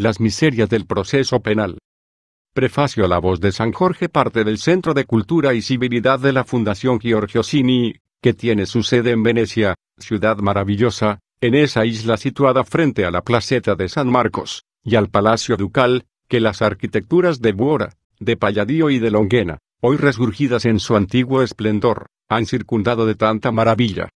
Las miserias del proceso penal. Prefacio a la voz de San Jorge parte del Centro de Cultura y Civilidad de la Fundación Giorgio Cini, que tiene su sede en Venecia, ciudad maravillosa, en esa isla situada frente a la placeta de San Marcos, y al Palacio Ducal, que las arquitecturas de Buora, de Palladío y de Longuena, hoy resurgidas en su antiguo esplendor, han circundado de tanta maravilla.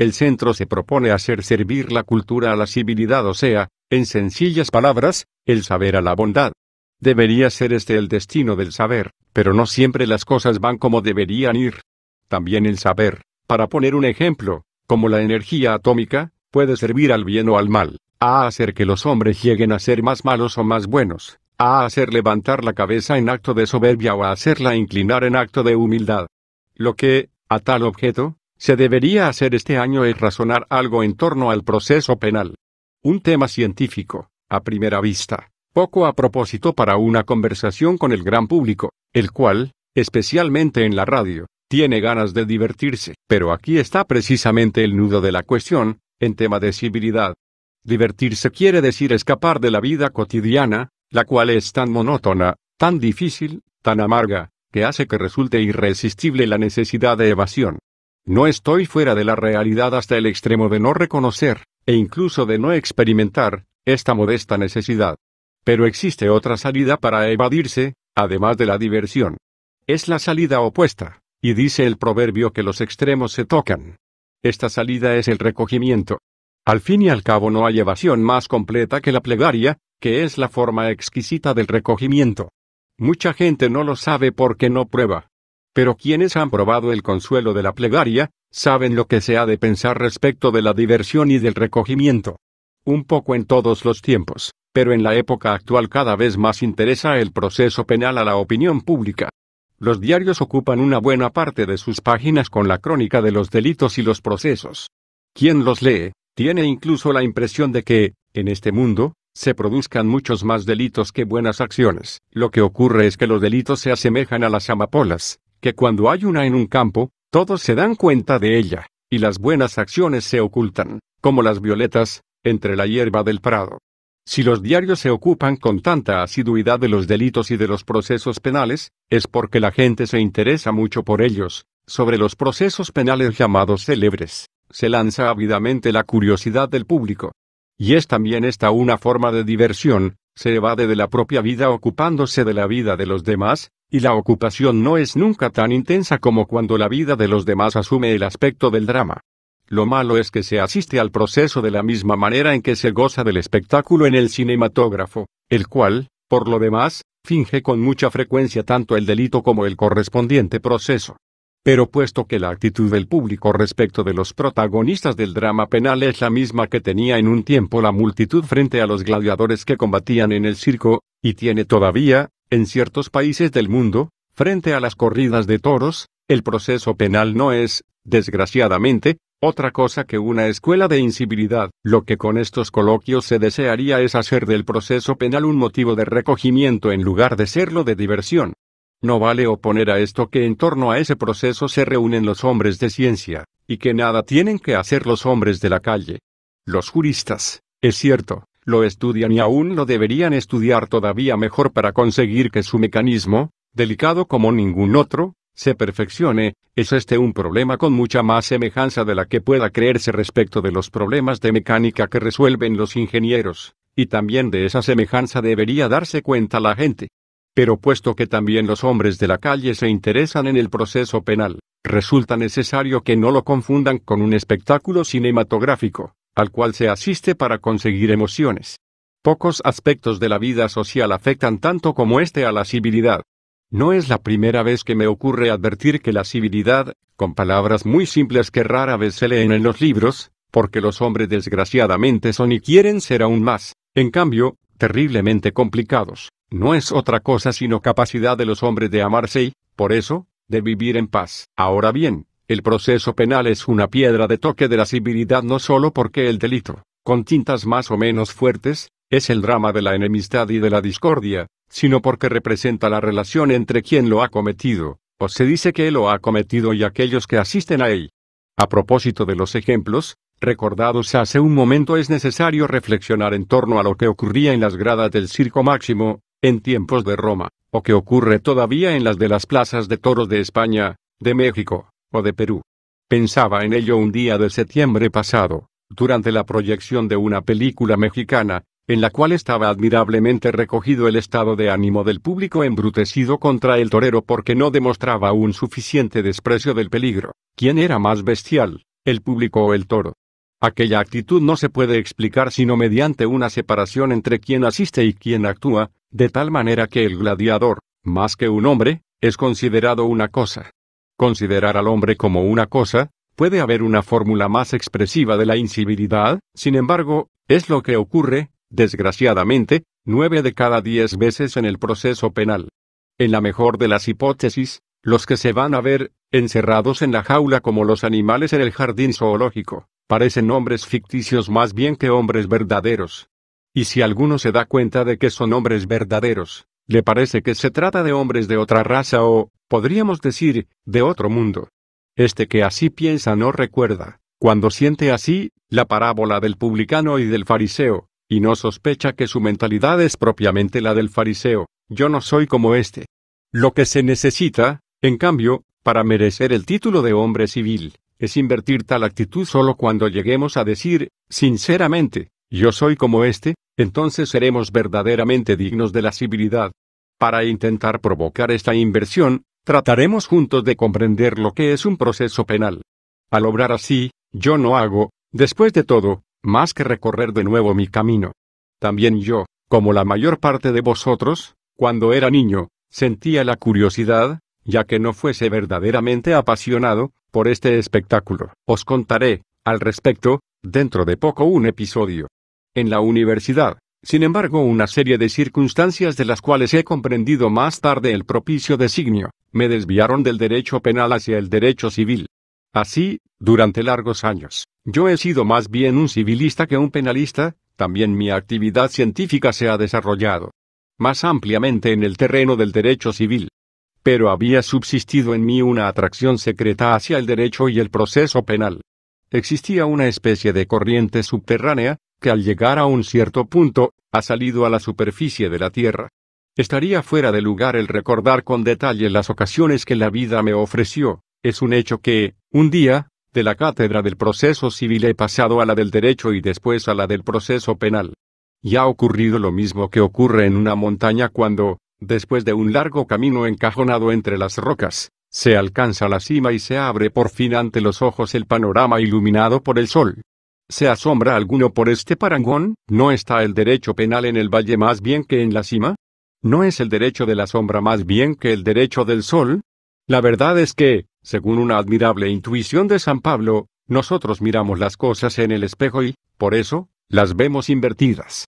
El centro se propone hacer servir la cultura a la civilidad, o sea, en sencillas palabras, el saber a la bondad. Debería ser este el destino del saber, pero no siempre las cosas van como deberían ir. También el saber, para poner un ejemplo, como la energía atómica, puede servir al bien o al mal, a hacer que los hombres lleguen a ser más malos o más buenos, a hacer levantar la cabeza en acto de soberbia o a hacerla inclinar en acto de humildad. Lo que, a tal objeto, se debería hacer este año es razonar algo en torno al proceso penal. Un tema científico, a primera vista, poco a propósito para una conversación con el gran público, el cual, especialmente en la radio, tiene ganas de divertirse. Pero aquí está precisamente el nudo de la cuestión, en tema de civilidad. Divertirse quiere decir escapar de la vida cotidiana, la cual es tan monótona, tan difícil, tan amarga, que hace que resulte irresistible la necesidad de evasión. No estoy fuera de la realidad hasta el extremo de no reconocer, e incluso de no experimentar, esta modesta necesidad. Pero existe otra salida para evadirse, además de la diversión. Es la salida opuesta, y dice el proverbio que los extremos se tocan. Esta salida es el recogimiento. Al fin y al cabo no hay evasión más completa que la plegaria, que es la forma exquisita del recogimiento. Mucha gente no lo sabe porque no prueba. Pero quienes han probado el consuelo de la plegaria, saben lo que se ha de pensar respecto de la diversión y del recogimiento. Un poco en todos los tiempos pero en la época actual cada vez más interesa el proceso penal a la opinión pública. Los diarios ocupan una buena parte de sus páginas con la crónica de los delitos y los procesos. Quien los lee, tiene incluso la impresión de que, en este mundo, se produzcan muchos más delitos que buenas acciones. Lo que ocurre es que los delitos se asemejan a las amapolas, que cuando hay una en un campo, todos se dan cuenta de ella, y las buenas acciones se ocultan, como las violetas, entre la hierba del prado. Si los diarios se ocupan con tanta asiduidad de los delitos y de los procesos penales, es porque la gente se interesa mucho por ellos. Sobre los procesos penales llamados célebres, se lanza ávidamente la curiosidad del público. Y es también esta una forma de diversión, se evade de la propia vida ocupándose de la vida de los demás, y la ocupación no es nunca tan intensa como cuando la vida de los demás asume el aspecto del drama. Lo malo es que se asiste al proceso de la misma manera en que se goza del espectáculo en el cinematógrafo, el cual, por lo demás, finge con mucha frecuencia tanto el delito como el correspondiente proceso. Pero puesto que la actitud del público respecto de los protagonistas del drama penal es la misma que tenía en un tiempo la multitud frente a los gladiadores que combatían en el circo, y tiene todavía, en ciertos países del mundo, frente a las corridas de toros, el proceso penal no es, desgraciadamente, otra cosa que una escuela de incivilidad. Lo que con estos coloquios se desearía es hacer del proceso penal un motivo de recogimiento en lugar de serlo de diversión. No vale oponer a esto que en torno a ese proceso se reúnen los hombres de ciencia, y que nada tienen que hacer los hombres de la calle. Los juristas, es cierto, lo estudian y aún lo deberían estudiar todavía mejor para conseguir que su mecanismo, delicado como ningún otro, se perfeccione, es este un problema con mucha más semejanza de la que pueda creerse respecto de los problemas de mecánica que resuelven los ingenieros, y también de esa semejanza debería darse cuenta la gente. Pero puesto que también los hombres de la calle se interesan en el proceso penal, resulta necesario que no lo confundan con un espectáculo cinematográfico, al cual se asiste para conseguir emociones. Pocos aspectos de la vida social afectan tanto como este a la civilidad. No es la primera vez que me ocurre advertir que la civilidad, con palabras muy simples que rara vez se leen en los libros, porque los hombres desgraciadamente son y quieren ser aún más, en cambio, terriblemente complicados, no es otra cosa sino capacidad de los hombres de amarse y, por eso, de vivir en paz. Ahora bien, el proceso penal es una piedra de toque de la civilidad no solo porque el delito, con tintas más o menos fuertes, es el drama de la enemistad y de la discordia, sino porque representa la relación entre quien lo ha cometido, o se dice que lo ha cometido y aquellos que asisten a él. A propósito de los ejemplos, recordados hace un momento es necesario reflexionar en torno a lo que ocurría en las gradas del Circo Máximo, en tiempos de Roma, o que ocurre todavía en las de las plazas de toros de España, de México, o de Perú. Pensaba en ello un día de septiembre pasado, durante la proyección de una película mexicana, en la cual estaba admirablemente recogido el estado de ánimo del público embrutecido contra el torero porque no demostraba un suficiente desprecio del peligro. ¿Quién era más bestial, el público o el toro? Aquella actitud no se puede explicar sino mediante una separación entre quien asiste y quien actúa, de tal manera que el gladiador, más que un hombre, es considerado una cosa. Considerar al hombre como una cosa, puede haber una fórmula más expresiva de la incivilidad, sin embargo, es lo que ocurre, desgraciadamente, nueve de cada diez veces en el proceso penal. En la mejor de las hipótesis, los que se van a ver, encerrados en la jaula como los animales en el jardín zoológico, parecen hombres ficticios más bien que hombres verdaderos. Y si alguno se da cuenta de que son hombres verdaderos, le parece que se trata de hombres de otra raza o, podríamos decir, de otro mundo. Este que así piensa no recuerda, cuando siente así, la parábola del publicano y del fariseo, y no sospecha que su mentalidad es propiamente la del fariseo, yo no soy como este. Lo que se necesita, en cambio, para merecer el título de hombre civil, es invertir tal actitud solo cuando lleguemos a decir, sinceramente, yo soy como este, entonces seremos verdaderamente dignos de la civilidad. Para intentar provocar esta inversión, trataremos juntos de comprender lo que es un proceso penal. Al obrar así, yo no hago, después de todo, más que recorrer de nuevo mi camino. También yo, como la mayor parte de vosotros, cuando era niño, sentía la curiosidad, ya que no fuese verdaderamente apasionado, por este espectáculo. Os contaré, al respecto, dentro de poco un episodio. En la universidad, sin embargo, una serie de circunstancias de las cuales he comprendido más tarde el propicio designio, me desviaron del derecho penal hacia el derecho civil. Así, durante largos años, yo he sido más bien un civilista que un penalista, también mi actividad científica se ha desarrollado más ampliamente en el terreno del derecho civil pero había subsistido en mí una atracción secreta hacia el derecho y el proceso penal. Existía una especie de corriente subterránea, que al llegar a un cierto punto, ha salido a la superficie de la Tierra. Estaría fuera de lugar el recordar con detalle las ocasiones que la vida me ofreció. Es un hecho que, un día, de la cátedra del proceso civil he pasado a la del derecho y después a la del proceso penal. Y ha ocurrido lo mismo que ocurre en una montaña cuando, Después de un largo camino encajonado entre las rocas, se alcanza la cima y se abre por fin ante los ojos el panorama iluminado por el sol. ¿Se asombra alguno por este parangón? ¿No está el derecho penal en el valle más bien que en la cima? ¿No es el derecho de la sombra más bien que el derecho del sol? La verdad es que, según una admirable intuición de San Pablo, nosotros miramos las cosas en el espejo y, por eso, las vemos invertidas.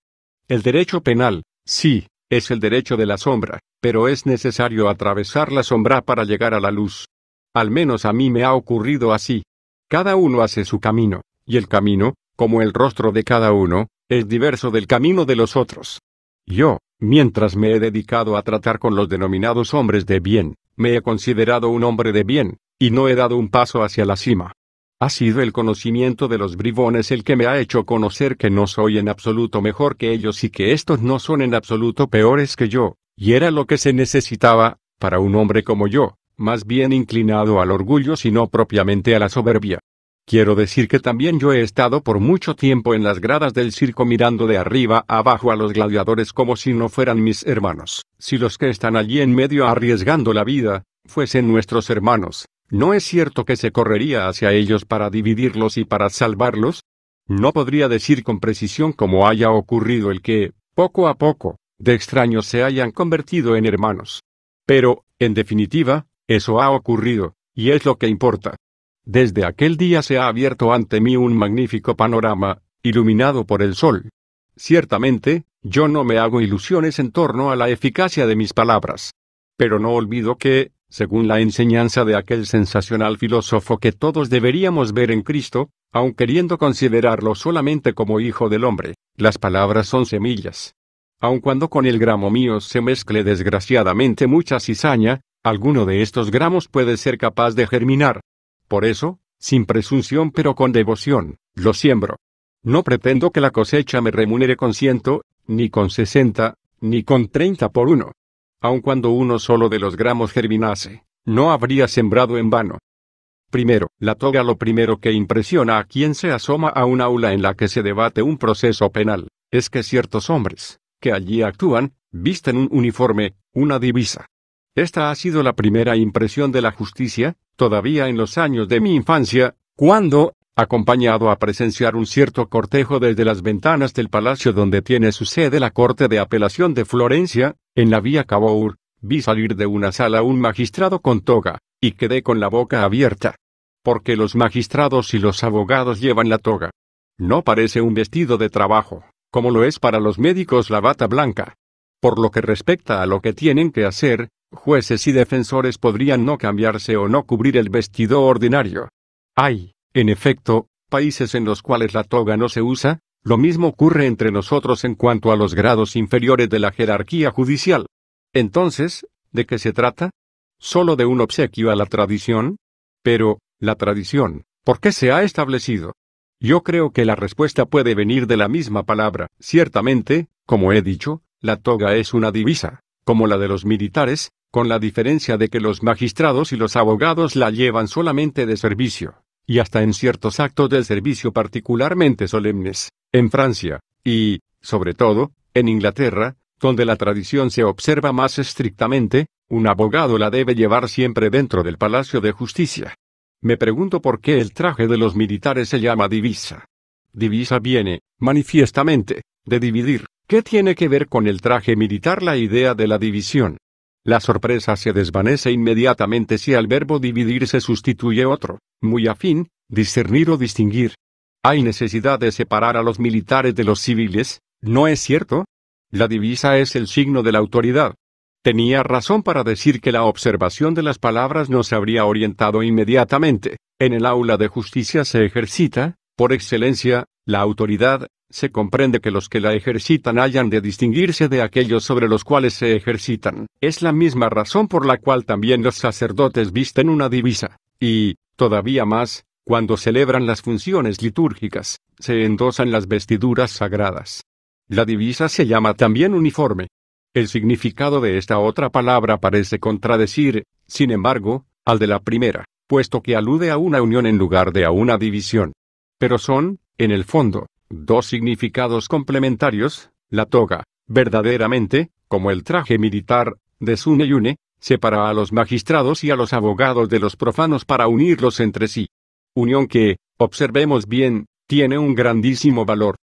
El derecho penal, sí, es el derecho de la sombra, pero es necesario atravesar la sombra para llegar a la luz. Al menos a mí me ha ocurrido así. Cada uno hace su camino, y el camino, como el rostro de cada uno, es diverso del camino de los otros. Yo, mientras me he dedicado a tratar con los denominados hombres de bien, me he considerado un hombre de bien, y no he dado un paso hacia la cima. Ha sido el conocimiento de los bribones el que me ha hecho conocer que no soy en absoluto mejor que ellos y que estos no son en absoluto peores que yo, y era lo que se necesitaba, para un hombre como yo, más bien inclinado al orgullo sino propiamente a la soberbia. Quiero decir que también yo he estado por mucho tiempo en las gradas del circo mirando de arriba abajo a los gladiadores como si no fueran mis hermanos. Si los que están allí en medio arriesgando la vida, fuesen nuestros hermanos, ¿No es cierto que se correría hacia ellos para dividirlos y para salvarlos? No podría decir con precisión cómo haya ocurrido el que, poco a poco, de extraños se hayan convertido en hermanos. Pero, en definitiva, eso ha ocurrido, y es lo que importa. Desde aquel día se ha abierto ante mí un magnífico panorama, iluminado por el sol. Ciertamente, yo no me hago ilusiones en torno a la eficacia de mis palabras. Pero no olvido que, según la enseñanza de aquel sensacional filósofo que todos deberíamos ver en Cristo, aun queriendo considerarlo solamente como hijo del hombre, las palabras son semillas. Aun cuando con el gramo mío se mezcle desgraciadamente mucha cizaña, alguno de estos gramos puede ser capaz de germinar. Por eso, sin presunción pero con devoción, Lo siembro. No pretendo que la cosecha me remunere con ciento, ni con sesenta, ni con treinta por uno. Aun cuando uno solo de los gramos germinase, no habría sembrado en vano. Primero, la toga lo primero que impresiona a quien se asoma a un aula en la que se debate un proceso penal, es que ciertos hombres, que allí actúan, visten un uniforme, una divisa. Esta ha sido la primera impresión de la justicia, todavía en los años de mi infancia, cuando, acompañado a presenciar un cierto cortejo desde las ventanas del palacio donde tiene su sede la Corte de Apelación de Florencia, en la vía Cabour, vi salir de una sala un magistrado con toga, y quedé con la boca abierta. Porque los magistrados y los abogados llevan la toga. No parece un vestido de trabajo, como lo es para los médicos la bata blanca. Por lo que respecta a lo que tienen que hacer, jueces y defensores podrían no cambiarse o no cubrir el vestido ordinario. Hay, en efecto, países en los cuales la toga no se usa, lo mismo ocurre entre nosotros en cuanto a los grados inferiores de la jerarquía judicial. Entonces, ¿de qué se trata? ¿Solo de un obsequio a la tradición? Pero, la tradición, ¿por qué se ha establecido? Yo creo que la respuesta puede venir de la misma palabra. Ciertamente, como he dicho, la toga es una divisa, como la de los militares, con la diferencia de que los magistrados y los abogados la llevan solamente de servicio, y hasta en ciertos actos del servicio particularmente solemnes, en Francia, y, sobre todo, en Inglaterra, donde la tradición se observa más estrictamente, un abogado la debe llevar siempre dentro del Palacio de Justicia. Me pregunto por qué el traje de los militares se llama divisa. Divisa viene, manifiestamente, de dividir. ¿Qué tiene que ver con el traje militar la idea de la división? La sorpresa se desvanece inmediatamente si al verbo dividir se sustituye otro, muy afín, discernir o distinguir. Hay necesidad de separar a los militares de los civiles, ¿no es cierto? La divisa es el signo de la autoridad. Tenía razón para decir que la observación de las palabras no se habría orientado inmediatamente. En el aula de justicia se ejercita, por excelencia, la autoridad, se comprende que los que la ejercitan hayan de distinguirse de aquellos sobre los cuales se ejercitan. Es la misma razón por la cual también los sacerdotes visten una divisa. Y, todavía más, cuando celebran las funciones litúrgicas, se endosan las vestiduras sagradas. La divisa se llama también uniforme. El significado de esta otra palabra parece contradecir, sin embargo, al de la primera, puesto que alude a una unión en lugar de a una división. Pero son, en el fondo, dos significados complementarios, la toga, verdaderamente, como el traje militar, de Sune Yune, separa a los magistrados y a los abogados de los profanos para unirlos entre sí. Unión que, observemos bien, tiene un grandísimo valor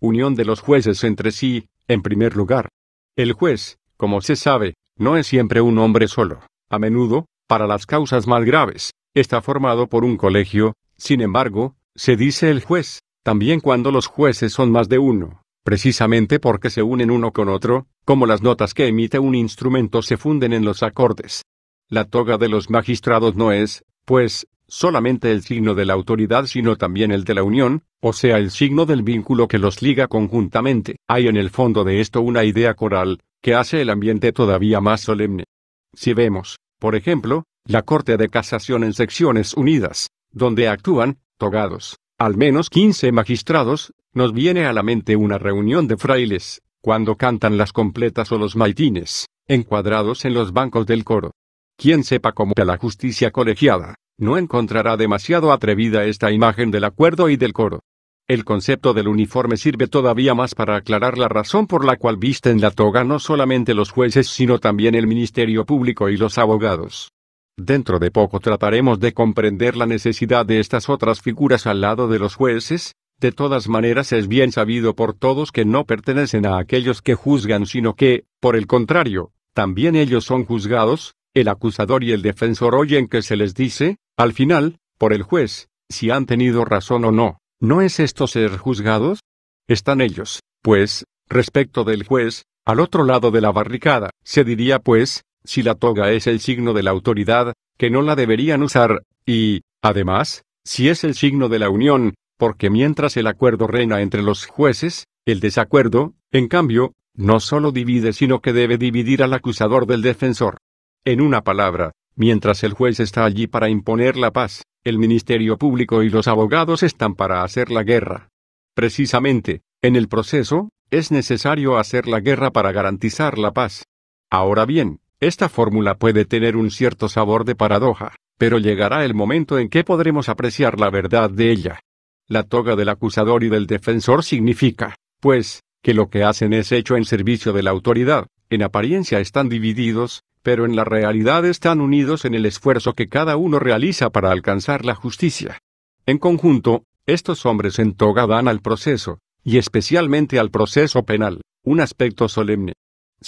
unión de los jueces entre sí, en primer lugar. El juez, como se sabe, no es siempre un hombre solo. A menudo, para las causas más graves, está formado por un colegio, sin embargo, se dice el juez, también cuando los jueces son más de uno, precisamente porque se unen uno con otro, como las notas que emite un instrumento se funden en los acordes. La toga de los magistrados no es, pues, solamente el signo de la autoridad sino también el de la unión, o sea el signo del vínculo que los liga conjuntamente. Hay en el fondo de esto una idea coral, que hace el ambiente todavía más solemne. Si vemos, por ejemplo, la Corte de Casación en secciones unidas, donde actúan, togados, al menos 15 magistrados, nos viene a la mente una reunión de frailes, cuando cantan las completas o los maitines, encuadrados en los bancos del coro. Quien sepa cómo la justicia colegiada, no encontrará demasiado atrevida esta imagen del acuerdo y del coro. El concepto del uniforme sirve todavía más para aclarar la razón por la cual visten la toga no solamente los jueces sino también el Ministerio Público y los abogados. Dentro de poco trataremos de comprender la necesidad de estas otras figuras al lado de los jueces, de todas maneras es bien sabido por todos que no pertenecen a aquellos que juzgan sino que, por el contrario, también ellos son juzgados, el acusador y el defensor oyen que se les dice, al final, por el juez, si han tenido razón o no. ¿No es esto ser juzgados? Están ellos, pues, respecto del juez, al otro lado de la barricada. Se diría, pues, si la toga es el signo de la autoridad, que no la deberían usar, y, además, si es el signo de la unión, porque mientras el acuerdo reina entre los jueces, el desacuerdo, en cambio, no solo divide sino que debe dividir al acusador del defensor. En una palabra, mientras el juez está allí para imponer la paz, el Ministerio Público y los abogados están para hacer la guerra. Precisamente, en el proceso, es necesario hacer la guerra para garantizar la paz. Ahora bien, esta fórmula puede tener un cierto sabor de paradoja, pero llegará el momento en que podremos apreciar la verdad de ella. La toga del acusador y del defensor significa, pues, que lo que hacen es hecho en servicio de la autoridad, en apariencia están divididos, pero en la realidad están unidos en el esfuerzo que cada uno realiza para alcanzar la justicia. En conjunto, estos hombres en toga dan al proceso, y especialmente al proceso penal, un aspecto solemne.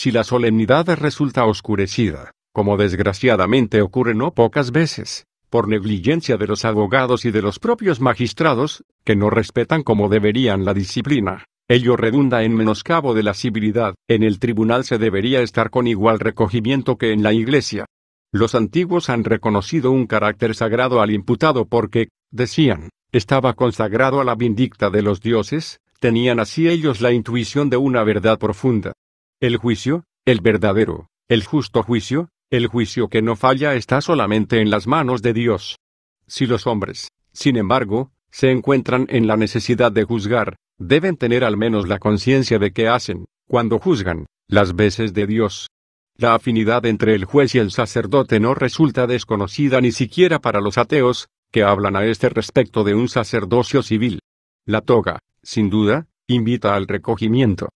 Si la solemnidad resulta oscurecida, como desgraciadamente ocurre no pocas veces, por negligencia de los abogados y de los propios magistrados, que no respetan como deberían la disciplina, Ello redunda en menoscabo de la civilidad. En el tribunal se debería estar con igual recogimiento que en la iglesia. Los antiguos han reconocido un carácter sagrado al imputado porque, decían, estaba consagrado a la vindicta de los dioses, tenían así ellos la intuición de una verdad profunda. El juicio, el verdadero, el justo juicio, el juicio que no falla está solamente en las manos de Dios. Si los hombres, sin embargo, se encuentran en la necesidad de juzgar, deben tener al menos la conciencia de que hacen, cuando juzgan, las veces de Dios. La afinidad entre el juez y el sacerdote no resulta desconocida ni siquiera para los ateos, que hablan a este respecto de un sacerdocio civil. La toga, sin duda, invita al recogimiento.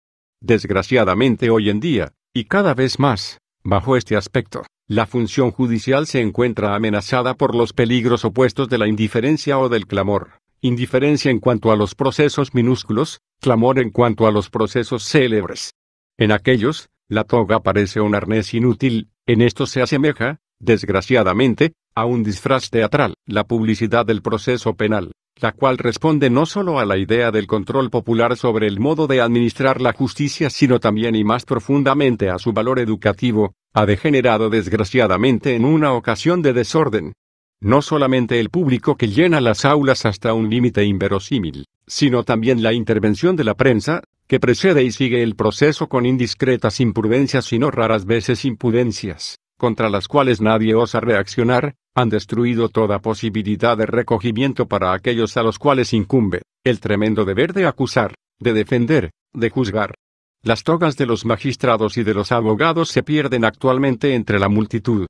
Desgraciadamente hoy en día, y cada vez más, bajo este aspecto, la función judicial se encuentra amenazada por los peligros opuestos de la indiferencia o del clamor indiferencia en cuanto a los procesos minúsculos, clamor en cuanto a los procesos célebres. En aquellos, la toga parece un arnés inútil, en esto se asemeja, desgraciadamente, a un disfraz teatral, la publicidad del proceso penal, la cual responde no solo a la idea del control popular sobre el modo de administrar la justicia, sino también y más profundamente a su valor educativo, ha degenerado desgraciadamente en una ocasión de desorden, no solamente el público que llena las aulas hasta un límite inverosímil, sino también la intervención de la prensa, que precede y sigue el proceso con indiscretas imprudencias y no raras veces impudencias, contra las cuales nadie osa reaccionar, han destruido toda posibilidad de recogimiento para aquellos a los cuales incumbe el tremendo deber de acusar, de defender, de juzgar. Las togas de los magistrados y de los abogados se pierden actualmente entre la multitud,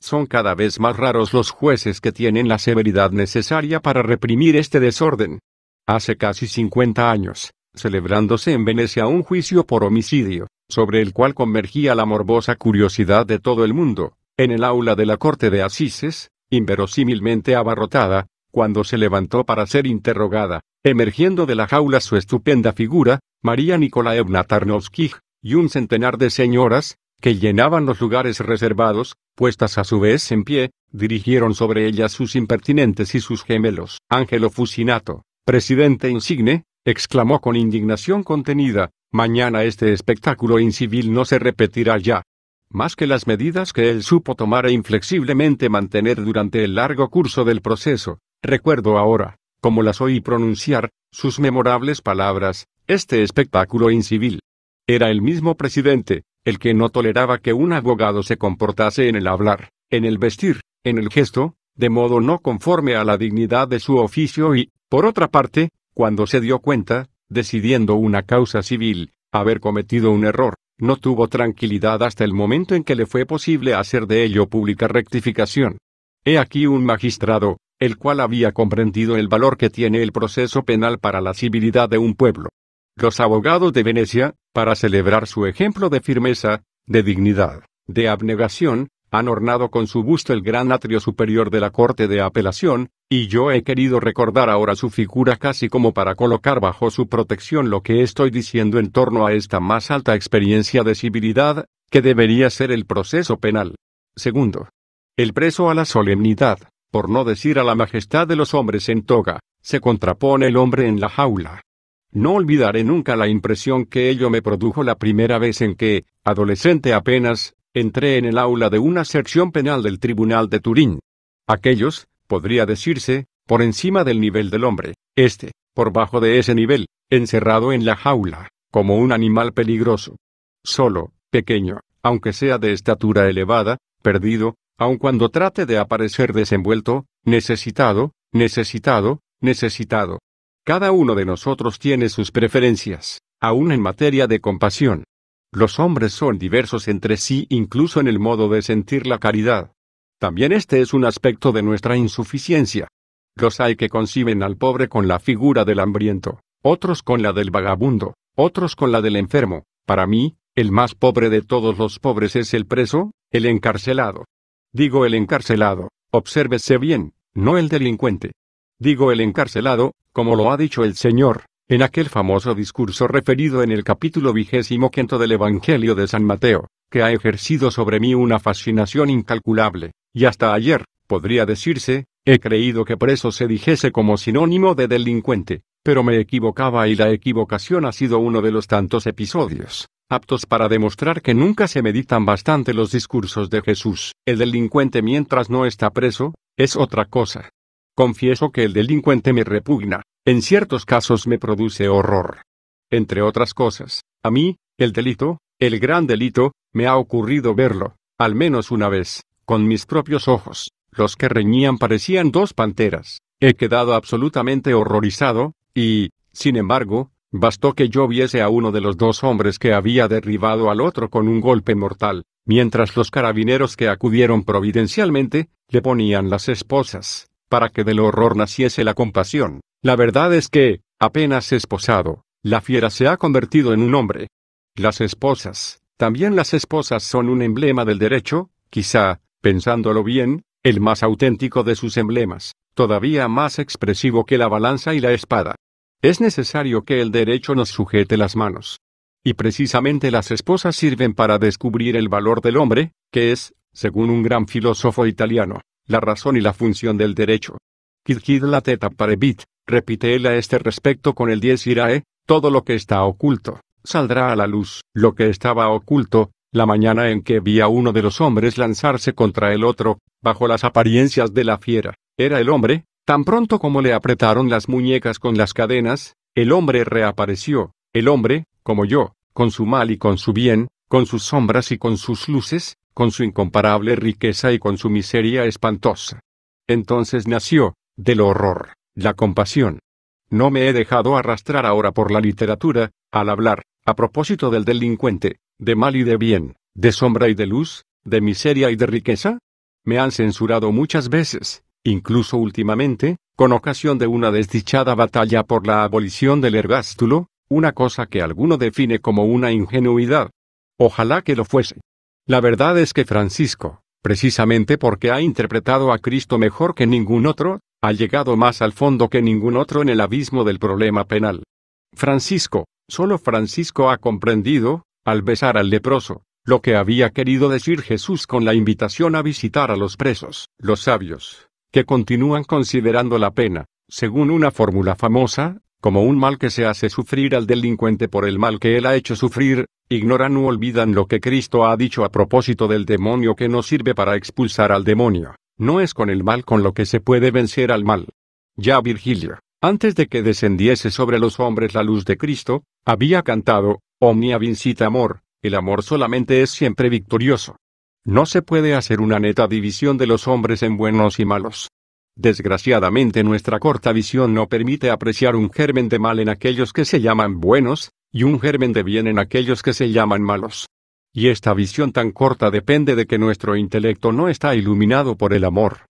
son cada vez más raros los jueces que tienen la severidad necesaria para reprimir este desorden. Hace casi 50 años, celebrándose en Venecia un juicio por homicidio, sobre el cual convergía la morbosa curiosidad de todo el mundo, en el aula de la corte de Asises, inverosímilmente abarrotada, cuando se levantó para ser interrogada, emergiendo de la jaula su estupenda figura, María Nikolaevna Tarnovsky, y un centenar de señoras, que llenaban los lugares reservados, puestas a su vez en pie, dirigieron sobre ella sus impertinentes y sus gemelos. Ángelo Fusinato, presidente insigne, exclamó con indignación contenida, mañana este espectáculo incivil no se repetirá ya. Más que las medidas que él supo tomar e inflexiblemente mantener durante el largo curso del proceso, recuerdo ahora, como las oí pronunciar, sus memorables palabras, este espectáculo incivil. Era el mismo presidente, el que no toleraba que un abogado se comportase en el hablar, en el vestir, en el gesto, de modo no conforme a la dignidad de su oficio y, por otra parte, cuando se dio cuenta, decidiendo una causa civil, haber cometido un error, no tuvo tranquilidad hasta el momento en que le fue posible hacer de ello pública rectificación. He aquí un magistrado, el cual había comprendido el valor que tiene el proceso penal para la civilidad de un pueblo. Los abogados de Venecia, para celebrar su ejemplo de firmeza, de dignidad, de abnegación, han ornado con su busto el gran atrio superior de la Corte de Apelación, y yo he querido recordar ahora su figura casi como para colocar bajo su protección lo que estoy diciendo en torno a esta más alta experiencia de civilidad, que debería ser el proceso penal. Segundo. El preso a la solemnidad, por no decir a la majestad de los hombres en toga, se contrapone el hombre en la jaula. No olvidaré nunca la impresión que ello me produjo la primera vez en que, adolescente apenas, entré en el aula de una sección penal del Tribunal de Turín. Aquellos, podría decirse, por encima del nivel del hombre, este, por bajo de ese nivel, encerrado en la jaula, como un animal peligroso. Solo, pequeño, aunque sea de estatura elevada, perdido, aun cuando trate de aparecer desenvuelto, necesitado, necesitado, necesitado. Cada uno de nosotros tiene sus preferencias, aún en materia de compasión. Los hombres son diversos entre sí incluso en el modo de sentir la caridad. También este es un aspecto de nuestra insuficiencia. Los hay que conciben al pobre con la figura del hambriento, otros con la del vagabundo, otros con la del enfermo. Para mí, el más pobre de todos los pobres es el preso, el encarcelado. Digo el encarcelado, obsérvese bien, no el delincuente. Digo el encarcelado, como lo ha dicho el Señor, en aquel famoso discurso referido en el capítulo vigésimo quinto del Evangelio de San Mateo, que ha ejercido sobre mí una fascinación incalculable, y hasta ayer, podría decirse, he creído que preso se dijese como sinónimo de delincuente, pero me equivocaba y la equivocación ha sido uno de los tantos episodios, aptos para demostrar que nunca se meditan bastante los discursos de Jesús. El delincuente mientras no está preso, es otra cosa. Confieso que el delincuente me repugna, en ciertos casos me produce horror. Entre otras cosas, a mí, el delito, el gran delito, me ha ocurrido verlo, al menos una vez, con mis propios ojos. Los que reñían parecían dos panteras. He quedado absolutamente horrorizado, y, sin embargo, bastó que yo viese a uno de los dos hombres que había derribado al otro con un golpe mortal, mientras los carabineros que acudieron providencialmente, le ponían las esposas, para que del horror naciese la compasión. La verdad es que, apenas esposado, la fiera se ha convertido en un hombre. Las esposas, también las esposas son un emblema del derecho, quizá, pensándolo bien, el más auténtico de sus emblemas, todavía más expresivo que la balanza y la espada. Es necesario que el derecho nos sujete las manos. Y precisamente las esposas sirven para descubrir el valor del hombre, que es, según un gran filósofo italiano, la razón y la función del derecho. Quid la teta parebit, repite él a este respecto con el diez irae, todo lo que está oculto, saldrá a la luz, lo que estaba oculto, la mañana en que vi a uno de los hombres lanzarse contra el otro, bajo las apariencias de la fiera, era el hombre, Tan pronto como le apretaron las muñecas con las cadenas, el hombre reapareció, el hombre, como yo, con su mal y con su bien, con sus sombras y con sus luces, con su incomparable riqueza y con su miseria espantosa. Entonces nació, del horror, la compasión. No me he dejado arrastrar ahora por la literatura, al hablar, a propósito del delincuente, de mal y de bien, de sombra y de luz, de miseria y de riqueza. Me han censurado muchas veces, incluso últimamente, con ocasión de una desdichada batalla por la abolición del ergástulo, una cosa que alguno define como una ingenuidad. Ojalá que lo fuese. La verdad es que Francisco, precisamente porque ha interpretado a Cristo mejor que ningún otro, ha llegado más al fondo que ningún otro en el abismo del problema penal. Francisco, solo Francisco ha comprendido, al besar al leproso, lo que había querido decir Jesús con la invitación a visitar a los presos, los sabios, que continúan considerando la pena, según una fórmula famosa, como un mal que se hace sufrir al delincuente por el mal que él ha hecho sufrir, ignoran u olvidan lo que Cristo ha dicho a propósito del demonio que no sirve para expulsar al demonio. No es con el mal con lo que se puede vencer al mal. Ya Virgilio, antes de que descendiese sobre los hombres la luz de Cristo, había cantado, Omnia vincita amor, el amor solamente es siempre victorioso. No se puede hacer una neta división de los hombres en buenos y malos. Desgraciadamente nuestra corta visión no permite apreciar un germen de mal en aquellos que se llaman buenos, y un germen de bien en aquellos que se llaman malos. Y esta visión tan corta depende de que nuestro intelecto no está iluminado por el amor.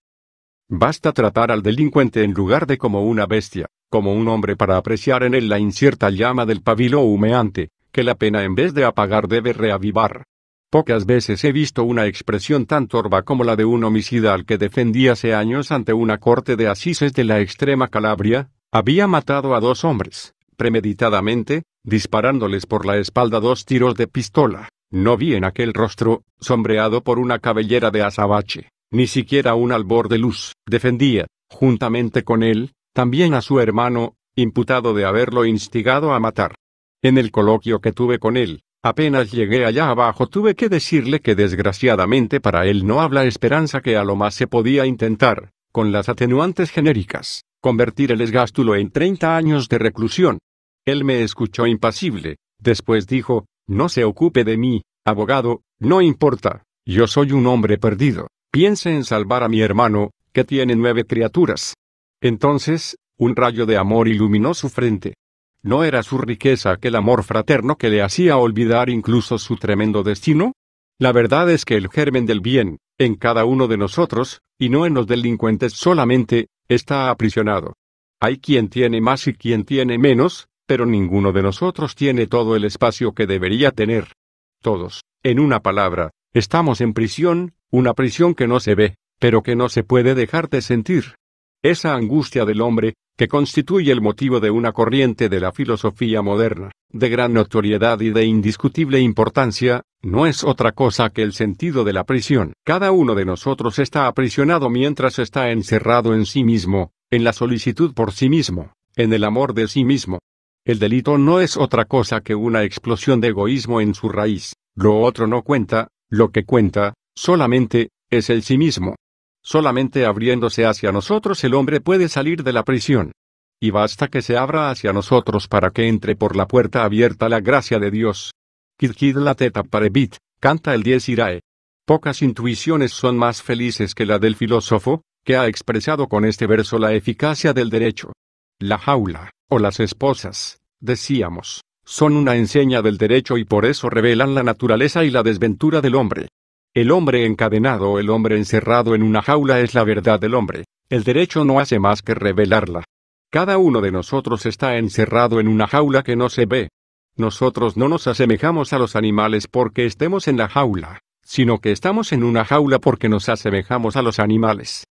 Basta tratar al delincuente en lugar de como una bestia, como un hombre para apreciar en él la incierta llama del pabilo humeante, que la pena en vez de apagar debe reavivar. Pocas veces he visto una expresión tan torva como la de un homicida al que defendí hace años ante una corte de asises de la extrema Calabria, había matado a dos hombres, premeditadamente, disparándoles por la espalda dos tiros de pistola. No vi en aquel rostro, sombreado por una cabellera de azabache, ni siquiera un albor de luz. Defendía, juntamente con él, también a su hermano, imputado de haberlo instigado a matar. En el coloquio que tuve con él, Apenas llegué allá abajo tuve que decirle que desgraciadamente para él no habla esperanza que a lo más se podía intentar, con las atenuantes genéricas, convertir el esgástulo en 30 años de reclusión. Él me escuchó impasible, después dijo, no se ocupe de mí, abogado, no importa, yo soy un hombre perdido, piense en salvar a mi hermano, que tiene nueve criaturas. Entonces, un rayo de amor iluminó su frente. ¿No era su riqueza aquel amor fraterno que le hacía olvidar incluso su tremendo destino? La verdad es que el germen del bien, en cada uno de nosotros, y no en los delincuentes solamente, está aprisionado. Hay quien tiene más y quien tiene menos, pero ninguno de nosotros tiene todo el espacio que debería tener. Todos, en una palabra, estamos en prisión, una prisión que no se ve, pero que no se puede dejar de sentir. Esa angustia del hombre, que constituye el motivo de una corriente de la filosofía moderna, de gran notoriedad y de indiscutible importancia, no es otra cosa que el sentido de la prisión. Cada uno de nosotros está aprisionado mientras está encerrado en sí mismo, en la solicitud por sí mismo, en el amor de sí mismo. El delito no es otra cosa que una explosión de egoísmo en su raíz. Lo otro no cuenta, lo que cuenta, solamente, es el sí mismo. Solamente abriéndose hacia nosotros el hombre puede salir de la prisión. Y basta que se abra hacia nosotros para que entre por la puerta abierta la gracia de Dios. Kid la teta parebit, canta el 10 Irae. Pocas intuiciones son más felices que la del filósofo, que ha expresado con este verso la eficacia del derecho. La jaula, o las esposas, decíamos, son una enseña del derecho y por eso revelan la naturaleza y la desventura del hombre. El hombre encadenado o el hombre encerrado en una jaula es la verdad del hombre. El derecho no hace más que revelarla. Cada uno de nosotros está encerrado en una jaula que no se ve. Nosotros no nos asemejamos a los animales porque estemos en la jaula, sino que estamos en una jaula porque nos asemejamos a los animales.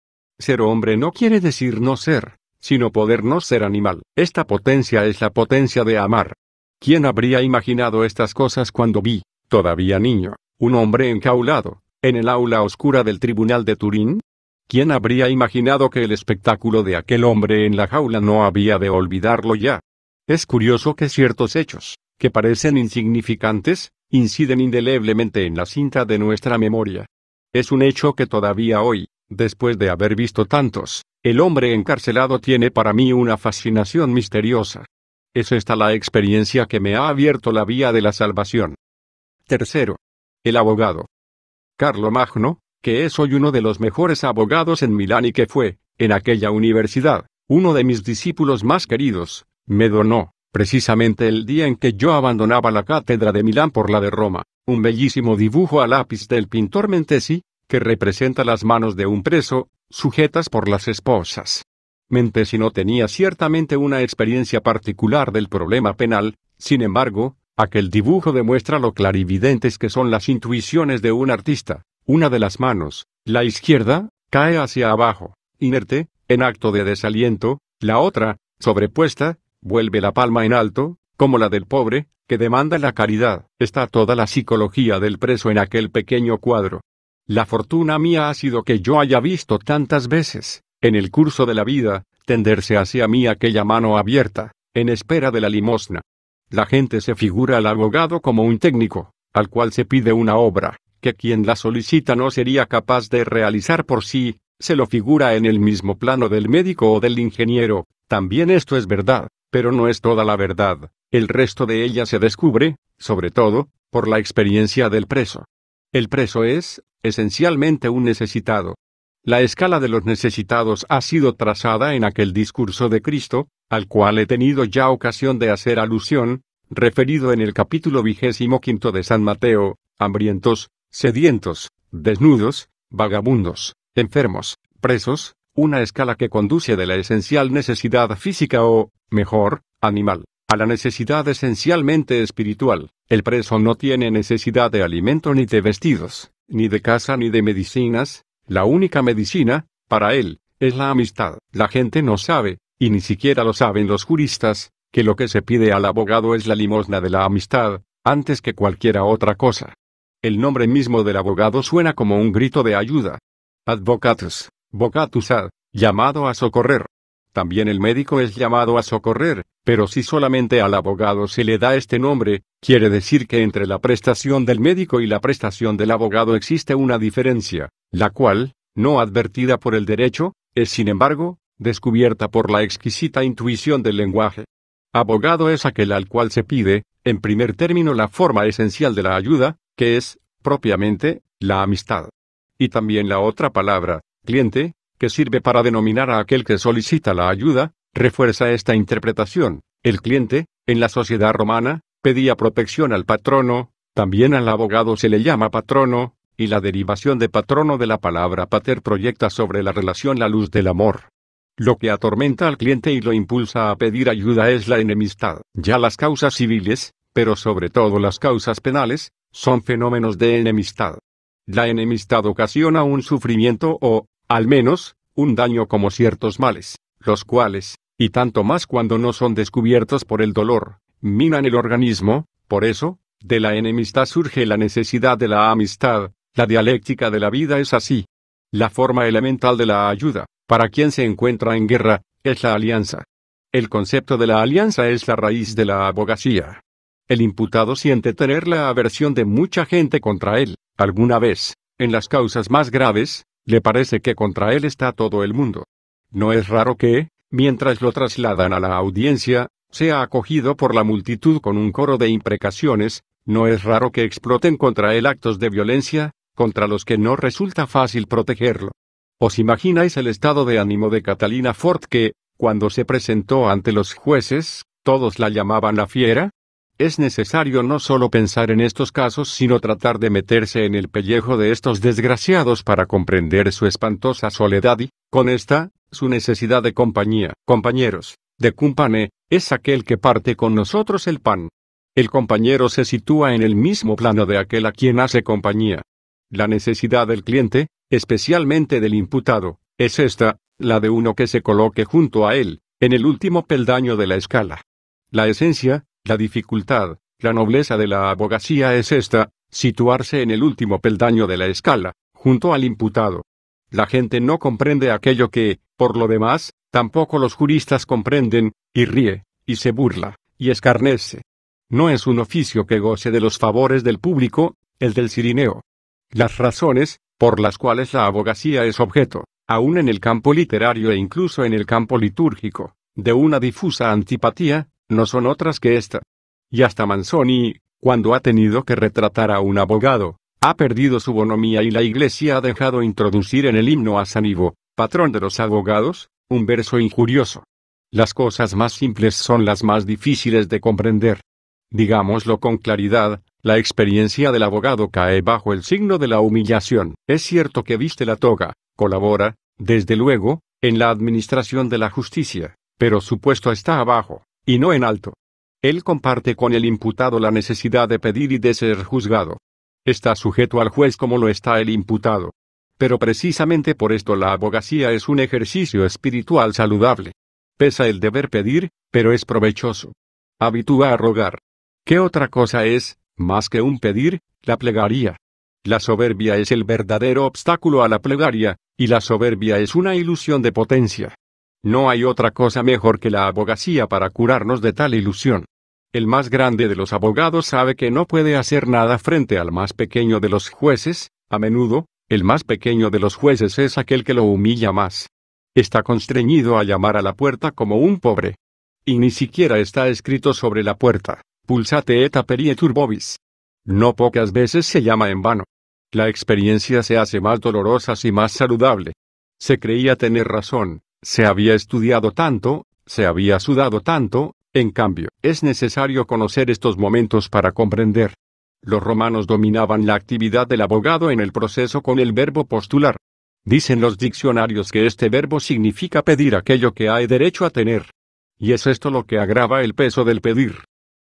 Ser hombre no quiere decir no ser, sino poder no ser animal. Esta potencia es la potencia de amar. ¿Quién habría imaginado estas cosas cuando vi, todavía niño, un hombre encaulado, en el aula oscura del tribunal de Turín? ¿Quién habría imaginado que el espectáculo de aquel hombre en la jaula no había de olvidarlo ya? Es curioso que ciertos hechos, que parecen insignificantes, inciden indeleblemente en la cinta de nuestra memoria. Es un hecho que todavía hoy, después de haber visto tantos, el hombre encarcelado tiene para mí una fascinación misteriosa. Es esta la experiencia que me ha abierto la vía de la salvación. Tercero, el abogado. Carlo Magno, que es hoy uno de los mejores abogados en Milán y que fue, en aquella universidad, uno de mis discípulos más queridos, me donó, precisamente el día en que yo abandonaba la cátedra de Milán por la de Roma, un bellísimo dibujo a lápiz del pintor Mentesi, que representa las manos de un preso, sujetas por las esposas. Mentesi no tenía ciertamente una experiencia particular del problema penal, sin embargo, Aquel dibujo demuestra lo clarividentes que son las intuiciones de un artista. Una de las manos, la izquierda, cae hacia abajo, inerte, en acto de desaliento, la otra, sobrepuesta, vuelve la palma en alto, como la del pobre, que demanda la caridad. Está toda la psicología del preso en aquel pequeño cuadro. La fortuna mía ha sido que yo haya visto tantas veces, en el curso de la vida, tenderse hacia mí aquella mano abierta, en espera de la limosna. La gente se figura al abogado como un técnico, al cual se pide una obra, que quien la solicita no sería capaz de realizar por sí, se lo figura en el mismo plano del médico o del ingeniero, también esto es verdad, pero no es toda la verdad, el resto de ella se descubre, sobre todo, por la experiencia del preso. El preso es, esencialmente un necesitado. La escala de los necesitados ha sido trazada en aquel discurso de Cristo, al cual he tenido ya ocasión de hacer alusión, referido en el capítulo vigésimo quinto de San Mateo, hambrientos, sedientos, desnudos, vagabundos, enfermos, presos, una escala que conduce de la esencial necesidad física o, mejor, animal, a la necesidad esencialmente espiritual. El preso no tiene necesidad de alimento ni de vestidos, ni de casa ni de medicinas, la única medicina, para él, es la amistad. La gente no sabe, y ni siquiera lo saben los juristas, que lo que se pide al abogado es la limosna de la amistad, antes que cualquiera otra cosa. El nombre mismo del abogado suena como un grito de ayuda. Advocatus, vocatus ad, llamado a socorrer. También el médico es llamado a socorrer, pero si solamente al abogado se le da este nombre, quiere decir que entre la prestación del médico y la prestación del abogado existe una diferencia, la cual, no advertida por el derecho, es sin embargo, descubierta por la exquisita intuición del lenguaje. Abogado es aquel al cual se pide, en primer término, la forma esencial de la ayuda, que es, propiamente, la amistad. Y también la otra palabra, cliente, que sirve para denominar a aquel que solicita la ayuda, refuerza esta interpretación. El cliente, en la sociedad romana, pedía protección al patrono, también al abogado se le llama patrono, y la derivación de patrono de la palabra pater proyecta sobre la relación la luz del amor. Lo que atormenta al cliente y lo impulsa a pedir ayuda es la enemistad. Ya las causas civiles, pero sobre todo las causas penales, son fenómenos de enemistad. La enemistad ocasiona un sufrimiento o, al menos, un daño como ciertos males, los cuales, y tanto más cuando no son descubiertos por el dolor, minan el organismo, por eso, de la enemistad surge la necesidad de la amistad, la dialéctica de la vida es así. La forma elemental de la ayuda, para quien se encuentra en guerra, es la alianza. El concepto de la alianza es la raíz de la abogacía. El imputado siente tener la aversión de mucha gente contra él, alguna vez, en las causas más graves, le parece que contra él está todo el mundo. No es raro que, mientras lo trasladan a la audiencia, sea acogido por la multitud con un coro de imprecaciones, no es raro que exploten contra él actos de violencia, contra los que no resulta fácil protegerlo. ¿Os imagináis el estado de ánimo de Catalina Ford que, cuando se presentó ante los jueces, todos la llamaban la fiera? Es necesario no solo pensar en estos casos, sino tratar de meterse en el pellejo de estos desgraciados para comprender su espantosa soledad y, con esta, su necesidad de compañía. Compañeros, de cumpane, es aquel que parte con nosotros el pan. El compañero se sitúa en el mismo plano de aquel a quien hace compañía. La necesidad del cliente, especialmente del imputado, es esta, la de uno que se coloque junto a él, en el último peldaño de la escala. La esencia, la dificultad, la nobleza de la abogacía es esta, situarse en el último peldaño de la escala, junto al imputado. La gente no comprende aquello que, por lo demás, tampoco los juristas comprenden, y ríe, y se burla, y escarnece. No es un oficio que goce de los favores del público, el del cirineo. Las razones, por las cuales la abogacía es objeto, aun en el campo literario e incluso en el campo litúrgico, de una difusa antipatía, no son otras que esta. Y hasta Manzoni, cuando ha tenido que retratar a un abogado, ha perdido su bonomía y la Iglesia ha dejado introducir en el himno a San Ivo, patrón de los abogados, un verso injurioso. Las cosas más simples son las más difíciles de comprender. Digámoslo con claridad, la experiencia del abogado cae bajo el signo de la humillación. Es cierto que viste la toga, colabora, desde luego, en la administración de la justicia, pero su puesto está abajo, y no en alto. Él comparte con el imputado la necesidad de pedir y de ser juzgado. Está sujeto al juez como lo está el imputado. Pero precisamente por esto la abogacía es un ejercicio espiritual saludable. Pesa el deber pedir, pero es provechoso. Habitúa a rogar. ¿Qué otra cosa es, más que un pedir, la plegaria. La soberbia es el verdadero obstáculo a la plegaria, y la soberbia es una ilusión de potencia. No hay otra cosa mejor que la abogacía para curarnos de tal ilusión. El más grande de los abogados sabe que no puede hacer nada frente al más pequeño de los jueces, a menudo, el más pequeño de los jueces es aquel que lo humilla más. Está constreñido a llamar a la puerta como un pobre. Y ni siquiera está escrito sobre la puerta. Pulsate et aperietur. No pocas veces se llama en vano. La experiencia se hace más dolorosa y más saludable. Se creía tener razón, se había estudiado tanto, se había sudado tanto, en cambio, es necesario conocer estos momentos para comprender. Los romanos dominaban la actividad del abogado en el proceso con el verbo postular. Dicen los diccionarios que este verbo significa pedir aquello que hay derecho a tener. Y es esto lo que agrava el peso del pedir.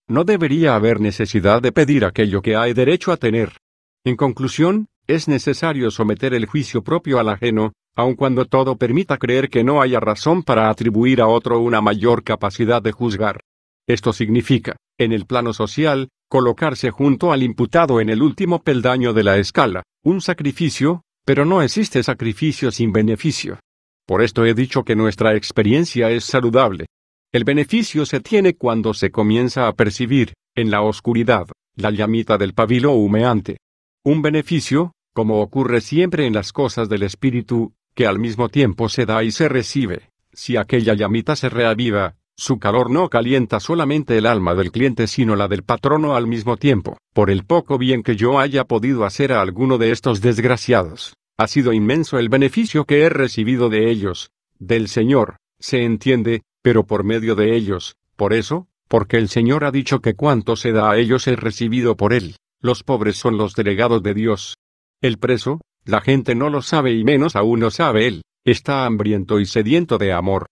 No debería haber necesidad de pedir aquello que hay derecho a tener. En conclusión, es necesario someter el juicio propio al ajeno, aun cuando todo permita creer que no haya razón para atribuir a otro una mayor capacidad de juzgar. Esto significa, en el plano social, colocarse junto al imputado en el último peldaño de la escala, un sacrificio, pero no existe sacrificio sin beneficio. Por esto he dicho que nuestra experiencia es saludable, el beneficio se tiene cuando se comienza a percibir, en la oscuridad, la llamita del pabilo humeante. Un beneficio, como ocurre siempre en las cosas del espíritu, que al mismo tiempo se da y se recibe. Si aquella llamita se reaviva, su calor no calienta solamente el alma del cliente sino la del patrono al mismo tiempo. Por el poco bien que yo haya podido hacer a alguno de estos desgraciados, Ha sido inmenso el beneficio que he recibido de ellos, del Señor, se entiende, pero por medio de ellos, por eso, porque el Señor ha dicho que cuanto se da a ellos es recibido por Él, los pobres son los delegados de Dios. El preso, la gente no lo sabe y menos aún lo sabe Él, está hambriento y sediento de amor.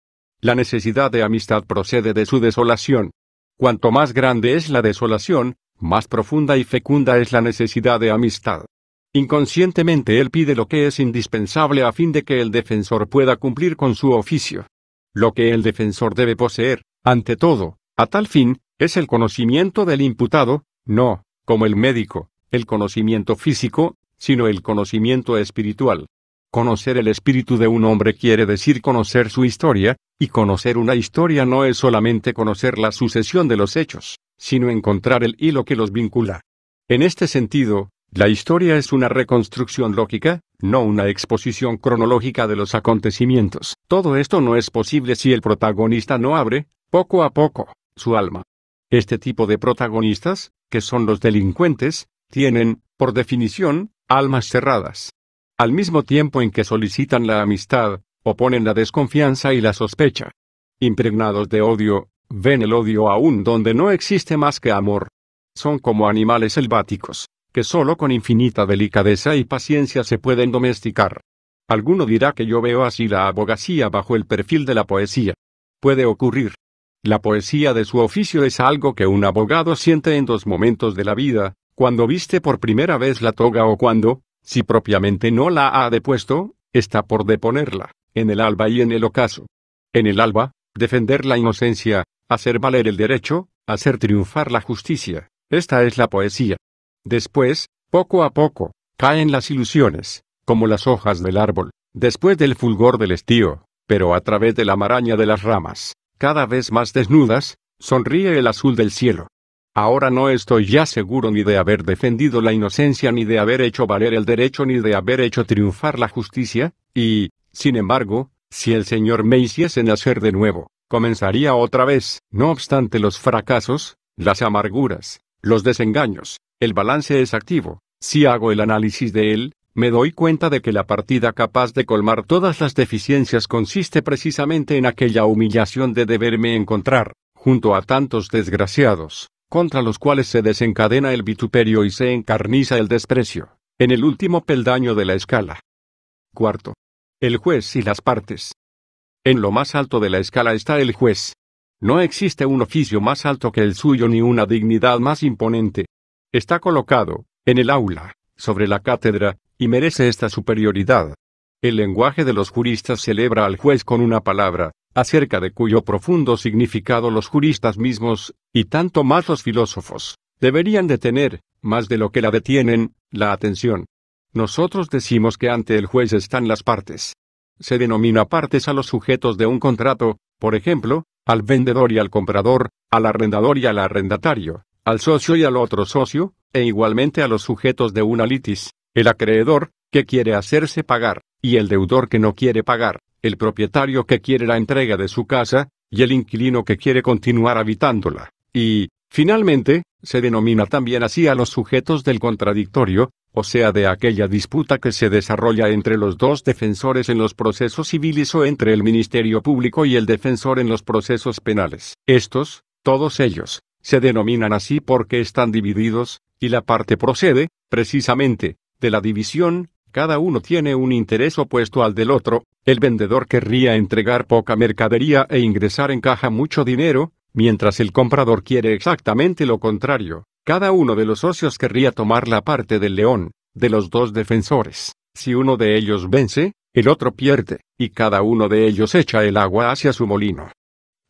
La necesidad de amistad procede de su desolación. Cuanto más grande es la desolación, más profunda y fecunda es la necesidad de amistad. Inconscientemente él pide lo que es indispensable a fin de que el defensor pueda cumplir con su oficio. Lo que el defensor debe poseer, ante todo, a tal fin, es el conocimiento del imputado, no, como el médico, el conocimiento físico, sino el conocimiento espiritual. Conocer el espíritu de un hombre quiere decir conocer su historia, y conocer una historia no es solamente conocer la sucesión de los hechos, sino encontrar el hilo que los vincula. En este sentido, la historia es una reconstrucción lógica, no una exposición cronológica de los acontecimientos. Todo esto no es posible si el protagonista no abre, poco a poco, su alma. Este tipo de protagonistas, que son los delincuentes, tienen, por definición, almas cerradas. Al mismo tiempo en que solicitan la amistad, oponen la desconfianza y la sospecha. Impregnados de odio, ven el odio aún donde no existe más que amor. Son como animales selváticos que solo con infinita delicadeza y paciencia se pueden domesticar. Alguno dirá que yo veo así la abogacía bajo el perfil de la poesía. Puede ocurrir. La poesía de su oficio es algo que un abogado siente en dos momentos de la vida, cuando viste por primera vez la toga o cuando, si propiamente no la ha depuesto, está por deponerla, en el alba y en el ocaso. En el alba, defender la inocencia, hacer valer el derecho, hacer triunfar la justicia. Esta es la poesía. Después, poco a poco, caen las ilusiones, como las hojas del árbol, después del fulgor del estío, pero a través de la maraña de las ramas, cada vez más desnudas, sonríe el azul del cielo. Ahora no estoy ya seguro ni de haber defendido la inocencia, ni de haber hecho valer el derecho, ni de haber hecho triunfar la justicia, y, sin embargo, si el Señor me hiciese nacer de nuevo, comenzaría otra vez. No obstante los fracasos, las amarguras, los desengaños, el balance es activo. Si hago el análisis de él, me doy cuenta de que la partida capaz de colmar todas las deficiencias consiste precisamente en aquella humillación de deberme encontrar, junto a tantos desgraciados, contra los cuales se desencadena el vituperio y se encarniza el desprecio, en el último peldaño de la escala. Cuarto. El juez y las partes. En lo más alto de la escala está el juez. No existe un oficio más alto que el suyo ni una dignidad más imponente. Está colocado, en el aula, sobre la cátedra, y merece esta superioridad. El lenguaje de los juristas celebra al juez con una palabra, acerca de cuyo profundo significado los juristas mismos, y tanto más los filósofos, deberían de tener, más de lo que la detienen, la atención. Nosotros decimos que ante el juez están las partes. Se denomina partes a los sujetos de un contrato, por ejemplo, al vendedor y al comprador, al arrendador y al arrendatario, al socio y al otro socio, e igualmente a los sujetos de una litis, el acreedor, que quiere hacerse pagar, y el deudor que no quiere pagar, el propietario que quiere la entrega de su casa, y el inquilino que quiere continuar habitándola. Y, finalmente, se denomina también así a los sujetos del contradictorio, o sea, de aquella disputa que se desarrolla entre los dos defensores en los procesos civiles o entre el Ministerio Público y el defensor en los procesos penales. Estos, todos ellos, se denominan así porque están divididos, y la parte procede, precisamente, de la división, cada uno tiene un interés opuesto al del otro, el vendedor querría entregar poca mercadería e ingresar en caja mucho dinero, mientras el comprador quiere exactamente lo contrario. Cada uno de los socios querría tomar la parte del león, de los dos defensores. Si uno de ellos vence, el otro pierde, y cada uno de ellos echa el agua hacia su molino.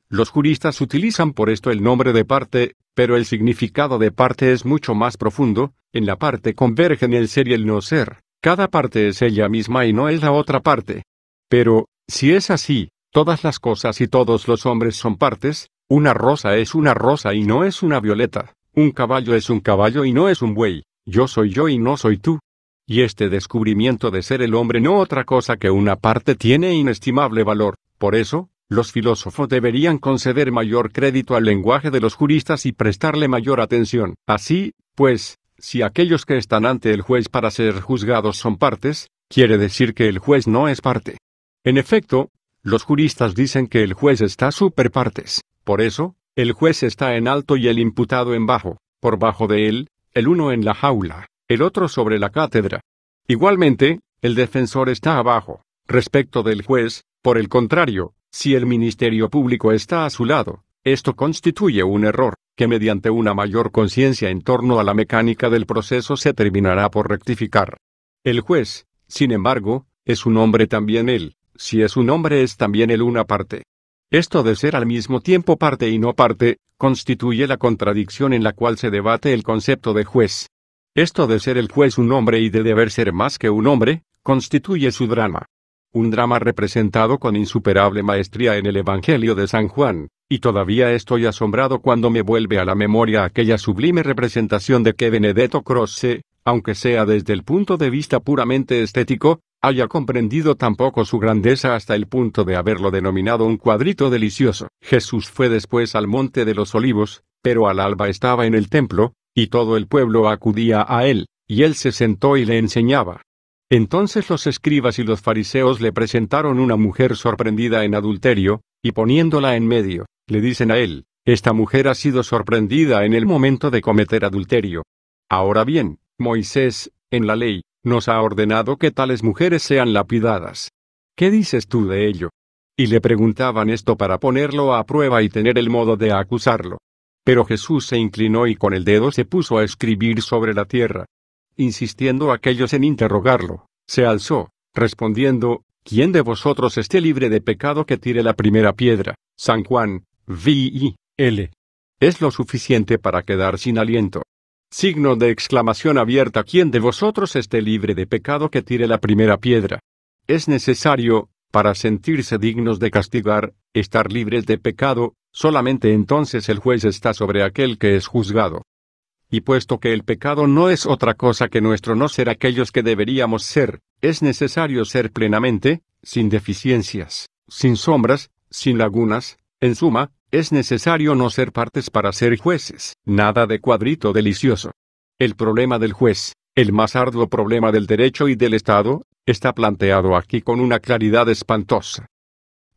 Los juristas utilizan por esto el nombre de parte, pero el significado de parte es mucho más profundo, en la parte convergen el ser y el no ser, cada parte es ella misma y no es la otra parte. Pero, si es así, todas las cosas y todos los hombres son partes, una rosa es una rosa y no es una violeta, un caballo es un caballo y no es un buey, yo soy yo y no soy tú. Y este descubrimiento de ser el hombre no otra cosa que una parte tiene inestimable valor, por eso, los filósofos deberían conceder mayor crédito al lenguaje de los juristas y prestarle mayor atención. Así, pues, si aquellos que están ante el juez para ser juzgados son partes, quiere decir que el juez no es parte. En efecto, los juristas dicen que el juez está super partes. Por eso, el juez está en alto y el imputado en bajo, por bajo de él, el uno en la jaula, el otro sobre la cátedra. Igualmente, el defensor está abajo, respecto del juez, por el contrario, si el Ministerio Público está a su lado, esto constituye un error, que mediante una mayor conciencia en torno a la mecánica del proceso se terminará por rectificar. El juez, sin embargo, es un hombre también él, si es un hombre es también él una parte. Esto de ser al mismo tiempo parte y no parte, constituye la contradicción en la cual se debate el concepto de juez. Esto de ser el juez un hombre y de deber ser más que un hombre, constituye su drama. Un drama representado con insuperable maestría en el Evangelio de San Juan, y todavía estoy asombrado cuando me vuelve a la memoria aquella sublime representación de que Benedetto Croce, aunque sea desde el punto de vista puramente estético, haya comprendido tampoco su grandeza hasta el punto de haberlo denominado un cuadrito delicioso. Jesús fue después al monte de los olivos, pero al alba estaba en el templo, y todo el pueblo acudía a él, y él se sentó y le enseñaba. Entonces los escribas y los fariseos le presentaron una mujer sorprendida en adulterio, y poniéndola en medio, le dicen a él, esta mujer ha sido sorprendida en el momento de cometer adulterio. Ahora bien, Moisés, en la ley, nos ha ordenado que tales mujeres sean lapidadas. ¿Qué dices tú de ello? Y le preguntaban esto para ponerlo a prueba y tener el modo de acusarlo. Pero Jesús se inclinó y con el dedo se puso a escribir sobre la tierra. Insistiendo aquellos en interrogarlo, se alzó, respondiendo, ¿Quién de vosotros esté libre de pecado que tire la primera piedra? San Juan, V.I. L. Es lo suficiente para quedar sin aliento. Signo de exclamación abierta. ¿Quién de vosotros esté libre de pecado que tire la primera piedra? Es necesario, para sentirse dignos de castigar, estar libres de pecado, solamente entonces el juez está sobre aquel que es juzgado. Y puesto que el pecado no es otra cosa que nuestro no ser aquellos que deberíamos ser, es necesario ser plenamente, sin deficiencias, sin sombras, sin lagunas, en suma, es necesario no ser partes para ser jueces. Nada de cuadrito delicioso. El problema del juez, el más arduo problema del derecho y del Estado, está planteado aquí con una claridad espantosa.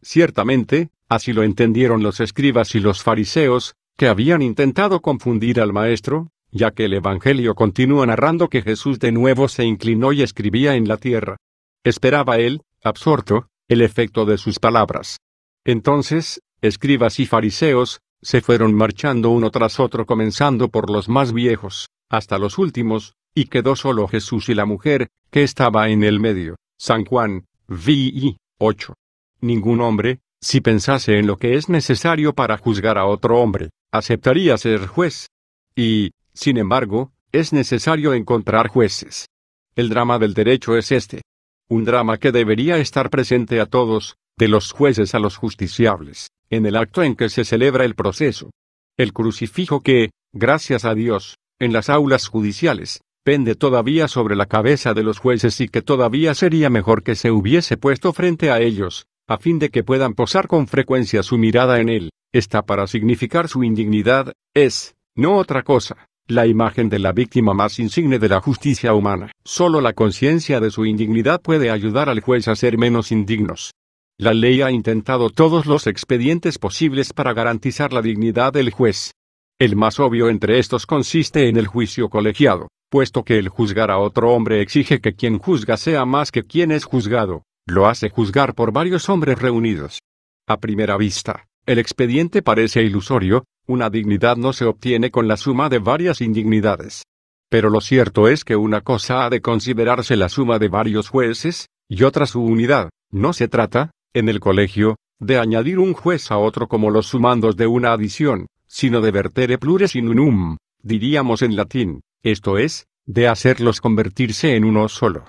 Ciertamente, así lo entendieron los escribas y los fariseos, que habían intentado confundir al Maestro, ya que el Evangelio continúa narrando que Jesús de nuevo se inclinó y escribía en la tierra. Esperaba él, absorto, el efecto de sus palabras. Entonces, escribas y fariseos, se fueron marchando uno tras otro comenzando por los más viejos, hasta los últimos, y quedó solo Jesús y la mujer, que estaba en el medio. San Juan, vi 8. Ningún hombre, si pensase en lo que es necesario para juzgar a otro hombre, aceptaría ser juez. Y, sin embargo, es necesario encontrar jueces. El drama del derecho es este. Un drama que debería estar presente a todos, de los jueces a los justiciables en el acto en que se celebra el proceso. El crucifijo que, gracias a Dios, en las aulas judiciales, pende todavía sobre la cabeza de los jueces y que todavía sería mejor que se hubiese puesto frente a ellos, a fin de que puedan posar con frecuencia su mirada en él, está para significar su indignidad, es, no otra cosa, la imagen de la víctima más insigne de la justicia humana. Solo la conciencia de su indignidad puede ayudar al juez a ser menos indignos. La ley ha intentado todos los expedientes posibles para garantizar la dignidad del juez. El más obvio entre estos consiste en el juicio colegiado, puesto que el juzgar a otro hombre exige que quien juzga sea más que quien es juzgado, lo hace juzgar por varios hombres reunidos. A primera vista, el expediente parece ilusorio, una dignidad no se obtiene con la suma de varias indignidades. Pero lo cierto es que una cosa ha de considerarse la suma de varios jueces, y otra su unidad. No se trata, en el colegio, de añadir un juez a otro como los sumandos de una adición, sino de vertere plures in unum, diríamos en latín, esto es, de hacerlos convertirse en uno solo.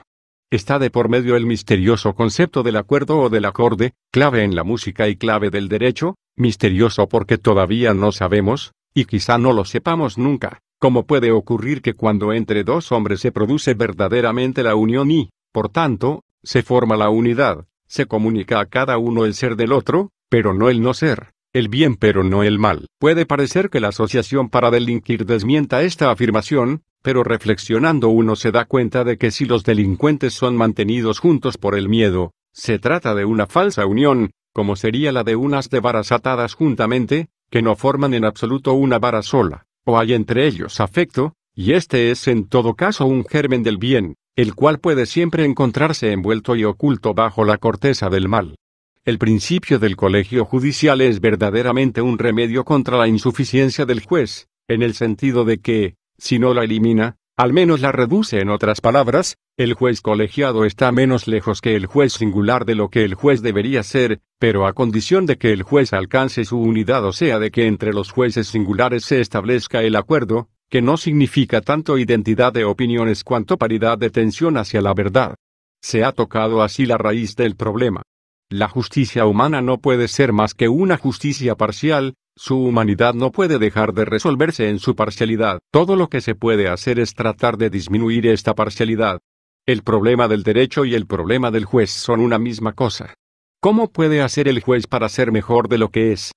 Está de por medio el misterioso concepto del acuerdo o del acorde, clave en la música y clave del derecho, misterioso porque todavía no sabemos, y quizá no lo sepamos nunca, cómo puede ocurrir que cuando entre dos hombres se produce verdaderamente la unión y, por tanto, se forma la unidad, se comunica a cada uno el ser del otro, pero no el no ser, el bien pero no el mal. Puede parecer que la Asociación para Delinquir desmienta esta afirmación, pero reflexionando uno se da cuenta de que si los delincuentes son mantenidos juntos por el miedo, se trata de una falsa unión, como sería la de unas de varas atadas juntamente, que no forman en absoluto una vara sola, o hay entre ellos afecto, y este es en todo caso un germen del bien, el cual puede siempre encontrarse envuelto y oculto bajo la corteza del mal. El principio del colegio judicial es verdaderamente un remedio contra la insuficiencia del juez, en el sentido de que, si no la elimina, al menos la reduce en otras palabras, el juez colegiado está menos lejos que el juez singular de lo que el juez debería ser, pero a condición de que el juez alcance su unidad o sea de que entre los jueces singulares se establezca el acuerdo, que no significa tanto identidad de opiniones cuanto paridad de tensión hacia la verdad. Se ha tocado así la raíz del problema. La justicia humana no puede ser más que una justicia parcial, su humanidad no puede dejar de resolverse en su parcialidad. Todo lo que se puede hacer es tratar de disminuir esta parcialidad. El problema del derecho y el problema del juez son una misma cosa. ¿Cómo puede hacer el juez para ser mejor de lo que es?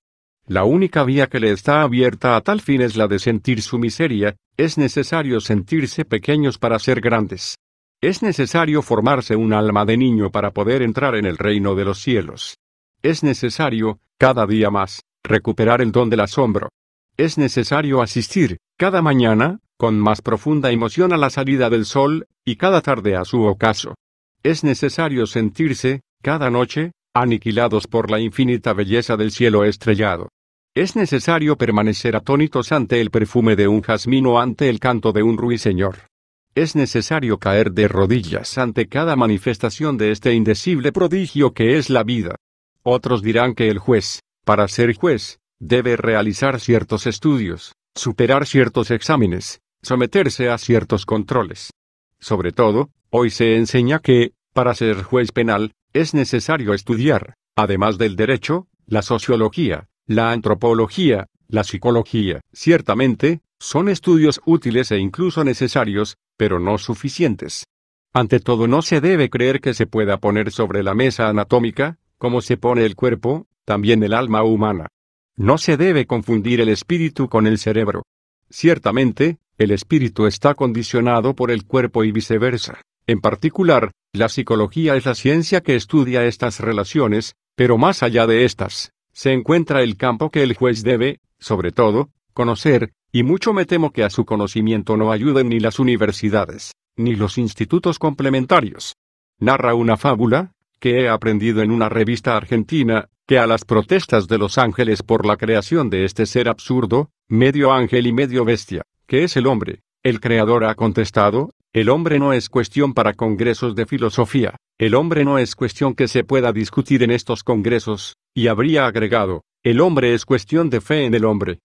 La única vía que le está abierta a tal fin es la de sentir su miseria, es necesario sentirse pequeños para ser grandes. Es necesario formarse un alma de niño para poder entrar en el reino de los cielos. Es necesario, cada día más, recuperar el don del asombro. Es necesario asistir, cada mañana, con más profunda emoción a la salida del sol, y cada tarde a su ocaso. Es necesario sentirse, cada noche, aniquilados por la infinita belleza del cielo estrellado. Es necesario permanecer atónitos ante el perfume de un jazmín o ante el canto de un ruiseñor. Es necesario caer de rodillas ante cada manifestación de este indecible prodigio que es la vida. Otros dirán que el juez, para ser juez, debe realizar ciertos estudios, superar ciertos exámenes, someterse a ciertos controles. Sobre todo, hoy se enseña que, para ser juez penal, es necesario estudiar, además del derecho, la sociología, la antropología, la psicología. Ciertamente, son estudios útiles e incluso necesarios, pero no suficientes. Ante todo no se debe creer que se pueda poner sobre la mesa anatómica, como se pone el cuerpo, también el alma humana. No se debe confundir el espíritu con el cerebro. Ciertamente, el espíritu está condicionado por el cuerpo y viceversa. En particular, la psicología es la ciencia que estudia estas relaciones, pero más allá de estas, se encuentra el campo que el juez debe, sobre todo, conocer, y mucho me temo que a su conocimiento no ayuden ni las universidades, ni los institutos complementarios. Narra una fábula, que he aprendido en una revista argentina, que a las protestas de los ángeles por la creación de este ser absurdo, medio ángel y medio bestia, que es el hombre, el creador ha contestado, el hombre no es cuestión para congresos de filosofía, el hombre no es cuestión que se pueda discutir en estos congresos, y habría agregado, el hombre es cuestión de fe en el hombre.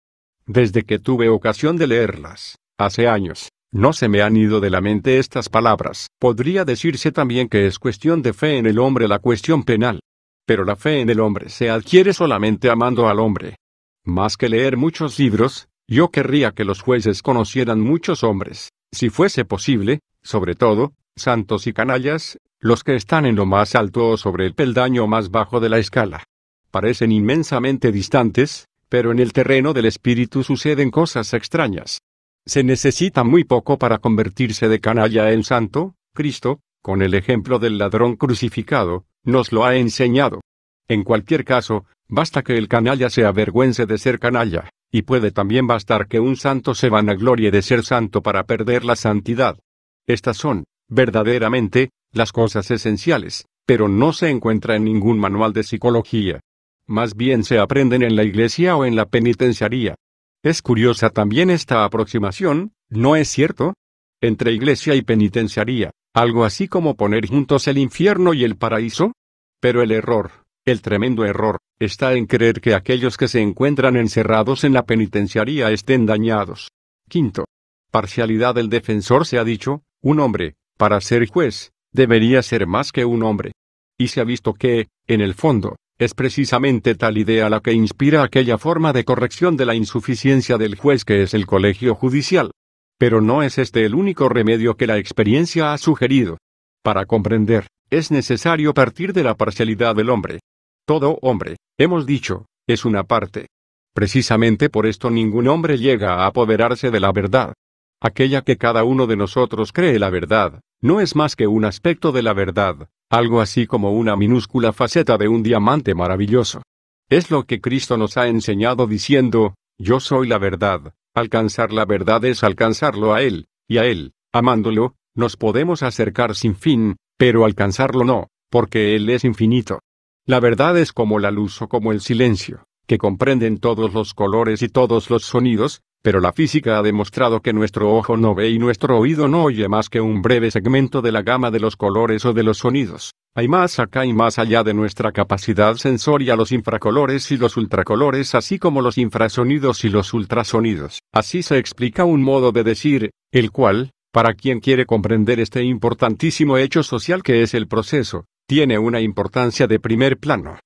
Desde que tuve ocasión de leerlas, hace años, no se me han ido de la mente estas palabras. Podría decirse también que es cuestión de fe en el hombre la cuestión penal. Pero la fe en el hombre se adquiere solamente amando al hombre. Más que leer muchos libros, yo querría que los jueces conocieran muchos hombres, si fuese posible, sobre todo, santos y canallas, los que están en lo más alto o sobre el peldaño más bajo de la escala. Parecen inmensamente distantes, pero en el terreno del espíritu suceden cosas extrañas. Se necesita muy poco para convertirse de canalla en santo, Cristo, con el ejemplo del ladrón crucificado, nos lo ha enseñado. En cualquier caso, basta que el canalla se avergüence de ser canalla, y puede también bastar que un santo se vanaglorie de ser santo para perder la santidad. Estas son, verdaderamente, las cosas esenciales, pero no se encuentra en ningún manual de psicología. Más bien se aprenden en la iglesia o en la penitenciaría. Es curiosa también esta aproximación, ¿no es cierto? Entre iglesia y penitenciaría, algo así como poner juntos el infierno y el paraíso. Pero el error, el tremendo error, está en creer que aquellos que se encuentran encerrados en la penitenciaría estén dañados. Quinto. Parcialidad del defensor se ha dicho, un hombre, para ser juez, debería ser más que un hombre. Y se ha visto que, en el fondo, es precisamente tal idea la que inspira aquella forma de corrección de la insuficiencia del juez que es el colegio judicial. Pero no es este el único remedio que la experiencia ha sugerido. Para comprender, es necesario partir de la parcialidad del hombre. Todo hombre, hemos dicho, es una parte. Precisamente por esto ningún hombre llega a apoderarse de la verdad. Aquella que cada uno de nosotros cree la verdad, no es más que un aspecto de la verdad, algo así como una minúscula faceta de un diamante maravilloso. Es lo que Cristo nos ha enseñado diciendo, yo soy la verdad, alcanzar la verdad es alcanzarlo a Él, y a Él, amándolo, nos podemos acercar sin fin, pero alcanzarlo no, porque Él es infinito. La verdad es como la luz o como el silencio que comprenden todos los colores y todos los sonidos, pero la física ha demostrado que nuestro ojo no ve y nuestro oído no oye más que un breve segmento de la gama de los colores o de los sonidos. Hay más acá y más allá de nuestra capacidad sensoria los infracolores y los ultracolores así como los infrasonidos y los ultrasonidos. Así se explica un modo de decir, el cual, para quien quiere comprender este importantísimo hecho social que es el proceso, tiene una importancia de primer plano.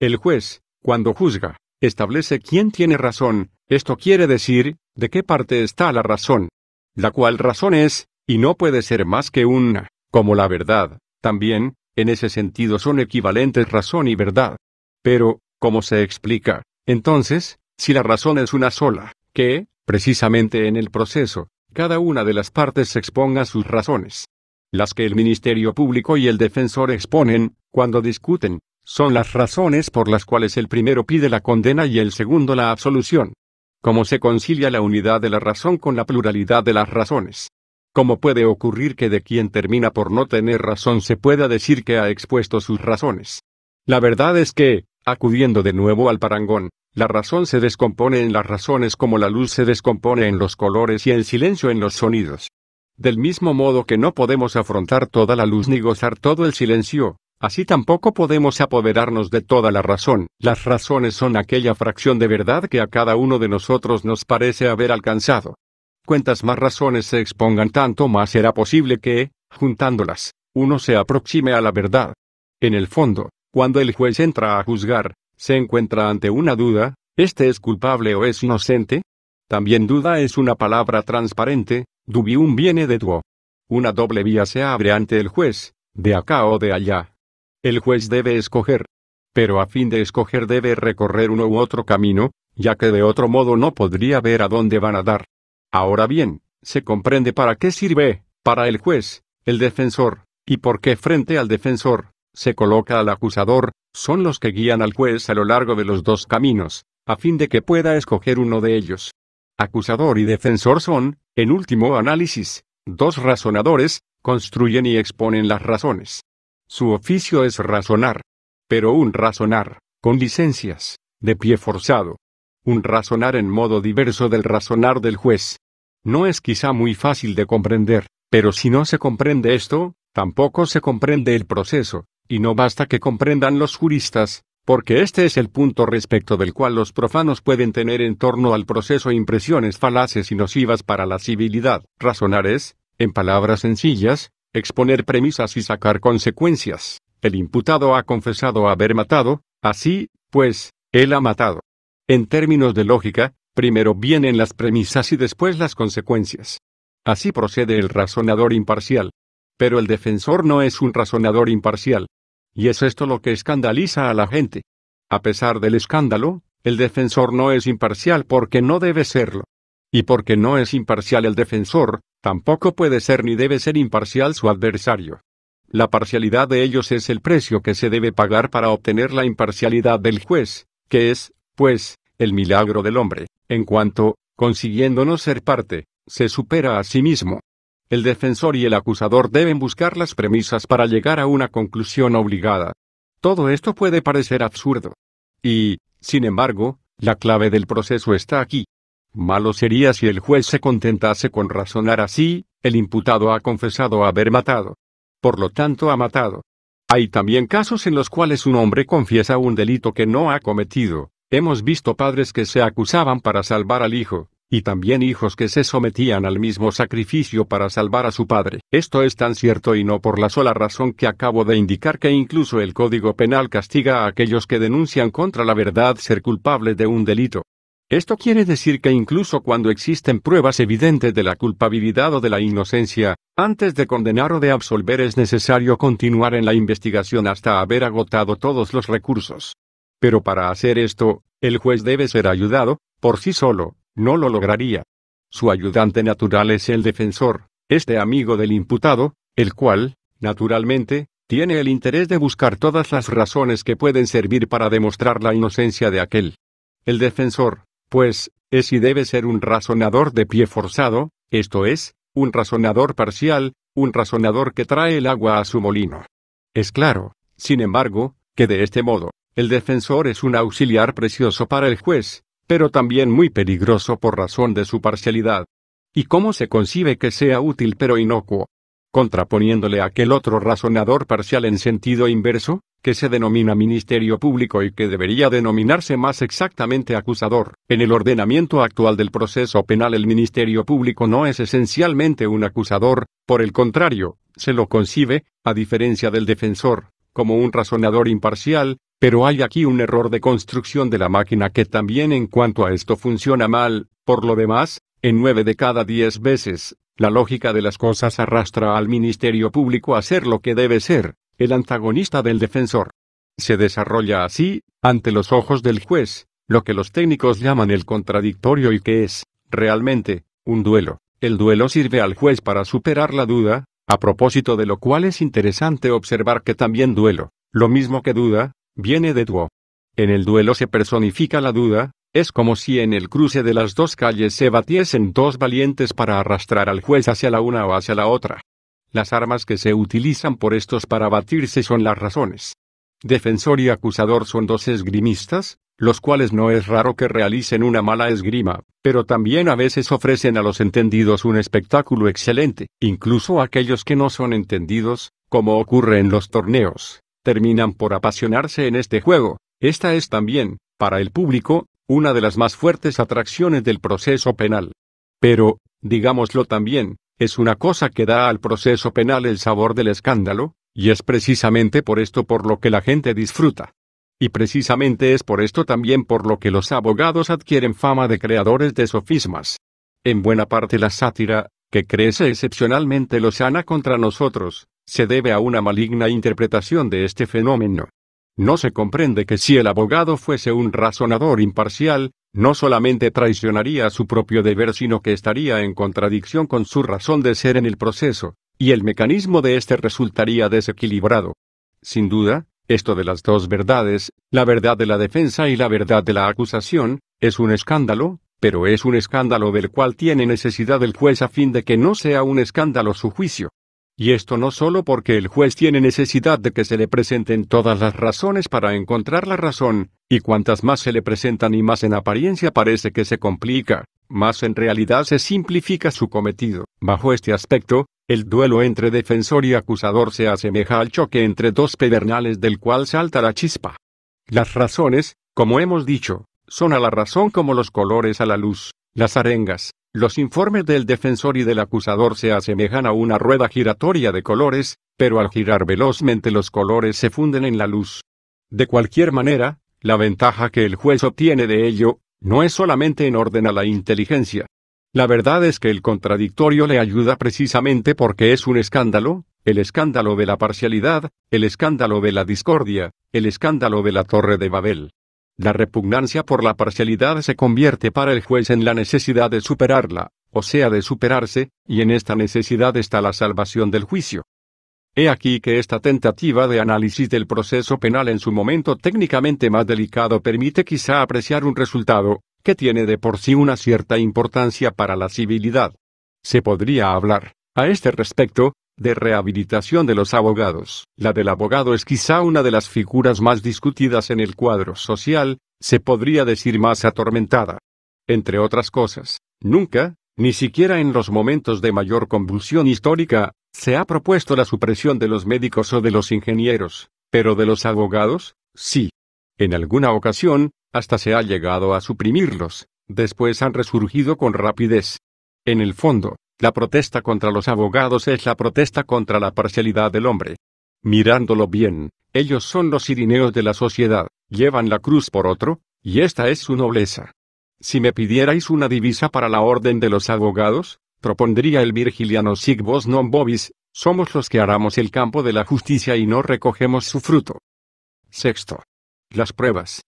El juez, cuando juzga, establece quién tiene razón, esto quiere decir, de qué parte está la razón. La cual razón es, y no puede ser más que una, como la verdad, también, en ese sentido son equivalentes razón y verdad. Pero, ¿cómo se explica? Entonces, si la razón es una sola, que, precisamente en el proceso, cada una de las partes exponga sus razones. Las que el Ministerio Público y el defensor exponen, cuando discuten, son las razones por las cuales el primero pide la condena y el segundo la absolución. ¿Cómo se concilia la unidad de la razón con la pluralidad de las razones? ¿Cómo puede ocurrir que de quien termina por no tener razón se pueda decir que ha expuesto sus razones? La verdad es que, acudiendo de nuevo al parangón, la razón se descompone en las razones como la luz se descompone en los colores y el silencio en los sonidos. Del mismo modo que no podemos afrontar toda la luz ni gozar todo el silencio, Así tampoco podemos apoderarnos de toda la razón. Las razones son aquella fracción de verdad que a cada uno de nosotros nos parece haber alcanzado. Cuantas más razones se expongan, tanto más será posible que, juntándolas, uno se aproxime a la verdad. En el fondo, cuando el juez entra a juzgar, se encuentra ante una duda, ¿este es culpable o es inocente? También duda es una palabra transparente, dubium viene de tuo. Una doble vía se abre ante el juez, de acá o de allá. El juez debe escoger. Pero a fin de escoger debe recorrer uno u otro camino, ya que de otro modo no podría ver a dónde van a dar. Ahora bien, se comprende para qué sirve, para el juez, el defensor, y por qué frente al defensor, se coloca al acusador, son los que guían al juez a lo largo de los dos caminos, a fin de que pueda escoger uno de ellos. Acusador y defensor son, en último análisis, dos razonadores, construyen y exponen las razones. Su oficio es razonar. Pero un razonar, con licencias, de pie forzado. Un razonar en modo diverso del razonar del juez. No es quizá muy fácil de comprender, pero si no se comprende esto, tampoco se comprende el proceso, y no basta que comprendan los juristas, porque este es el punto respecto del cual los profanos pueden tener en torno al proceso impresiones falaces y nocivas para la civilidad. Razonar es, en palabras sencillas, exponer premisas y sacar consecuencias. El imputado ha confesado haber matado, así, pues, él ha matado. En términos de lógica, primero vienen las premisas y después las consecuencias. Así procede el razonador imparcial. Pero el defensor no es un razonador imparcial. Y es esto lo que escandaliza a la gente. A pesar del escándalo, el defensor no es imparcial porque no debe serlo. Y porque no es imparcial el defensor, tampoco puede ser ni debe ser imparcial su adversario. La parcialidad de ellos es el precio que se debe pagar para obtener la imparcialidad del juez, que es, pues, el milagro del hombre, en cuanto, consiguiendo no ser parte, se supera a sí mismo. El defensor y el acusador deben buscar las premisas para llegar a una conclusión obligada. Todo esto puede parecer absurdo. Y, sin embargo, la clave del proceso está aquí. Malo sería si el juez se contentase con razonar así, el imputado ha confesado haber matado. Por lo tanto ha matado. Hay también casos en los cuales un hombre confiesa un delito que no ha cometido. Hemos visto padres que se acusaban para salvar al hijo, y también hijos que se sometían al mismo sacrificio para salvar a su padre. Esto es tan cierto y no por la sola razón que acabo de indicar que incluso el Código Penal castiga a aquellos que denuncian contra la verdad ser culpables de un delito. Esto quiere decir que incluso cuando existen pruebas evidentes de la culpabilidad o de la inocencia, antes de condenar o de absolver es necesario continuar en la investigación hasta haber agotado todos los recursos. Pero para hacer esto, El juez debe ser ayudado, por sí solo, no lo lograría. Su ayudante natural es el defensor, este amigo del imputado, el cual, naturalmente, tiene el interés de buscar todas las razones que pueden servir para demostrar la inocencia de aquel. El defensor, pues, es y debe ser un razonador de pie forzado, esto es, un razonador parcial, un razonador que trae el agua a su molino. Es claro, sin embargo, que de este modo, el defensor es un auxiliar precioso para el juez, pero también muy peligroso por razón de su parcialidad. ¿Y cómo se concibe que sea útil pero inocuo? Contraponiéndole a aquel otro razonador parcial en sentido inverso, que se denomina ministerio público y que debería denominarse más exactamente acusador. En el ordenamiento actual del proceso penal el ministerio público no es esencialmente un acusador, por el contrario, se lo concibe, a diferencia del defensor, como un razonador imparcial, pero hay aquí un error de construcción de la máquina que también en cuanto a esto funciona mal, por lo demás, en nueve de cada diez veces, la lógica de las cosas arrastra al Ministerio Público a ser lo que debe ser, el antagonista del defensor. Se desarrolla así, ante los ojos del juez, lo que los técnicos llaman el contradictorio y que es, realmente, un duelo. El duelo sirve al juez para superar la duda, a propósito de lo cual es interesante observar que también duelo, lo mismo que duda, viene de duo. En el duelo se personifica la duda, es como si en el cruce de las dos calles se batiesen dos valientes para arrastrar al juez hacia la una o hacia la otra. Las armas que se utilizan por estos para batirse son las razones. Defensor y acusador son dos esgrimistas, los cuales no es raro que realicen una mala esgrima, pero también a veces ofrecen a los entendidos un espectáculo excelente, incluso aquellos que no son entendidos, como ocurre en los torneos, terminan por apasionarse en este juego. Esta es también, para el público, una de las más fuertes atracciones del proceso penal. Pero, digámoslo también, es una cosa que da al proceso penal el sabor del escándalo, y es precisamente por esto por lo que la gente disfruta. Y precisamente es por esto también por lo que los abogados adquieren fama de creadores de sofismas. En buena parte la sátira, que crece excepcionalmente lozana contra nosotros, se debe a una maligna interpretación de este fenómeno. No se comprende que si el abogado fuese un razonador imparcial, no solamente traicionaría su propio deber, sino que estaría en contradicción con su razón de ser en el proceso, y el mecanismo de éste resultaría desequilibrado. Sin duda, esto de las dos verdades, la verdad de la defensa y la verdad de la acusación, es un escándalo, pero es un escándalo del cual tiene necesidad el juez a fin de que no sea un escándalo su juicio. Y esto no solo porque el juez tiene necesidad de que se le presenten todas las razones para encontrar la razón, y cuantas más se le presentan y más en apariencia parece que se complica, más en realidad se simplifica su cometido. Bajo este aspecto, el duelo entre defensor y acusador se asemeja al choque entre dos pedernales del cual salta la chispa. Las razones, como hemos dicho, son a la razón como los colores a la luz, las arengas, los informes del defensor y del acusador se asemejan a una rueda giratoria de colores, pero al girar velozmente los colores se funden en la luz. De cualquier manera, la ventaja que el juez obtiene de ello, no es solamente en orden a la inteligencia. La verdad es que el contradictorio le ayuda precisamente porque es un escándalo, el escándalo de la parcialidad, el escándalo de la discordia, el escándalo de la torre de Babel. La repugnancia por la parcialidad se convierte para el juez en la necesidad de superarla, o sea, de superarse, y en esta necesidad está la salvación del juicio. He aquí que esta tentativa de análisis del proceso penal en su momento técnicamente más delicado permite quizá apreciar un resultado, que tiene de por sí una cierta importancia para la civilidad. Se podría hablar, a este respecto, de rehabilitación de los abogados. La del abogado es quizá una de las figuras más discutidas en el cuadro social, se podría decir más atormentada. Entre otras cosas, nunca, ni siquiera en los momentos de mayor convulsión histórica, se ha propuesto la supresión de los médicos o de los ingenieros, pero de los abogados, sí. En alguna ocasión, hasta se ha llegado a suprimirlos, después han resurgido con rapidez. En el fondo, la protesta contra los abogados es la protesta contra la parcialidad del hombre. Mirándolo bien, ellos son los irineos de la sociedad, llevan la cruz por otro, y esta es su nobleza. Si me pidierais una divisa para la orden de los abogados, propondría el virgiliano sig vos non vobis, somos los que aramos el campo de la justicia y no recogemos su fruto. Sexto. Las pruebas.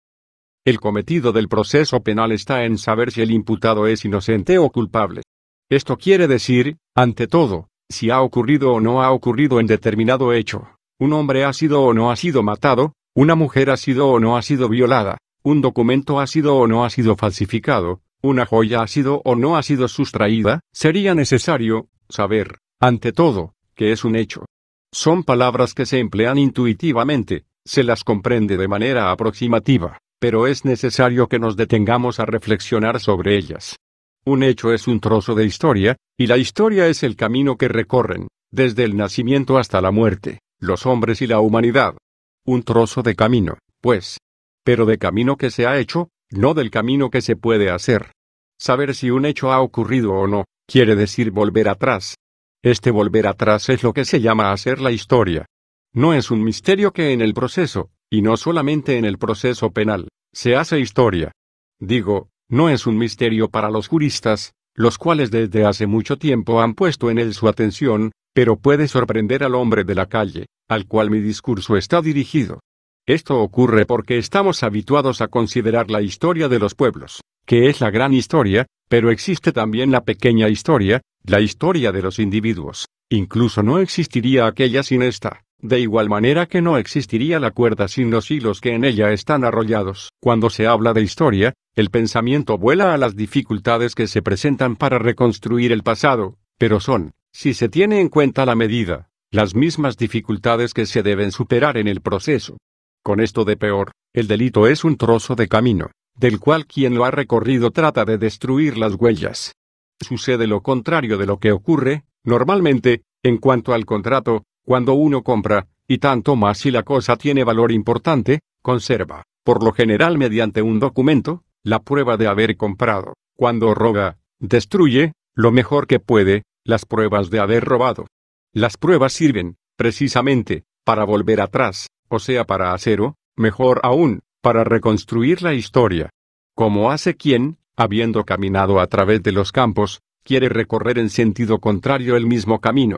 El cometido del proceso penal está en saber si el imputado es inocente o culpable. Esto quiere decir, ante todo, si ha ocurrido o no ha ocurrido en determinado hecho. Un hombre ha sido o no ha sido matado, una mujer ha sido o no ha sido violada, un documento ha sido o no ha sido falsificado, una joya ha sido o no ha sido sustraída, sería necesario, saber, ante todo, que es un hecho. Son palabras que se emplean intuitivamente, se las comprende de manera aproximativa, pero es necesario que nos detengamos a reflexionar sobre ellas. Un hecho es un trozo de historia, y la historia es el camino que recorren, desde el nacimiento hasta la muerte, los hombres y la humanidad. Un trozo de camino, pues. Pero de camino que se ha hecho, no del camino que se puede hacer. Saber si un hecho ha ocurrido o no, quiere decir volver atrás. Este volver atrás es lo que se llama hacer la historia. No es un misterio que en el proceso, y no solamente en el proceso penal, se hace historia. Digo, no es un misterio para los juristas, los cuales desde hace mucho tiempo han puesto en él su atención, pero puede sorprender al hombre de la calle, al cual mi discurso está dirigido. Esto ocurre porque estamos habituados a considerar la historia de los pueblos, que es la gran historia, pero existe también la pequeña historia, la historia de los individuos. Incluso no existiría aquella sin esta, de igual manera que no existiría la cuerda sin los hilos que en ella están arrollados. Cuando se habla de historia, el pensamiento vuela a las dificultades que se presentan para reconstruir el pasado, pero son, si se tiene en cuenta la medida, las mismas dificultades que se deben superar en el proceso. Con esto de peor, el delito es un trozo de camino, del cual quien lo ha recorrido trata de destruir las huellas. Sucede lo contrario de lo que ocurre, normalmente, en cuanto al contrato, cuando uno compra, y tanto más si la cosa tiene valor importante, conserva, por lo general mediante un documento, la prueba de haber comprado. Cuando roba, destruye, lo mejor que puede, las pruebas de haber robado. Las pruebas sirven, precisamente, para volver atrás, o sea, para hacer o, mejor aún, para reconstruir la historia. Como hace quien, habiendo caminado a través de los campos, quiere recorrer en sentido contrario el mismo camino.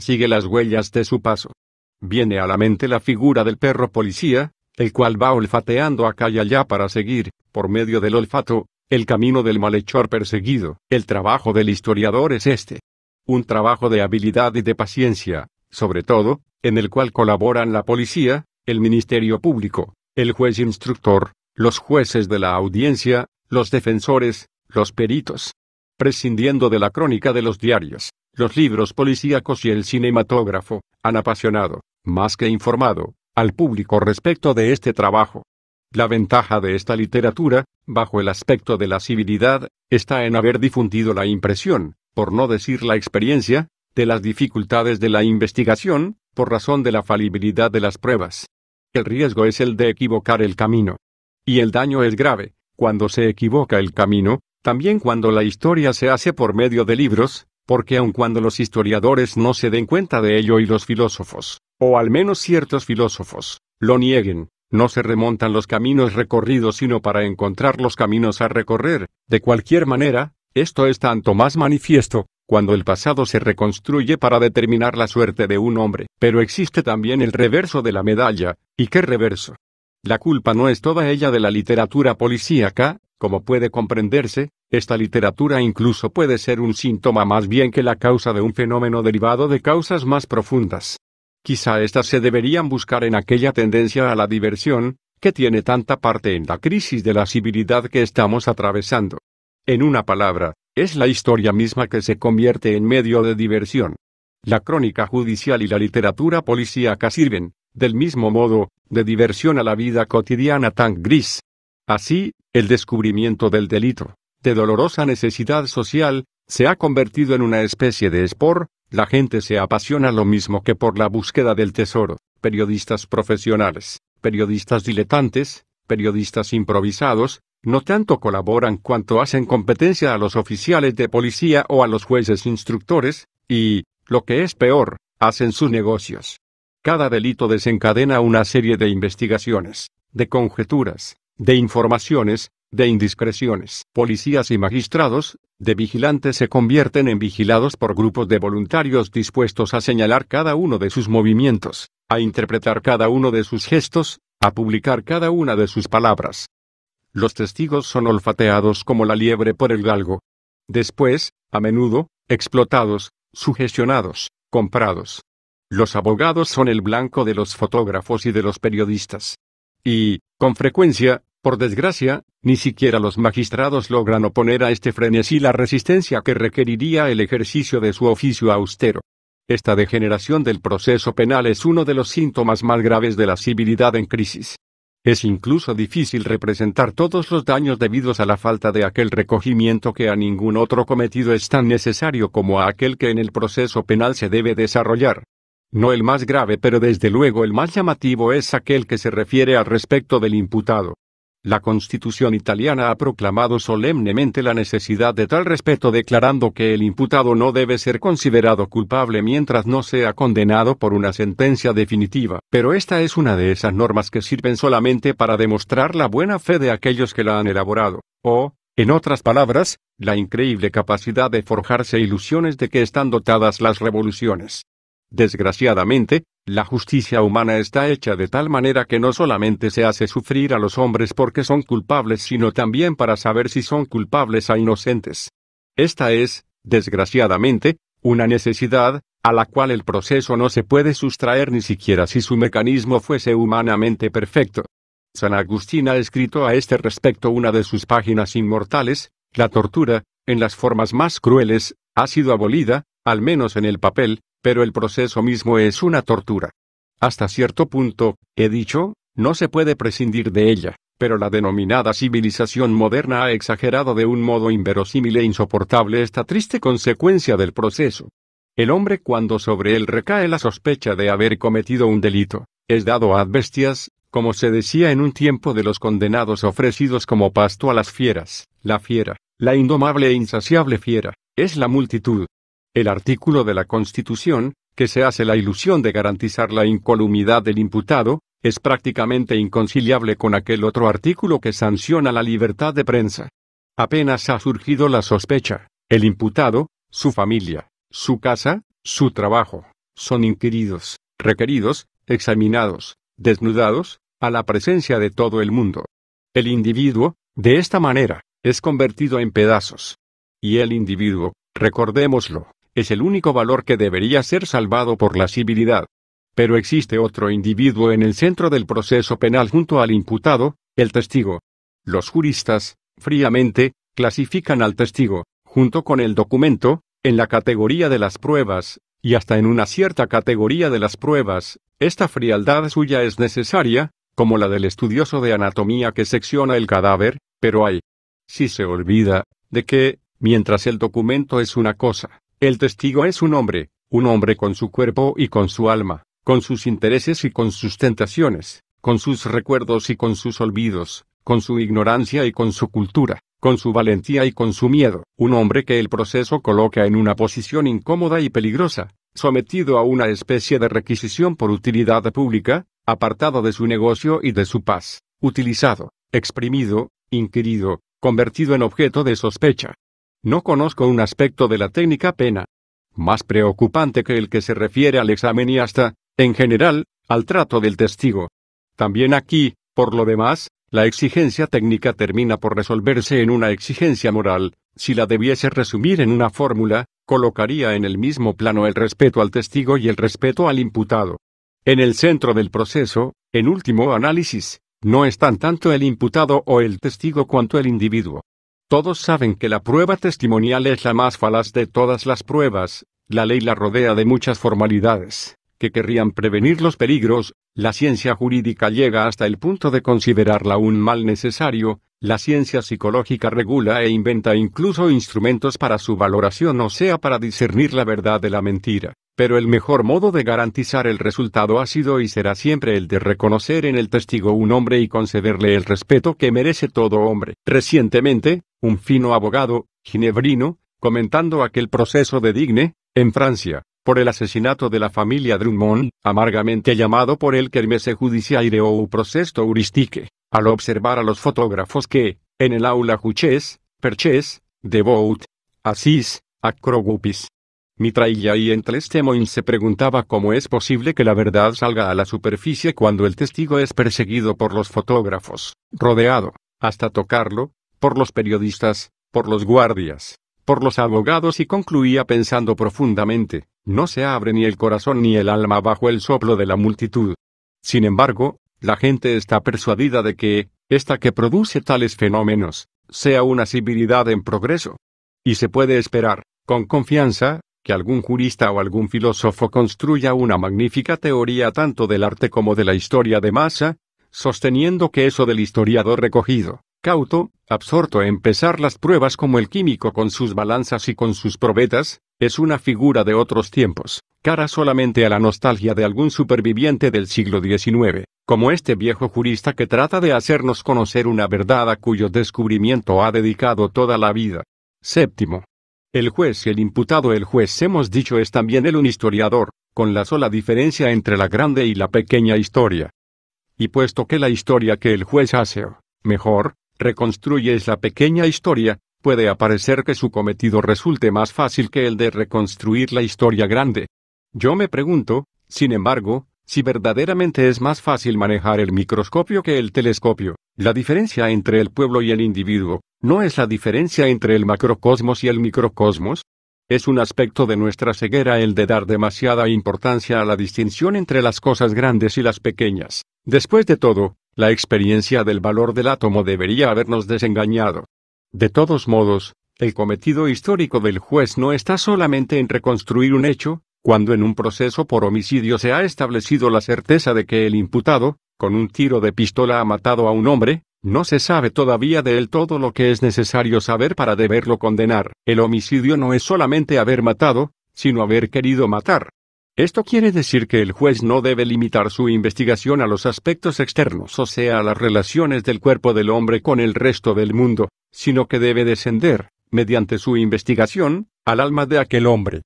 Sigue las huellas de su paso. Viene a la mente la figura del perro policía, el cual va olfateando acá y allá para seguir, por medio del olfato, el camino del malhechor perseguido. El trabajo del historiador es este. Un trabajo de habilidad y de paciencia, sobre todo, en el cual colaboran la policía, el Ministerio Público, el juez instructor, los jueces de la audiencia, los defensores, los peritos. Prescindiendo de la crónica de los diarios, los libros policíacos y el cinematógrafo, han apasionado, más que informado, al público respecto de este trabajo. La ventaja de esta literatura, bajo el aspecto de la civilidad, está en haber difundido la impresión, por no decir la experiencia, de las dificultades de la investigación, por razón de la falibilidad de las pruebas. El riesgo es el de equivocar el camino. Y el daño es grave, cuando se equivoca el camino, también cuando la historia se hace por medio de libros, porque aun cuando los historiadores no se den cuenta de ello y los filósofos, o al menos ciertos filósofos, lo nieguen, no se remontan los caminos recorridos sino para encontrar los caminos a recorrer, de cualquier manera, esto es tanto más manifiesto, cuando el pasado se reconstruye para determinar la suerte de un hombre. Pero existe también el reverso de la medalla, ¿y qué reverso? La culpa no es toda ella de la literatura policíaca, como puede comprenderse, esta literatura incluso puede ser un síntoma más bien que la causa de un fenómeno derivado de causas más profundas. Quizá éstas se deberían buscar en aquella tendencia a la diversión, que tiene tanta parte en la crisis de la civilidad que estamos atravesando. En una palabra, es la historia misma que se convierte en medio de diversión. La crónica judicial y la literatura policíaca sirven, del mismo modo, de diversión a la vida cotidiana tan gris. Así, el descubrimiento del delito, de dolorosa necesidad social, se ha convertido en una especie de espor, la gente se apasiona lo mismo que por la búsqueda del tesoro, periodistas profesionales, periodistas diletantes, periodistas improvisados, no tanto colaboran cuanto hacen competencia a los oficiales de policía o a los jueces instructores, y, lo que es peor, hacen sus negocios. Cada delito desencadena una serie de investigaciones, de conjeturas, de informaciones, de indiscreciones. Policías y magistrados, de vigilantes se convierten en vigilados por grupos de voluntarios dispuestos a señalar cada uno de sus movimientos, a interpretar cada uno de sus gestos, a publicar cada una de sus palabras, los testigos son olfateados como la liebre por el galgo. Después, a menudo, explotados, sugestionados, comprados. Los abogados son el blanco de los fotógrafos y de los periodistas. Y, con frecuencia, por desgracia, ni siquiera los magistrados logran oponer a este frenesí la resistencia que requeriría el ejercicio de su oficio austero. Esta degeneración del proceso penal es uno de los síntomas más graves de la civilidad en crisis. Es incluso difícil representar todos los daños debidos a la falta de aquel recogimiento que a ningún otro cometido es tan necesario como a aquel que en el proceso penal se debe desarrollar. No el más grave, pero desde luego el más llamativo es aquel que se refiere al respecto del imputado. La Constitución italiana ha proclamado solemnemente la necesidad de tal respeto declarando que el imputado no debe ser considerado culpable mientras no sea condenado por una sentencia definitiva. Pero esta es una de esas normas que sirven solamente para demostrar la buena fe de aquellos que la han elaborado, o, en otras palabras, la increíble capacidad de forjarse ilusiones de que están dotadas las revoluciones. Desgraciadamente, la justicia humana está hecha de tal manera que no solamente se hace sufrir a los hombres porque son culpables, sino también para saber si son culpables a inocentes. Esta es, desgraciadamente, una necesidad, a la cual el proceso no se puede sustraer ni siquiera si su mecanismo fuese humanamente perfecto. San Agustín ha escrito a este respecto una de sus páginas inmortales, la tortura, en las formas más crueles, ha sido abolida, al menos en el papel, pero el proceso mismo es una tortura. Hasta cierto punto, he dicho, no se puede prescindir de ella, pero la denominada civilización moderna ha exagerado de un modo inverosímil e insoportable esta triste consecuencia del proceso. El hombre cuando sobre él recae la sospecha de haber cometido un delito, es dado a bestias, como se decía en un tiempo de los condenados ofrecidos como pasto a las fieras, la fiera, la indomable e insaciable fiera, es la multitud, el artículo de la Constitución, que se hace la ilusión de garantizar la incolumidad del imputado, es prácticamente inconciliable con aquel otro artículo que sanciona la libertad de prensa. Apenas ha surgido la sospecha, el imputado, su familia, su casa, su trabajo, son inquiridos, requeridos, examinados, desnudados, a la presencia de todo el mundo. El individuo, de esta manera, es convertido en pedazos. Y el individuo, recordémoslo, es el único valor que debería ser salvado por la civilidad. Pero existe otro individuo en el centro del proceso penal junto al imputado, el testigo. Los juristas, fríamente, clasifican al testigo, junto con el documento, en la categoría de las pruebas, y hasta en una cierta categoría de las pruebas, esta frialdad suya es necesaria, como la del estudioso de anatomía que secciona el cadáver, pero hay, si se olvida, de que, mientras el documento es una cosa, el testigo es un hombre, un hombre con su cuerpo y con su alma, con sus intereses y con sus tentaciones, con sus recuerdos y con sus olvidos, con su ignorancia y con su cultura, con su valentía y con su miedo, un hombre que el proceso coloca en una posición incómoda y peligrosa, sometido a una especie de requisición por utilidad pública, apartado de su negocio y de su paz, utilizado, exprimido, inquirido, convertido en objeto de sospecha, no conozco un aspecto de la técnica pena más preocupante que el que se refiere al examen y hasta, en general, al trato del testigo. También aquí, por lo demás, la exigencia técnica termina por resolverse en una exigencia moral, si la debiese resumir en una fórmula, colocaría en el mismo plano el respeto al testigo y el respeto al imputado. En el centro del proceso, en último análisis, no están tanto el imputado o el testigo cuanto el individuo. Todos saben que la prueba testimonial es la más falaz de todas las pruebas, la ley la rodea de muchas formalidades, que querrían prevenir los peligros, la ciencia jurídica llega hasta el punto de considerarla un mal necesario, la ciencia psicológica regula e inventa incluso instrumentos para su valoración o sea para discernir la verdad de la mentira pero el mejor modo de garantizar el resultado ha sido y será siempre el de reconocer en el testigo un hombre y concederle el respeto que merece todo hombre. Recientemente, un fino abogado, ginebrino, comentando aquel proceso de Digne, en Francia, por el asesinato de la familia Drummond, amargamente llamado por el Kermesse Judiciaire o proceso heuristique, al observar a los fotógrafos que, en el aula Juches, Perches, Devout, Asís, Acrogupis, Mitrailla y Entlestemoin se preguntaba cómo es posible que la verdad salga a la superficie cuando el testigo es perseguido por los fotógrafos, rodeado, hasta tocarlo, por los periodistas, por los guardias, por los abogados y concluía pensando profundamente, no se abre ni el corazón ni el alma bajo el soplo de la multitud. Sin embargo, la gente está persuadida de que, esta que produce tales fenómenos, sea una civilidad en progreso. Y se puede esperar, con confianza, que algún jurista o algún filósofo construya una magnífica teoría tanto del arte como de la historia de masa, sosteniendo que eso del historiador recogido, cauto, absorto en pesar las pruebas como el químico con sus balanzas y con sus probetas, es una figura de otros tiempos, cara solamente a la nostalgia de algún superviviente del siglo XIX, como este viejo jurista que trata de hacernos conocer una verdad a cuyo descubrimiento ha dedicado toda la vida. Séptimo. El juez y el imputado el juez hemos dicho es también el un historiador, con la sola diferencia entre la grande y la pequeña historia. Y puesto que la historia que el juez hace, mejor, reconstruye es la pequeña historia, puede aparecer que su cometido resulte más fácil que el de reconstruir la historia grande. Yo me pregunto, sin embargo, si verdaderamente es más fácil manejar el microscopio que el telescopio. La diferencia entre el pueblo y el individuo, ¿no es la diferencia entre el macrocosmos y el microcosmos? Es un aspecto de nuestra ceguera el de dar demasiada importancia a la distinción entre las cosas grandes y las pequeñas. Después de todo, la experiencia del valor del átomo debería habernos desengañado. De todos modos, el cometido histórico del juez no está solamente en reconstruir un hecho, cuando en un proceso por homicidio se ha establecido la certeza de que el imputado, con un tiro de pistola ha matado a un hombre, no se sabe todavía de él todo lo que es necesario saber para deberlo condenar. El homicidio no es solamente haber matado, sino haber querido matar. Esto quiere decir que el juez no debe limitar su investigación a los aspectos externos, o sea, a las relaciones del cuerpo del hombre con el resto del mundo, sino que debe descender, mediante su investigación, al alma de aquel hombre.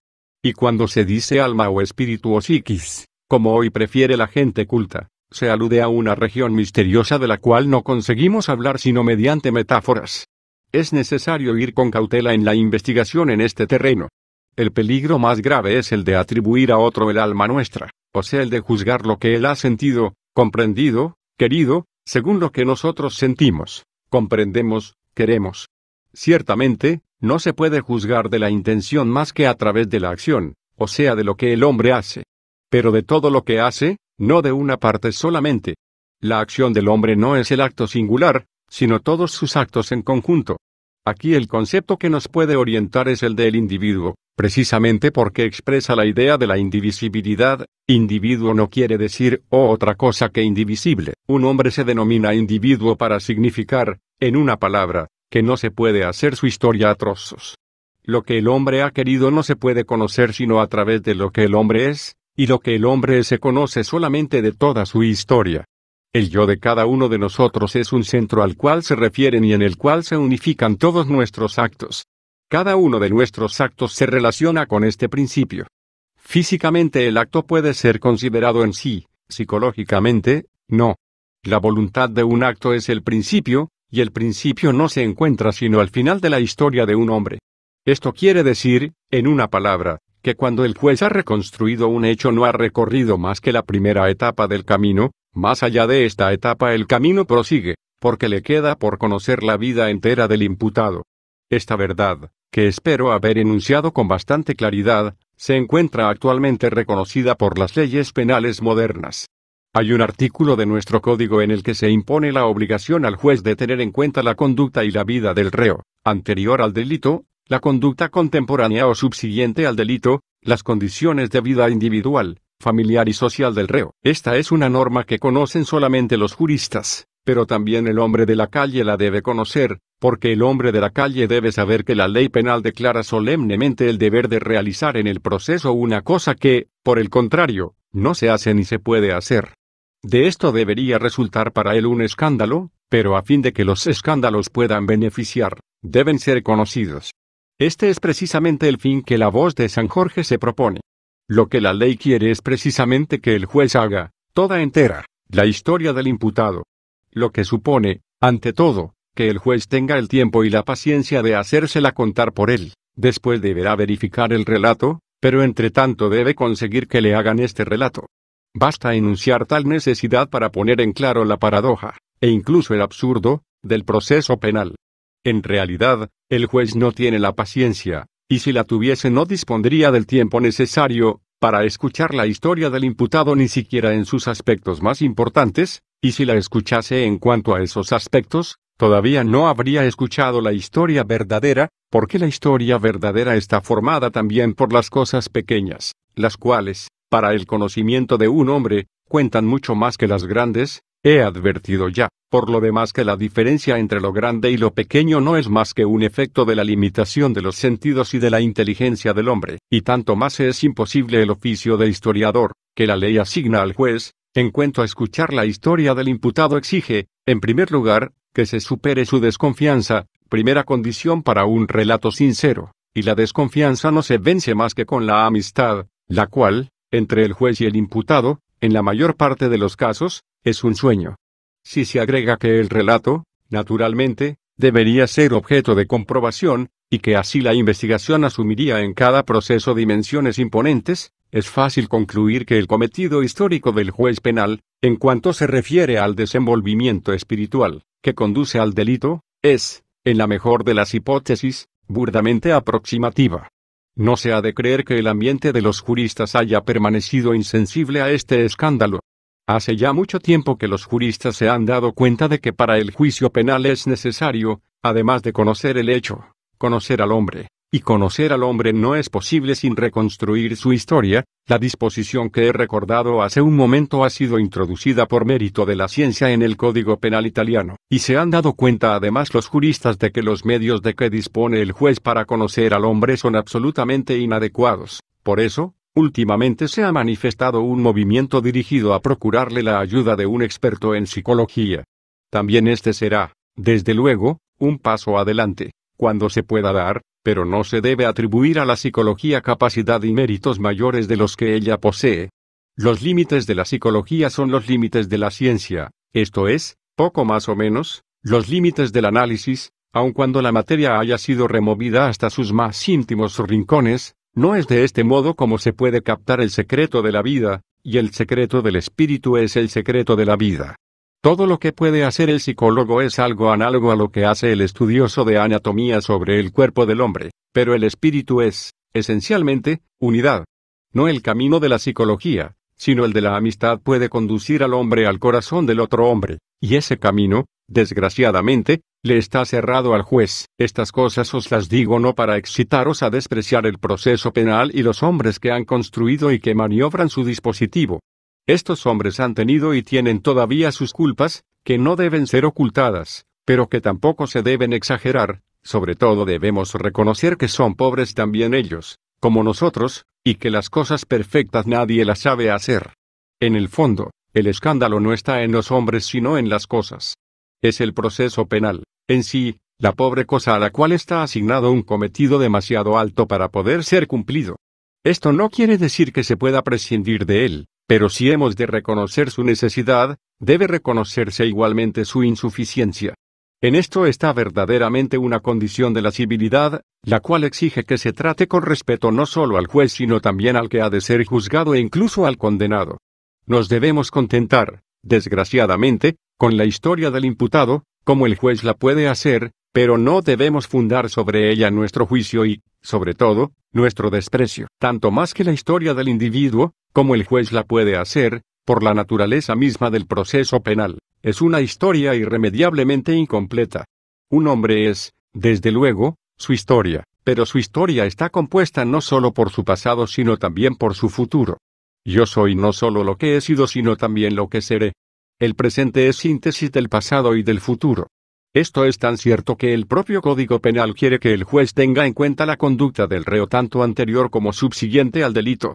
Y cuando se dice alma o espíritu o psiquis, como hoy prefiere la gente culta, se alude a una región misteriosa de la cual no conseguimos hablar sino mediante metáforas. Es necesario ir con cautela en la investigación en este terreno. El peligro más grave es el de atribuir a otro el alma nuestra, o sea, el de juzgar lo que él ha sentido, comprendido, querido, según lo que nosotros sentimos, comprendemos, queremos. Ciertamente, no se puede juzgar de la intención más que a través de la acción, o sea, de lo que el hombre hace. Pero de todo lo que hace, no de una parte solamente. La acción del hombre no es el acto singular, sino todos sus actos en conjunto. Aquí el concepto que nos puede orientar es el del individuo, precisamente porque expresa la idea de la indivisibilidad. Individuo no quiere decir o otra cosa que indivisible. Un hombre se denomina individuo para significar, en una palabra, que no se puede hacer su historia a trozos. Lo que el hombre ha querido no se puede conocer sino a través de lo que el hombre es, y lo que el hombre es se conoce solamente de toda su historia. El yo de cada uno de nosotros es un centro al cual se refieren y en el cual se unifican todos nuestros actos. Cada uno de nuestros actos se relaciona con este principio. Físicamente el acto puede ser considerado en sí, psicológicamente, no. La voluntad de un acto es el principio, y el principio no se encuentra sino al final de la historia de un hombre. Esto quiere decir, en una palabra, que cuando el juez ha reconstruido un hecho no ha recorrido más que la primera etapa del camino, más allá de esta etapa el camino prosigue, porque le queda por conocer la vida entera del imputado. Esta verdad, que espero haber enunciado con bastante claridad, se encuentra actualmente reconocida por las leyes penales modernas. Hay un artículo de nuestro código en el que se impone la obligación al juez de tener en cuenta la conducta y la vida del reo, anterior al delito, la conducta contemporánea o subsiguiente al delito, las condiciones de vida individual, familiar y social del reo. Esta es una norma que conocen solamente los juristas, pero también el hombre de la calle la debe conocer, porque el hombre de la calle debe saber que la ley penal declara solemnemente el deber de realizar en el proceso una cosa que, por el contrario, no se hace ni se puede hacer. De esto debería resultar para él un escándalo, pero a fin de que los escándalos puedan beneficiar, deben ser conocidos. Este es precisamente el fin que la voz de San Jorge se propone. Lo que la ley quiere es precisamente que el juez haga, toda entera, la historia del imputado. Lo que supone, ante todo, que el juez tenga el tiempo y la paciencia de hacérsela contar por él. Después deberá verificar el relato, pero entre tanto debe conseguir que le hagan este relato. Basta enunciar tal necesidad para poner en claro la paradoja, e incluso el absurdo, del proceso penal. En realidad, el juez no tiene la paciencia, y si la tuviese no dispondría del tiempo necesario, para escuchar la historia del imputado ni siquiera en sus aspectos más importantes, y si la escuchase en cuanto a esos aspectos, todavía no habría escuchado la historia verdadera, porque la historia verdadera está formada también por las cosas pequeñas, las cuales, para el conocimiento de un hombre, cuentan mucho más que las grandes, he advertido ya, por lo demás que la diferencia entre lo grande y lo pequeño no es más que un efecto de la limitación de los sentidos y de la inteligencia del hombre, y tanto más es imposible el oficio de historiador, que la ley asigna al juez, en cuanto a escuchar la historia del imputado exige, en primer lugar, que se supere su desconfianza, primera condición para un relato sincero, y la desconfianza no se vence más que con la amistad, la cual, entre el juez y el imputado, en la mayor parte de los casos, es un sueño. Si se agrega que el relato, naturalmente, debería ser objeto de comprobación, y que así la investigación asumiría en cada proceso dimensiones imponentes, es fácil concluir que el cometido histórico del juez penal, en cuanto se refiere al desenvolvimiento espiritual, que conduce al delito, es, en la mejor de las hipótesis, burdamente aproximativa. No se ha de creer que el ambiente de los juristas haya permanecido insensible a este escándalo. Hace ya mucho tiempo que los juristas se han dado cuenta de que para el juicio penal es necesario, además de conocer el hecho, conocer al hombre, y conocer al hombre no es posible sin reconstruir su historia, la disposición que he recordado hace un momento ha sido introducida por mérito de la ciencia en el Código Penal italiano, y se han dado cuenta además los juristas de que los medios de que dispone el juez para conocer al hombre son absolutamente inadecuados. Por eso, últimamente se ha manifestado un movimiento dirigido a procurarle la ayuda de un experto en psicología. También este será, desde luego, un paso adelante, cuando se pueda dar, pero no se debe atribuir a la psicología capacidad y méritos mayores de los que ella posee. Los límites de la psicología son los límites de la ciencia, esto es, poco más o menos, los límites del análisis, aun cuando la materia haya sido removida hasta sus más íntimos rincones, no es de este modo como se puede captar el secreto de la vida, y el secreto del espíritu es el secreto de la vida. Todo lo que puede hacer el psicólogo es algo análogo a lo que hace el estudioso de anatomía sobre el cuerpo del hombre, pero el espíritu es, esencialmente, unidad. No el camino de la psicología, sino el de la amistad puede conducir al hombre al corazón del otro hombre, y ese camino, desgraciadamente, le está cerrado al juez. Estas cosas os las digo no para excitaros a despreciar el proceso penal y los hombres que han construido y que maniobran su dispositivo, estos hombres han tenido y tienen todavía sus culpas, que no deben ser ocultadas, pero que tampoco se deben exagerar, sobre todo debemos reconocer que son pobres también ellos, como nosotros, y que las cosas perfectas nadie las sabe hacer. En el fondo, el escándalo no está en los hombres sino en las cosas. Es el proceso penal, en sí, la pobre cosa a la cual está asignado un cometido demasiado alto para poder ser cumplido. Esto no quiere decir que se pueda prescindir de él, pero si hemos de reconocer su necesidad, debe reconocerse igualmente su insuficiencia. En esto está verdaderamente una condición de la civilidad, la cual exige que se trate con respeto no solo al juez sino también al que ha de ser juzgado e incluso al condenado. Nos debemos contentar, desgraciadamente, con la historia del imputado, como el juez la puede hacer, pero no debemos fundar sobre ella nuestro juicio y, sobre todo, nuestro desprecio, tanto más que la historia del individuo, como el juez la puede hacer, por la naturaleza misma del proceso penal, es una historia irremediablemente incompleta. Un hombre es, desde luego, su historia, pero su historia está compuesta no solo por su pasado sino también por su futuro. Yo soy no solo lo que he sido sino también lo que seré. El presente es síntesis del pasado y del futuro. Esto es tan cierto que el propio Código Penal quiere que el juez tenga en cuenta la conducta del reo tanto anterior como subsiguiente al delito.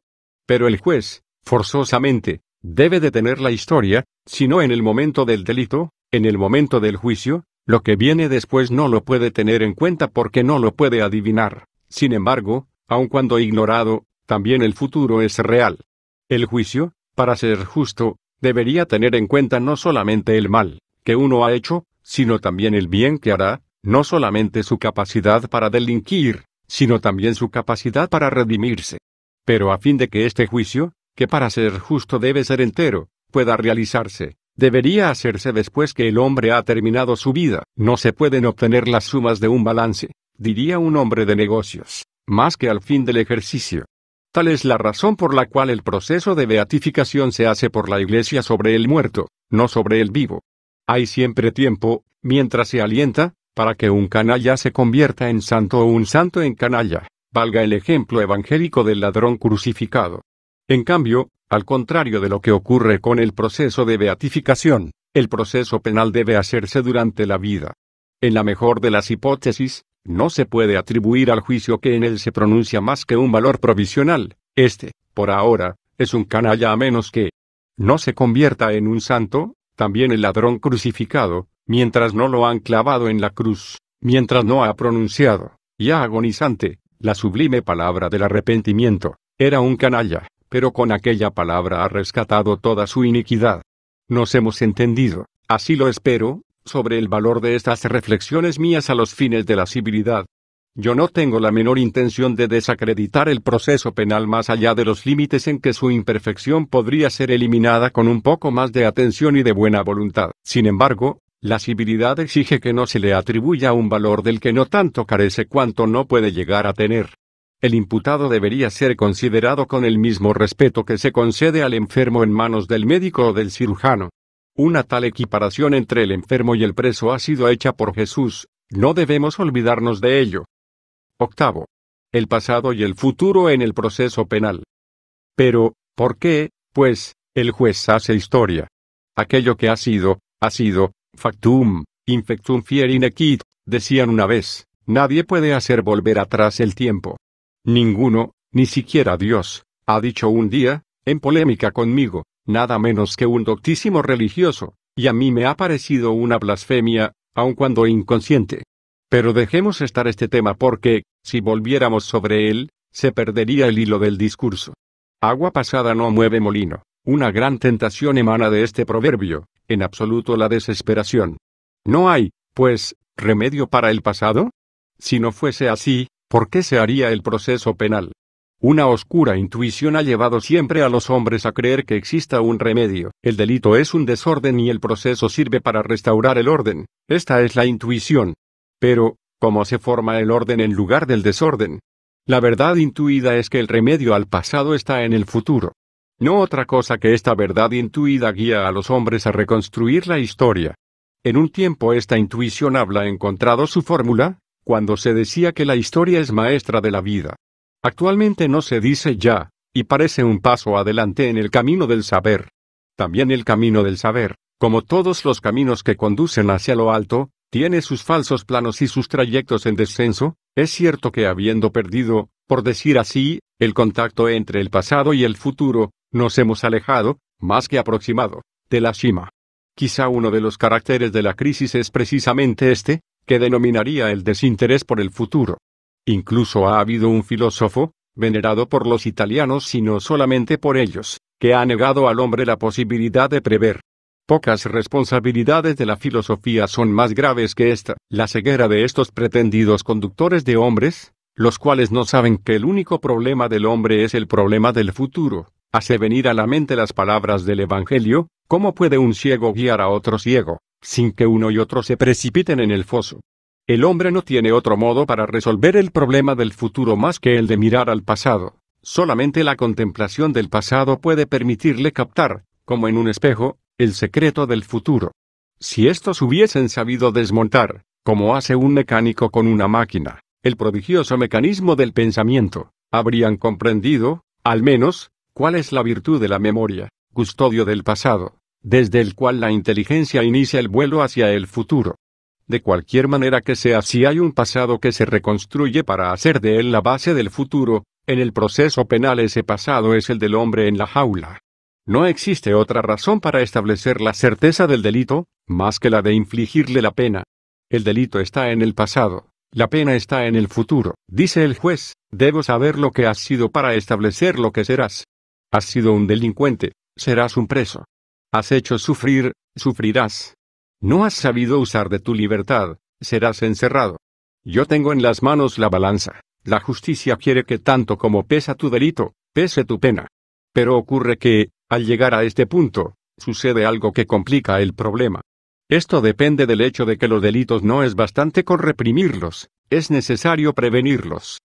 Pero el juez, forzosamente, debe detener la historia, si no en el momento del delito, en el momento del juicio, lo que viene después no lo puede tener en cuenta porque no lo puede adivinar. Sin embargo, aun cuando ignorado, también el futuro es real. El juicio, para ser justo, debería tener en cuenta no solamente el mal que uno ha hecho, sino también el bien que hará, no solamente su capacidad para delinquir, sino también su capacidad para redimirse. Pero a fin de que este juicio, que para ser justo debe ser entero, pueda realizarse, Debería hacerse después que el hombre ha terminado su vida. No se pueden obtener las sumas de un balance, diría un hombre de negocios, más que al fin del ejercicio. Tal es la razón por la cual el proceso de beatificación se hace por la Iglesia sobre el muerto, no sobre el vivo. Hay siempre tiempo, mientras se alienta, para que un canalla se convierta en santo o un santo en canalla, valga el ejemplo evangélico del ladrón crucificado. En cambio, al contrario de lo que ocurre con el proceso de beatificación, el proceso penal debe hacerse durante la vida. En la mejor de las hipótesis, no se puede atribuir al juicio que en él se pronuncia más que un valor provisional. Este, por ahora, es un canalla a menos que no se convierta en un santo, también el ladrón crucificado, mientras no lo han clavado en la cruz, mientras no ha pronunciado, ya agonizante, la sublime palabra del arrepentimiento, era un canalla, pero con aquella palabra ha rescatado toda su iniquidad. Nos hemos entendido, así lo espero, sobre el valor de estas reflexiones mías a los fines de la civilidad. Yo no tengo la menor intención de desacreditar el proceso penal más allá de los límites en que su imperfección podría ser eliminada con un poco más de atención y de buena voluntad. Sin embargo, la civilidad exige que no se le atribuya un valor del que no tanto carece cuanto no puede llegar a tener. El imputado debería ser considerado con el mismo respeto que se concede al enfermo en manos del médico o del cirujano. Una tal equiparación entre el enfermo y el preso ha sido hecha por Jesús, no debemos olvidarnos de ello. Octavo. El pasado y el futuro en el proceso penal. Pero, ¿por qué, pues, el juez hace historia? Aquello que ha sido, ha sido, factum, infectum fieri nequit, decían una vez, nadie puede hacer volver atrás el tiempo. Ninguno, ni siquiera Dios, ha dicho un día, en polémica conmigo, nada menos que un doctísimo religioso, y a mí me ha parecido una blasfemia, aun cuando inconsciente. Pero dejemos estar este tema porque, si volviéramos sobre él, se perdería el hilo del discurso. Agua pasada no mueve molino. Una gran tentación emana de este proverbio, en absoluto la desesperación. No hay, pues, remedio para el pasado? Si no fuese así, ¿por qué se haría el proceso penal? Una oscura intuición ha llevado siempre a los hombres a creer que exista un remedio. El delito es un desorden y el proceso sirve para restaurar el orden. Esta es la intuición. Pero, ¿cómo se forma el orden en lugar del desorden? La verdad intuida es que el remedio al pasado está en el futuro. No otra cosa que esta verdad intuida guía a los hombres a reconstruir la historia. En un tiempo esta intuición habla encontrado su fórmula, cuando se decía que la historia es maestra de la vida. Actualmente no se dice ya, y parece un paso adelante en el camino del saber. También el camino del saber, como todos los caminos que conducen hacia lo alto, tiene sus falsos planos y sus trayectos en descenso, es cierto que habiendo perdido, por decir así, el contacto entre el pasado y el futuro, nos hemos alejado, más que aproximado, de la cima. Quizá uno de los caracteres de la crisis es precisamente este, que denominaría el desinterés por el futuro. Incluso ha habido un filósofo, venerado por los italianos y no solamente por ellos, que ha negado al hombre la posibilidad de prever. Pocas responsabilidades de la filosofía son más graves que esta, la ceguera de estos pretendidos conductores de hombres, los cuales no saben que el único problema del hombre es el problema del futuro. Hace venir a la mente las palabras del Evangelio, ¿cómo puede un ciego guiar a otro ciego, sin que uno y otro se precipiten en el foso? El hombre no tiene otro modo para resolver el problema del futuro más que el de mirar al pasado. Solamente la contemplación del pasado puede permitirle captar, como en un espejo, el secreto del futuro. Si estos hubiesen sabido desmontar, como hace un mecánico con una máquina, el prodigioso mecanismo del pensamiento, habrían comprendido, al menos, cuál es la virtud de la memoria, custodio del pasado, desde el cual la inteligencia inicia el vuelo hacia el futuro. De cualquier manera que sea, si hay un pasado que se reconstruye para hacer de él la base del futuro, en el proceso penal ese pasado es el del hombre en la jaula. No existe otra razón para establecer la certeza del delito, más que la de infligirle la pena. El delito está en el pasado, la pena está en el futuro. Dice el juez, debo saber lo que has sido para establecer lo que serás. Has sido un delincuente, serás un preso. Has hecho sufrir, sufrirás. No has sabido usar de tu libertad, serás encerrado. Yo tengo en las manos la balanza. La justicia quiere que tanto como pesa tu delito, pese tu pena. Pero ocurre que, al llegar a este punto, sucede algo que complica el problema. Esto depende del hecho de que los delitos no es bastante con reprimirlos, es necesario prevenirlos.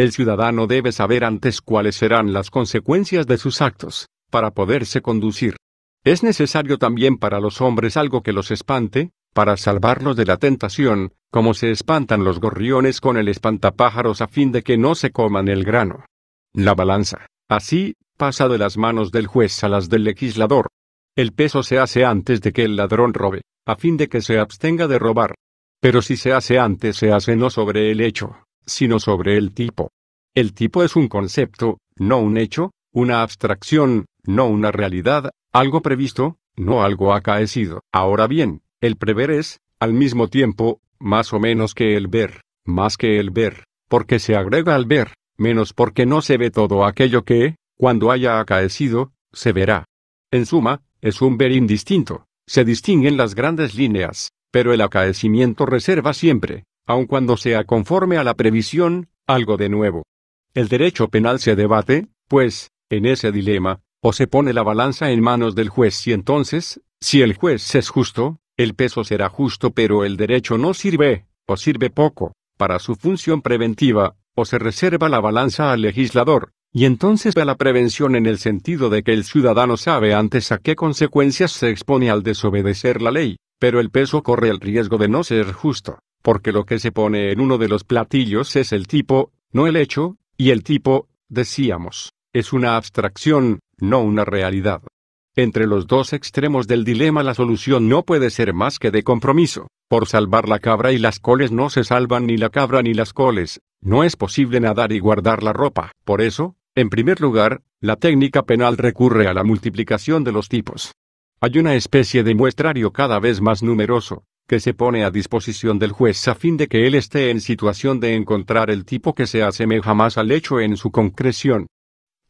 El ciudadano debe saber antes cuáles serán las consecuencias de sus actos, para poderse conducir. Es necesario también para los hombres algo que los espante, para salvarlos de la tentación, como se espantan los gorriones con el espantapájaros a fin de que no se coman el grano. La balanza, así, pasa de las manos del juez a las del legislador. El peso se hace antes de que el ladrón robe, a fin de que se abstenga de robar. Pero si se hace antes se hace no sobre el hecho, sino sobre el tipo. El tipo es un concepto, no un hecho, una abstracción, no una realidad, algo previsto, no algo acaecido. Ahora bien, el prever es, al mismo tiempo, más o menos que el ver, más que el ver, porque se agrega al ver, menos porque no se ve todo aquello que, cuando haya acaecido, se verá. En suma, es un ver indistinto, se distinguen las grandes líneas, pero el acaecimiento reserva siempre, aun cuando sea conforme a la previsión, algo de nuevo. El derecho penal se debate, pues, en ese dilema, o se pone la balanza en manos del juez y entonces, si el juez es justo, el peso será justo pero el derecho no sirve, o sirve poco, para su función preventiva, o se reserva la balanza al legislador, y entonces va la prevención en el sentido de que el ciudadano sabe antes a qué consecuencias se expone al desobedecer la ley, pero el peso corre el riesgo de no ser justo, porque lo que se pone en uno de los platillos es el tipo, no el hecho, y el tipo, decíamos, es una abstracción, no una realidad. Entre los dos extremos del dilema la solución no puede ser más que de compromiso. Por salvar la cabra y las coles no se salvan ni la cabra ni las coles. No es posible nadar y guardar la ropa. Por eso, en primer lugar, la técnica penal recurre a la multiplicación de los tipos. Hay una especie de muestrario cada vez más numeroso, que se pone a disposición del juez a fin de que él esté en situación de encontrar el tipo que se asemeja más al hecho en su concreción.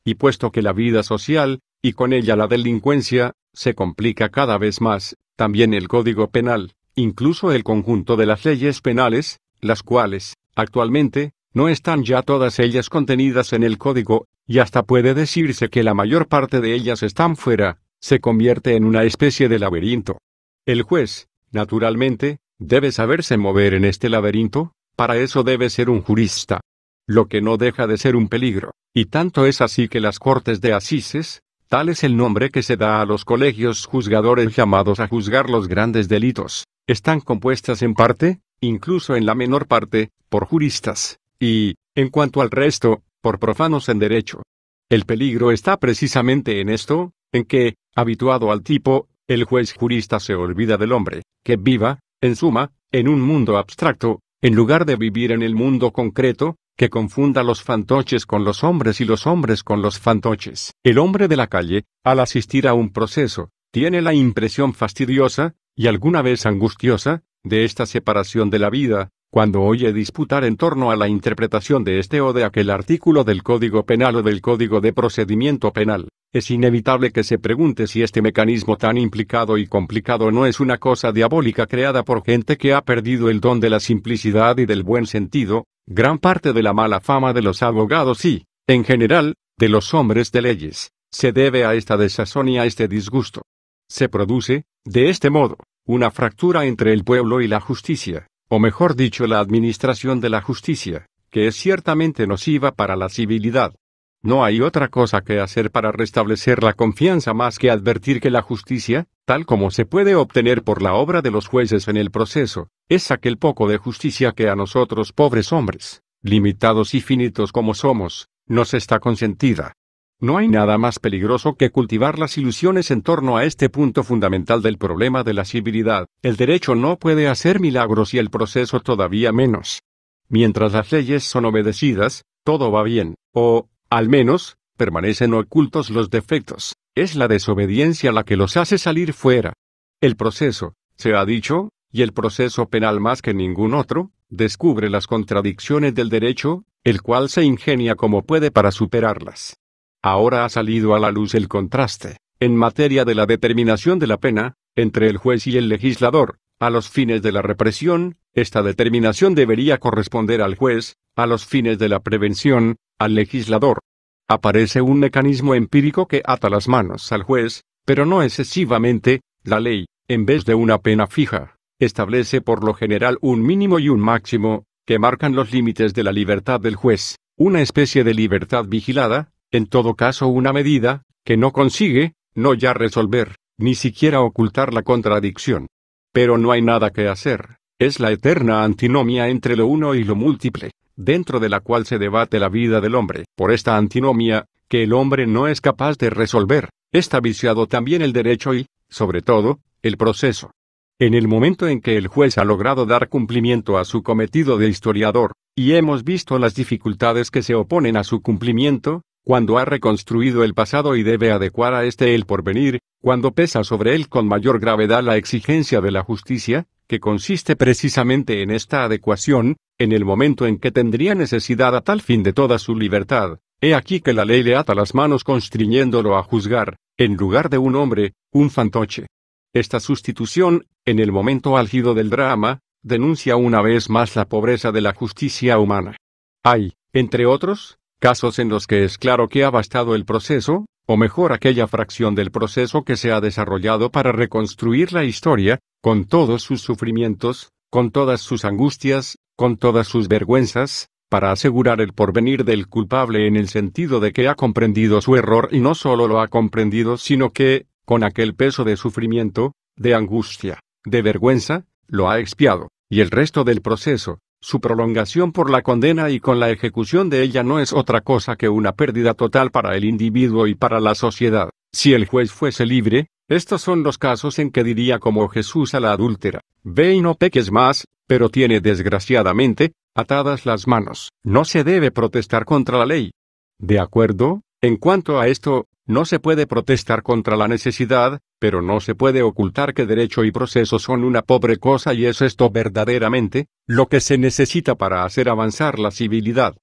Y puesto que la vida social, y con ella la delincuencia, se complica cada vez más, también el Código Penal, incluso el conjunto de las leyes penales, las cuales, actualmente, no están ya todas ellas contenidas en el Código, y hasta puede decirse que la mayor parte de ellas están fuera, se convierte en una especie de laberinto. El juez, naturalmente, debe saberse mover en este laberinto, para eso debe ser un jurista. Lo que no deja de ser un peligro, y tanto es así que las Cortes de Asises, tal es el nombre que se da a los colegios juzgadores llamados a juzgar los grandes delitos, están compuestas en parte, incluso en la menor parte, por juristas, y, en cuanto al resto, por profanos en derecho. El peligro está precisamente en esto, en que, habituado al tipo, el juez jurista se olvida del hombre, que viva, en suma, en un mundo abstracto, en lugar de vivir en el mundo concreto, que confunda los fantoches con los hombres y los hombres con los fantoches. El hombre de la calle, al asistir a un proceso, tiene la impresión fastidiosa, y alguna vez angustiosa, de esta separación de la vida, cuando oye disputar en torno a la interpretación de este o de aquel artículo del Código Penal o del Código de Procedimiento Penal, es inevitable que se pregunte si este mecanismo tan implicado y complicado no es una cosa diabólica creada por gente que ha perdido el don de la simplicidad y del buen sentido, Gran parte de la mala fama de los abogados y, en general, de los hombres de leyes, se debe a esta desazón y a este disgusto. Se produce, de este modo, una fractura entre el pueblo y la justicia, o mejor dicho la administración de la justicia, que es ciertamente nociva para la civilidad. No hay otra cosa que hacer para restablecer la confianza más que advertir que la justicia, tal como se puede obtener por la obra de los jueces en el proceso, es aquel poco de justicia que a nosotros pobres hombres, limitados y finitos como somos, nos está consentida. No hay nada más peligroso que cultivar las ilusiones en torno a este punto fundamental del problema de la civilidad. El derecho no puede hacer milagros y el proceso todavía menos. Mientras las leyes son obedecidas, todo va bien, o, al menos, permanecen ocultos los defectos. Es la desobediencia la que los hace salir fuera. El proceso, se ha dicho, y el proceso penal más que ningún otro, descubre las contradicciones del derecho, el cual se ingenia como puede para superarlas. Ahora ha salido a la luz el contraste, en materia de la determinación de la pena, entre el juez y el legislador, a los fines de la represión, esta determinación debería corresponder al juez, a los fines de la prevención, al legislador. Aparece un mecanismo empírico que ata las manos al juez, Pero no excesivamente, la ley, en vez de una pena fija, establece por lo general un mínimo y un máximo, que marcan los límites de la libertad del juez, una especie de libertad vigilada, en todo caso una medida, que no consigue, no ya resolver, ni siquiera ocultar la contradicción. Pero no hay nada que hacer, es la eterna antinomia entre lo uno y lo múltiple, dentro de la cual se debate la vida del hombre. Por esta antinomia, que el hombre no es capaz de resolver, está viciado también el derecho y, sobre todo, el proceso. En el momento en que el juez ha logrado dar cumplimiento a su cometido de historiador, y hemos visto las dificultades que se oponen a su cumplimiento, cuando ha reconstruido el pasado y debe adecuar a este el porvenir, cuando pesa sobre él con mayor gravedad la exigencia de la justicia, que consiste precisamente en esta adecuación, en el momento en que tendría necesidad a tal fin de toda su libertad, he aquí que la ley le ata las manos constriñéndolo a juzgar, en lugar de un hombre, un fantoche. Esta sustitución, en el momento álgido del drama, denuncia una vez más la pobreza de la justicia humana. Hay, entre otros, casos en los que es claro que ha bastado el proceso, o mejor aquella fracción del proceso que se ha desarrollado para reconstruir la historia, con todos sus sufrimientos, con todas sus angustias, con todas sus vergüenzas, para asegurar el porvenir del culpable en el sentido de que ha comprendido su error y no solo lo ha comprendido, sino que, con aquel peso de sufrimiento, de angustia, de vergüenza, lo ha expiado, y el resto del proceso, su prolongación por la condena y con la ejecución de ella no es otra cosa que una pérdida total para el individuo y para la sociedad. Si el juez fuese libre, estos son los casos en que diría como Jesús a la adúltera, ve y no peques más, pero tiene desgraciadamente, atadas las manos. No se debe protestar contra la ley. ¿De acuerdo? En cuanto a esto, no se puede protestar contra la necesidad, pero no se puede ocultar que derecho y proceso son una pobre cosa y es esto verdaderamente, lo que se necesita para hacer avanzar la civilidad.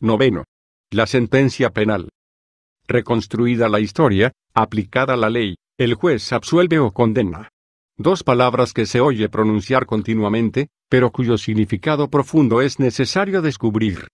Noveno. La sentencia penal. Reconstruida la historia, aplicada la ley, el juez absuelve o condena. Dos palabras que se oye pronunciar continuamente, pero cuyo significado profundo es necesario descubrir.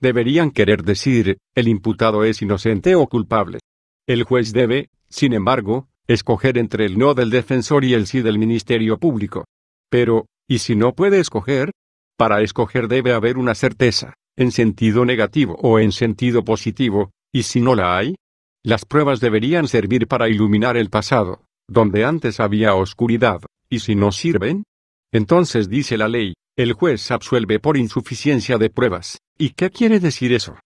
Deberían querer decir, el imputado es inocente o culpable. El juez debe, sin embargo, escoger entre el no del defensor y el sí del Ministerio Público. Pero, ¿y si no puede escoger? Para escoger debe haber una certeza, en sentido negativo o en sentido positivo, y si no la hay, las pruebas deberían servir para iluminar el pasado, donde antes había oscuridad, y si no sirven, entonces dice la ley, el juez absuelve por insuficiencia de pruebas. ¿Y qué quiere decir eso?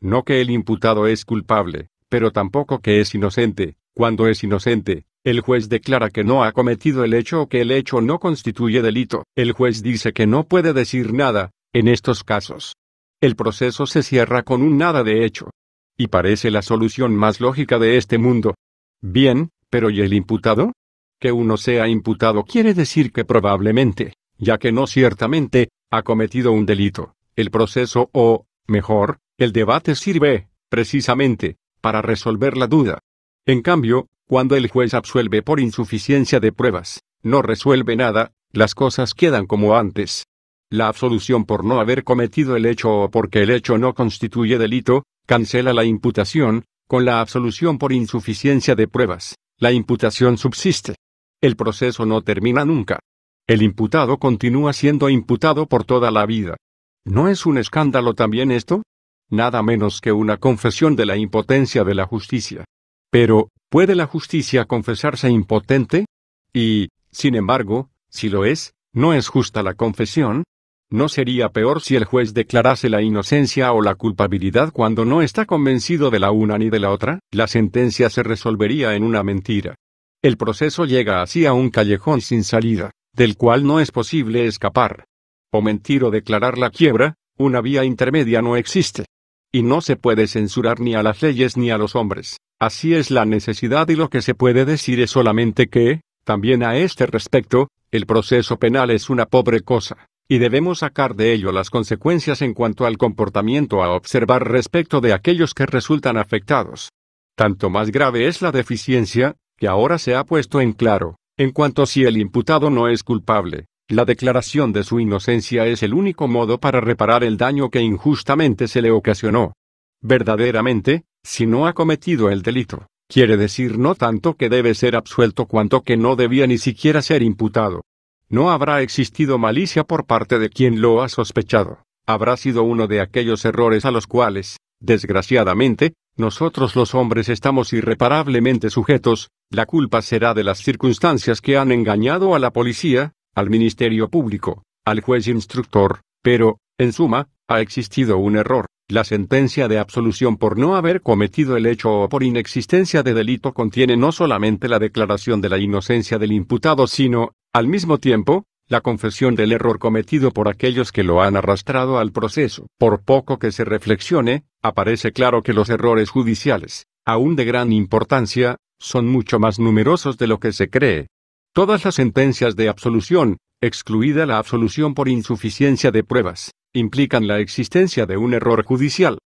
No que el imputado es culpable, pero tampoco que es inocente. Cuando es inocente, el juez declara que no ha cometido el hecho o que el hecho no constituye delito. El juez dice que no puede decir nada, en estos casos. El proceso se cierra con un nada de hecho. Y parece la solución más lógica de este mundo. Bien, pero ¿y el imputado? Que uno sea imputado quiere decir que probablemente, ya que no ciertamente, ha cometido un delito. El proceso o, mejor, el debate sirve, precisamente, para resolver la duda. En cambio, cuando el juez absuelve por insuficiencia de pruebas, no resuelve nada, las cosas quedan como antes. La absolución por no haber cometido el hecho o porque el hecho no constituye delito, cancela la imputación, con la absolución por insuficiencia de pruebas, la imputación subsiste. El proceso no termina nunca. El imputado continúa siendo imputado por toda la vida. ¿No es un escándalo también esto? Nada menos que una confesión de la impotencia de la justicia. Pero, ¿puede la justicia confesarse impotente? Y, sin embargo, si lo es, ¿no es justa la confesión? ¿No sería peor si el juez declarase la inocencia o la culpabilidad cuando no está convencido de la una ni de la otra? La sentencia se resolvería en una mentira. El proceso llega así a un callejón sin salida, del cual no es posible escapar. O mentir o declarar la quiebra, una vía intermedia no existe. Y no se puede censurar ni a las leyes ni a los hombres. Así es la necesidad y lo que se puede decir es solamente que, también a este respecto, el proceso penal es una pobre cosa, y debemos sacar de ello las consecuencias en cuanto al comportamiento a observar respecto de aquellos que resultan afectados. Tanto más grave es la deficiencia, que ahora se ha puesto en claro, en cuanto si el imputado no es culpable, la declaración de su inocencia es el único modo para reparar el daño que injustamente se le ocasionó. Verdaderamente, si no ha cometido el delito, quiere decir no tanto que debe ser absuelto cuanto que no debía ni siquiera ser imputado. No habrá existido malicia por parte de quien lo ha sospechado. Habrá sido uno de aquellos errores a los cuales, desgraciadamente, nosotros los hombres estamos irreparablemente sujetos, la culpa será de las circunstancias que han engañado a la policía, al Ministerio Público, al juez instructor, pero, en suma, ha existido un error. La sentencia de absolución por no haber cometido el hecho o por inexistencia de delito contiene no solamente la declaración de la inocencia del imputado, sino, al mismo tiempo, la confesión del error cometido por aquellos que lo han arrastrado al proceso. Por poco que se reflexione, aparece claro que los errores judiciales, aún de gran importancia, son mucho más numerosos de lo que se cree. Todas las sentencias de absolución, excluida la absolución por insuficiencia de pruebas, implican la existencia de un error judicial.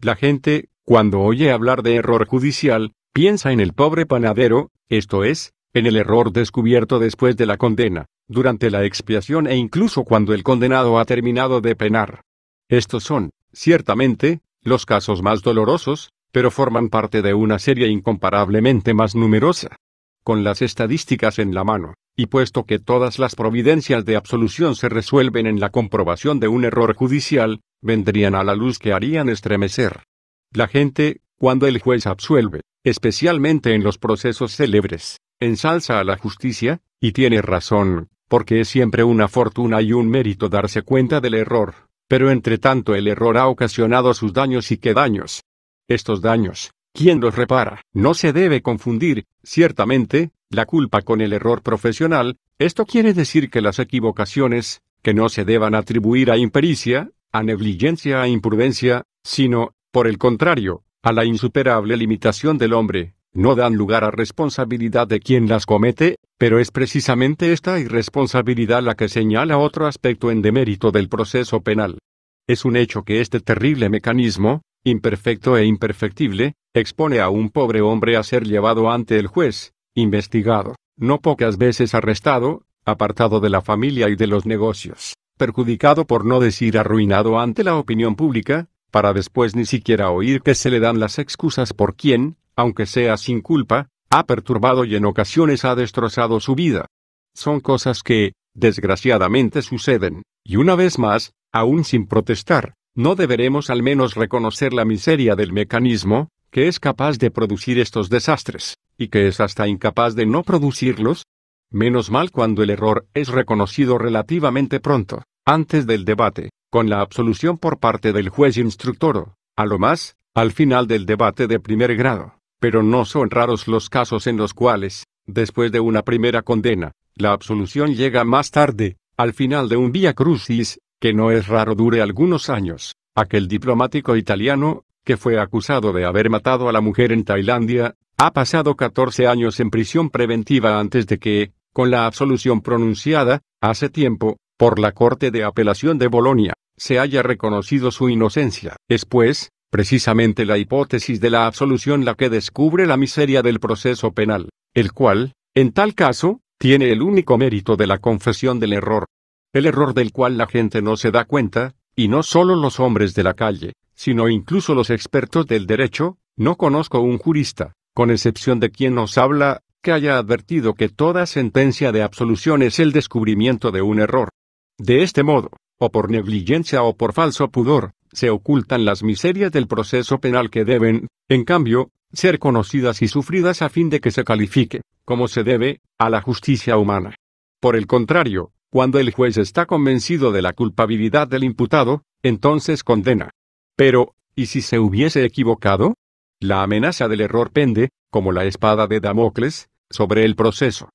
La gente, cuando oye hablar de error judicial, piensa en el pobre panadero, esto es, en el error descubierto después de la condena, durante la expiación e incluso cuando el condenado ha terminado de penar. Estos son, ciertamente, los casos más dolorosos, pero forman parte de una serie incomparablemente más numerosa. Con las estadísticas en la mano, y puesto que todas las providencias de absolución se resuelven en la comprobación de un error judicial, vendrían a la luz que harían estremecer. La gente, cuando el juez absuelve, especialmente en los procesos célebres, ensalza a la justicia, y tiene razón, porque es siempre una fortuna y un mérito darse cuenta del error, pero entre tanto el error ha ocasionado sus daños y qué daños. Estos daños, ¿quién los repara? No se debe confundir, ciertamente, la culpa con el error profesional, esto quiere decir que las equivocaciones, que no se deban atribuir a impericia, a negligencia, a imprudencia, sino, por el contrario, a la insuperable limitación del hombre, no dan lugar a responsabilidad de quien las comete, pero es precisamente esta irresponsabilidad la que señala otro aspecto en demérito del proceso penal. Es un hecho que este terrible mecanismo, imperfecto e imperfectible, expone a un pobre hombre a ser llevado ante el juez, investigado, no pocas veces arrestado, apartado de la familia y de los negocios, perjudicado por no decir arruinado ante la opinión pública, para después ni siquiera oír que se le dan las excusas por quien, aunque sea sin culpa, ha perturbado y en ocasiones ha destrozado su vida. Son cosas que, desgraciadamente suceden, y una vez más, aún sin protestar, no deberemos al menos reconocer la miseria del mecanismo, que es capaz de producir estos desastres, y que es hasta incapaz de no producirlos? Menos mal cuando el error es reconocido relativamente pronto, antes del debate, con la absolución por parte del juez instructor, a lo más, al final del debate de primer grado. Pero no son raros los casos en los cuales, después de una primera condena, la absolución llega más tarde, al final de un vía crucis, que no es raro dure algunos años. Aquel diplomático italiano, que fue acusado de haber matado a la mujer en Tailandia, ha pasado 14 años en prisión preventiva antes de que, con la absolución pronunciada, hace tiempo, por la Corte de Apelación de Bolonia, se haya reconocido su inocencia. Es pues, precisamente la hipótesis de la absolución la que descubre la miseria del proceso penal, el cual, en tal caso, tiene el único mérito de la confesión del error. El error del cual la gente no se da cuenta, y no solo los hombres de la calle, sino incluso los expertos del derecho, no conozco un jurista, con excepción de quien nos habla, que haya advertido que toda sentencia de absolución es el descubrimiento de un error. De este modo, o por negligencia o por falso pudor, se ocultan las miserias del proceso penal que deben, en cambio, ser conocidas y sufridas a fin de que se califique, como se debe, a la justicia humana. Por el contrario, cuando el juez está convencido de la culpabilidad del imputado, entonces condena. Pero, ¿y si se hubiese equivocado? La amenaza del error pende, como la espada de Damocles, sobre el proceso.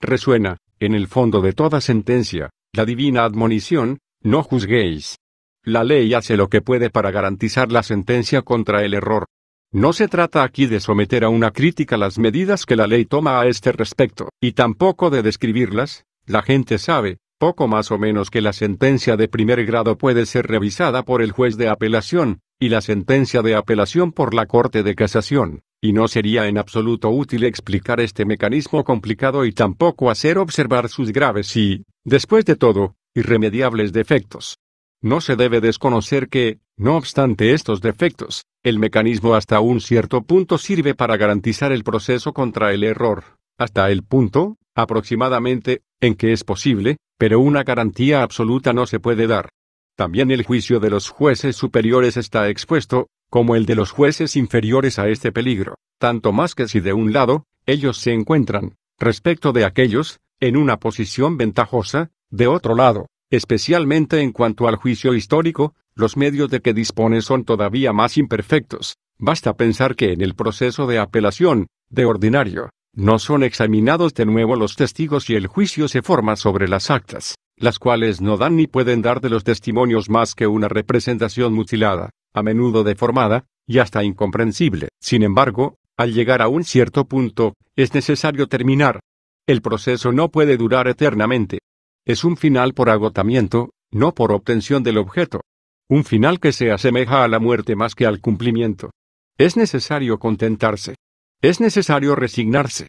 Resuena, en el fondo de toda sentencia, la divina admonición, no juzguéis. La ley hace lo que puede para garantizar la sentencia contra el error. No se trata aquí de someter a una crítica las medidas que la ley toma a este respecto, y tampoco de describirlas, la gente sabe, poco más o menos que la sentencia de primer grado puede ser revisada por el juez de apelación, y la sentencia de apelación por la Corte de Casación, y no sería en absoluto útil explicar este mecanismo complicado y tampoco hacer observar sus graves y, después de todo, irremediables defectos. No se debe desconocer que, no obstante estos defectos, el mecanismo hasta un cierto punto sirve para garantizar el proceso contra el error, hasta el punto, aproximadamente, en que es posible, pero una garantía absoluta no se puede dar. También el juicio de los jueces superiores está expuesto, como el de los jueces inferiores a este peligro, tanto más que si de un lado, ellos se encuentran, respecto de aquellos, en una posición ventajosa, de otro lado, especialmente en cuanto al juicio histórico, los medios de que dispone son todavía más imperfectos. Basta pensar que en el proceso de apelación, de ordinario, no son examinados de nuevo los testigos y el juicio se forma sobre las actas, las cuales no dan ni pueden dar de los testimonios más que una representación mutilada, a menudo deformada, y hasta incomprensible. Sin embargo, al llegar a un cierto punto, es necesario terminar. El proceso no puede durar eternamente. Es un final por agotamiento, no por obtención del objeto. Un final que se asemeja a la muerte más que al cumplimiento. Es necesario contentarse. Es necesario resignarse.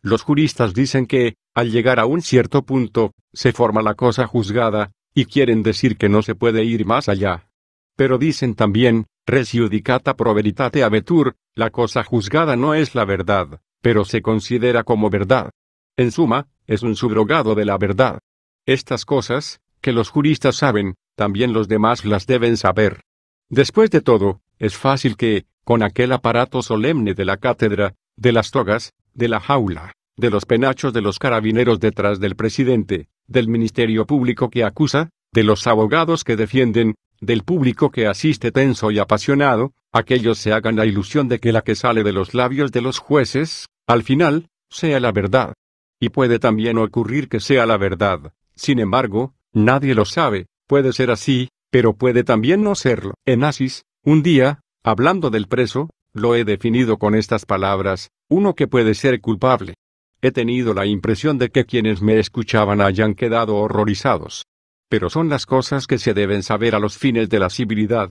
Los juristas dicen que, al llegar a un cierto punto, se forma la cosa juzgada, y quieren decir que no se puede ir más allá. Pero dicen también, res judicata pro veritate abetur, la cosa juzgada no es la verdad, pero se considera como verdad. En suma, es un subrogado de la verdad. Estas cosas, que los juristas saben, también los demás las deben saber. Después de todo, es fácil que, con aquel aparato solemne de la cátedra, de las togas, de la jaula, de los penachos de los carabineros detrás del presidente, del Ministerio Público que acusa, de los abogados que defienden, del público que asiste tenso y apasionado, aquellos se hagan la ilusión de que la que sale de los labios de los jueces, al final, sea la verdad. Y puede también ocurrir que sea la verdad. Sin embargo, nadie lo sabe, puede ser así, pero puede también no serlo. En Asis, un día, Hablando del preso, lo he definido con estas palabras, uno que puede ser culpable. He tenido la impresión de que quienes me escuchaban hayan quedado horrorizados. Pero son las cosas que se deben saber a los fines de la civilidad.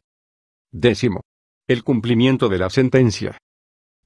Décimo. El cumplimiento de la sentencia.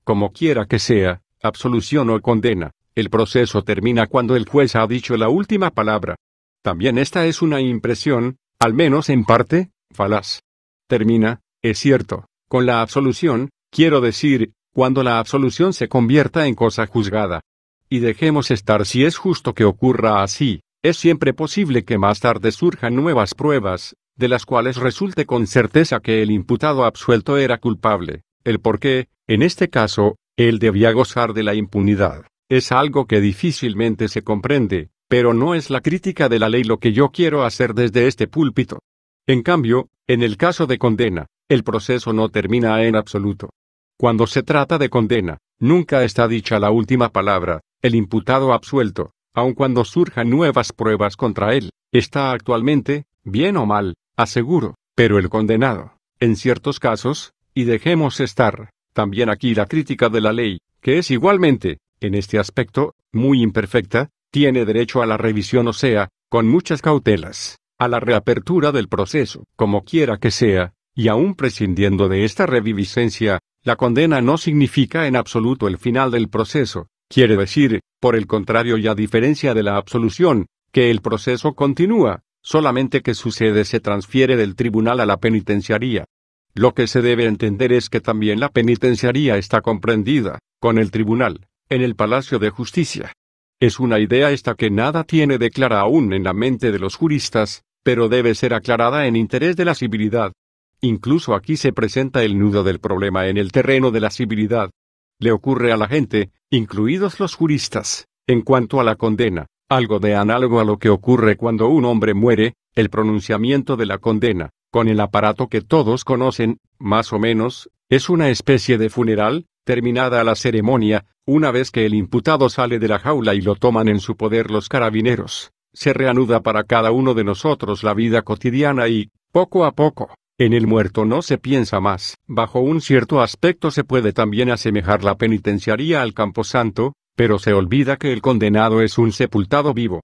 Como quiera que sea, absolución o condena, el proceso termina cuando el juez ha dicho la última palabra. También esta es una impresión, al menos en parte, falaz. Termina, es cierto, con la absolución, quiero decir, cuando la absolución se convierta en cosa juzgada. Y dejemos estar si es justo que ocurra así, es siempre posible que más tarde surjan nuevas pruebas, de las cuales resulte con certeza que el imputado absuelto era culpable, el por qué, en este caso, él debía gozar de la impunidad. Es algo que difícilmente se comprende, pero no es la crítica de la ley lo que yo quiero hacer desde este púlpito. En cambio, en el caso de condena, el proceso no termina en absoluto. Cuando se trata de condena, nunca está dicha la última palabra, el imputado absuelto, aun cuando surjan nuevas pruebas contra él, está actualmente, bien o mal, aseguro, pero el condenado, en ciertos casos, y dejemos estar, también aquí la crítica de la ley, que es igualmente, en este aspecto, muy imperfecta, tiene derecho a la revisión o sea, con muchas cautelas, a la reapertura del proceso, como quiera que sea, y aún prescindiendo de esta reviviscencia, la condena no significa en absoluto el final del proceso, quiere decir, por el contrario y a diferencia de la absolución, que el proceso continúa, solamente que su sede se transfiere del tribunal a la penitenciaría. Lo que se debe entender es que también la penitenciaría está comprendida, con el tribunal, en el Palacio de Justicia. Es una idea esta que nada tiene de clara aún en la mente de los juristas, pero debe ser aclarada en interés de la civilidad. Incluso aquí se presenta el nudo del problema en el terreno de la civilidad. Le ocurre a la gente, incluidos los juristas, en cuanto a la condena, algo de análogo a lo que ocurre cuando un hombre muere, el pronunciamiento de la condena, con el aparato que todos conocen, más o menos, es una especie de funeral, terminada la ceremonia, una vez que el imputado sale de la jaula y lo toman en su poder los carabineros, se reanuda para cada uno de nosotros la vida cotidiana y, poco a poco, en el muerto no se piensa más. Bajo un cierto aspecto se puede también asemejar la penitenciaría al camposanto, pero se olvida que el condenado es un sepultado vivo.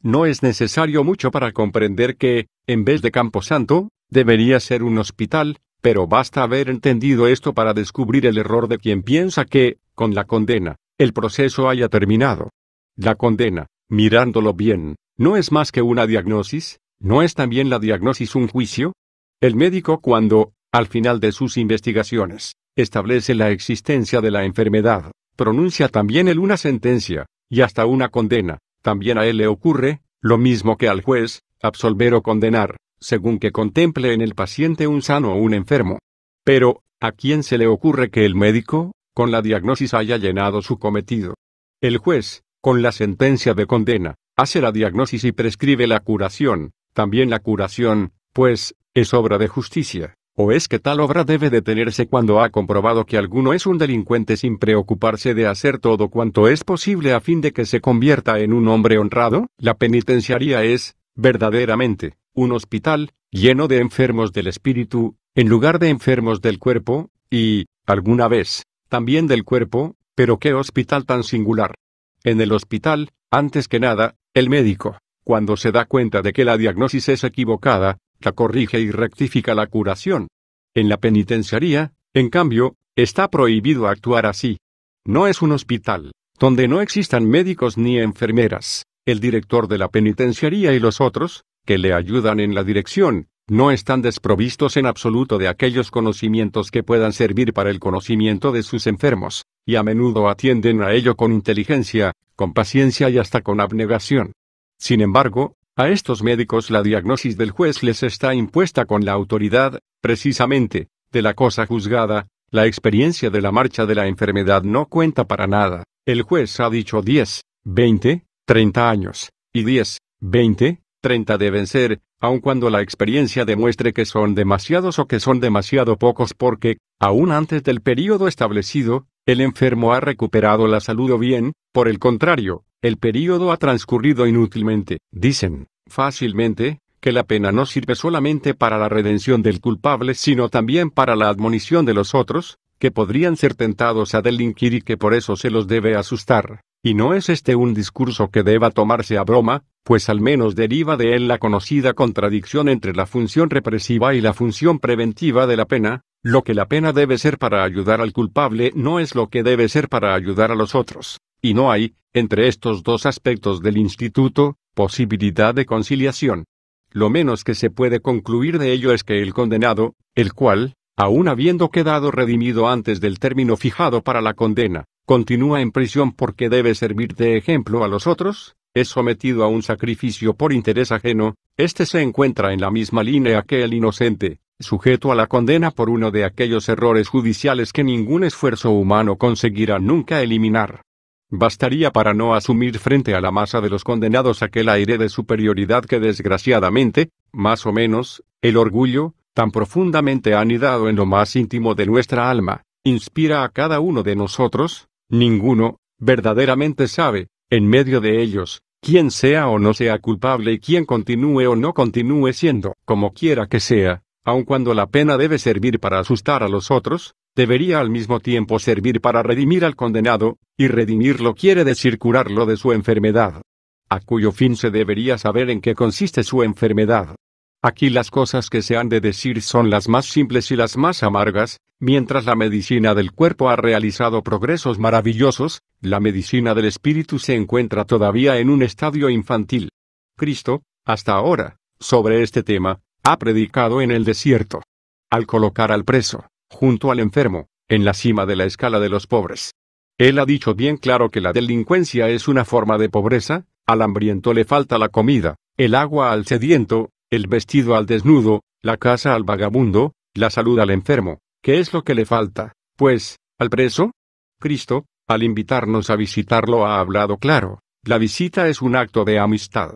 No es necesario mucho para comprender que, en vez de camposanto, debería ser un hospital, pero basta haber entendido esto para descubrir el error de quien piensa que, con la condena, el proceso haya terminado. La condena, mirándolo bien, no es más que una diagnosis, ¿No es también la diagnosis un juicio? El médico cuando, al final de sus investigaciones, establece la existencia de la enfermedad, pronuncia también él una sentencia, y hasta una condena, también a él le ocurre, lo mismo que al juez, absolver o condenar, según que contemple en el paciente un sano o un enfermo. Pero, ¿a quién se le ocurre que el médico, con la diagnosis haya llenado su cometido? El juez, con la sentencia de condena, hace la diagnosis y prescribe la curación, también la curación, pues, es obra de justicia. ¿O es que tal obra debe detenerse cuando ha comprobado que alguno es un delincuente sin preocuparse de hacer todo cuanto es posible a fin de que se convierta en un hombre honrado? La penitenciaría es, verdaderamente, un hospital, lleno de enfermos del espíritu, en lugar de enfermos del cuerpo, y, alguna vez, también del cuerpo, pero qué hospital tan singular. En el hospital, antes que nada, el médico, cuando se da cuenta de que la diagnosis es equivocada, la corrige y rectifica la curación. En la penitenciaría, en cambio, está prohibido actuar así. No es un hospital, donde no existan médicos ni enfermeras. El director de la penitenciaría y los otros, que le ayudan en la dirección, no están desprovistos en absoluto de aquellos conocimientos que puedan servir para el conocimiento de sus enfermos, y a menudo atienden a ello con inteligencia, con paciencia y hasta con abnegación. Sin embargo, a estos médicos la diagnosis del juez les está impuesta con la autoridad, precisamente, de la cosa juzgada, la experiencia de la marcha de la enfermedad no cuenta para nada. El juez ha dicho 10, 20, 30 años, y 10, 20, 30 deben ser, aun cuando la experiencia demuestre que son demasiados o que son demasiado pocos porque, aún antes del período establecido, el enfermo ha recuperado la salud o bien, por el contrario, el período ha transcurrido inútilmente. Dicen, fácilmente, que la pena no sirve solamente para la redención del culpable, sino también para la admonición de los otros, que podrían ser tentados a delinquir y que por eso se los debe asustar. Y no es este un discurso que deba tomarse a broma, pues al menos deriva de él la conocida contradicción entre la función represiva y la función preventiva de la pena, lo que la pena debe ser para ayudar al culpable no es lo que debe ser para ayudar a los otros. Y no hay, entre estos dos aspectos del instituto, posibilidad de conciliación. Lo menos que se puede concluir de ello es que el condenado, el cual, aun habiendo quedado redimido antes del término fijado para la condena, continúa en prisión porque debe servir de ejemplo a los otros, es sometido a un sacrificio por interés ajeno, éste se encuentra en la misma línea que el inocente, sujeto a la condena por uno de aquellos errores judiciales que ningún esfuerzo humano conseguirá nunca eliminar. Bastaría para no asumir frente a la masa de los condenados aquel aire de superioridad que desgraciadamente, más o menos, el orgullo, tan profundamente anidado en lo más íntimo de nuestra alma, inspira a cada uno de nosotros, ninguno, verdaderamente sabe, en medio de ellos, quién sea o no sea culpable y quién continúe o no continúe siendo, como quiera que sea, aun cuando la pena debe servir para asustar a los otros, debería al mismo tiempo servir para redimir al condenado, y redimirlo quiere decir curarlo de su enfermedad. A cuyo fin se debería saber en qué consiste su enfermedad. Aquí las cosas que se han de decir son las más simples y las más amargas, mientras la medicina del cuerpo ha realizado progresos maravillosos, la medicina del espíritu se encuentra todavía en un estadio infantil. Cristo, hasta ahora, sobre este tema, ha predicado en el desierto. Al colocar al preso, junto al enfermo, en la cima de la escala de los pobres. Él ha dicho bien claro que la delincuencia es una forma de pobreza, al hambriento le falta la comida, el agua al sediento, el vestido al desnudo, la casa al vagabundo, la salud al enfermo. ¿Qué es lo que le falta? Pues, al preso. Cristo, al invitarnos a visitarlo, ha hablado claro. La visita es un acto de amistad.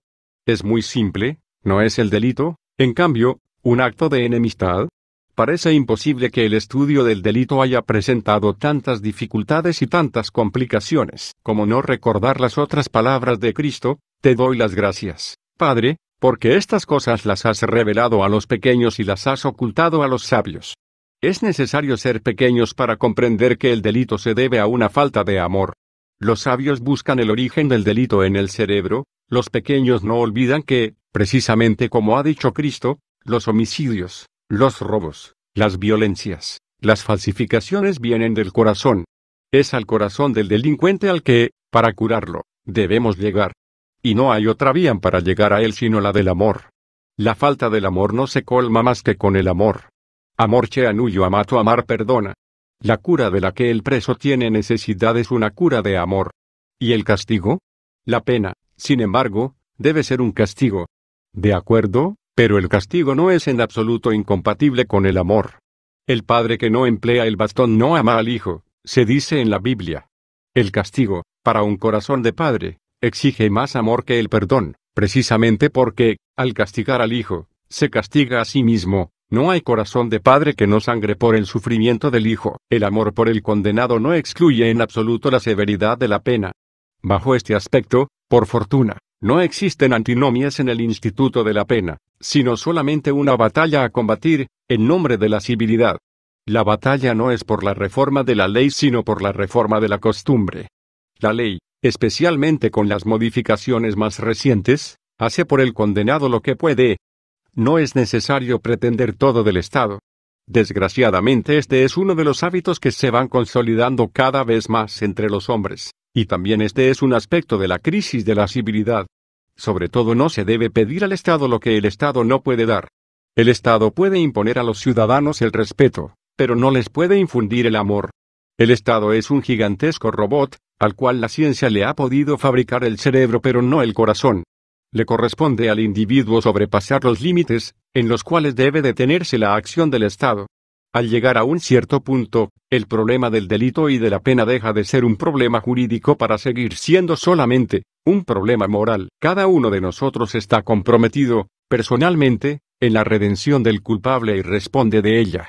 Es muy simple, no es el delito, en cambio, un acto de enemistad, Parece imposible que el estudio del delito haya presentado tantas dificultades y tantas complicaciones, como no recordar las otras palabras de Cristo, te doy las gracias, Padre, porque estas cosas las has revelado a los pequeños y las has ocultado a los sabios. Es necesario ser pequeños para comprender que el delito se debe a una falta de amor. Los sabios buscan el origen del delito en el cerebro, los pequeños no olvidan que, precisamente como ha dicho Cristo, los homicidios, los robos, las violencias, las falsificaciones vienen del corazón. Es al corazón del delincuente al que, para curarlo, debemos llegar. Y no hay otra vía para llegar a él sino la del amor. La falta del amor no se colma más que con el amor. Amor che anullo amato amar perdona. La cura de la que el preso tiene necesidad es una cura de amor. ¿Y el castigo? La pena, sin embargo, debe ser un castigo. ¿De acuerdo? Pero el castigo no es en absoluto incompatible con el amor. El padre que no emplea el bastón no ama al hijo, se dice en la Biblia. El castigo, para un corazón de padre, exige más amor que el perdón, precisamente porque, al castigar al hijo, se castiga a sí mismo, no hay corazón de padre que no sangre por el sufrimiento del hijo. El amor por el condenado no excluye en absoluto la severidad de la pena. Bajo este aspecto, por fortuna, no existen antinomias en el Instituto de la Pena, sino solamente una batalla a combatir, en nombre de la civilidad. La batalla no es por la reforma de la ley sino por la reforma de la costumbre. La ley, especialmente con las modificaciones más recientes, hace por el condenado lo que puede, no es necesario pretender todo del Estado. Desgraciadamente este es uno de los hábitos que se van consolidando cada vez más entre los hombres, y también este es un aspecto de la crisis de la civilidad. Sobre todo no se debe pedir al Estado lo que el Estado no puede dar. El Estado puede imponer a los ciudadanos el respeto, pero no les puede infundir el amor. El Estado es un gigantesco robot, al cual la ciencia le ha podido fabricar el cerebro pero no el corazón. Le corresponde al individuo sobrepasar los límites, en los cuales debe detenerse la acción del Estado. Al llegar a un cierto punto, el problema del delito y de la pena deja de ser un problema jurídico para seguir siendo solamente un problema moral. Cada uno de nosotros está comprometido, personalmente, en la redención del culpable y responde de ella.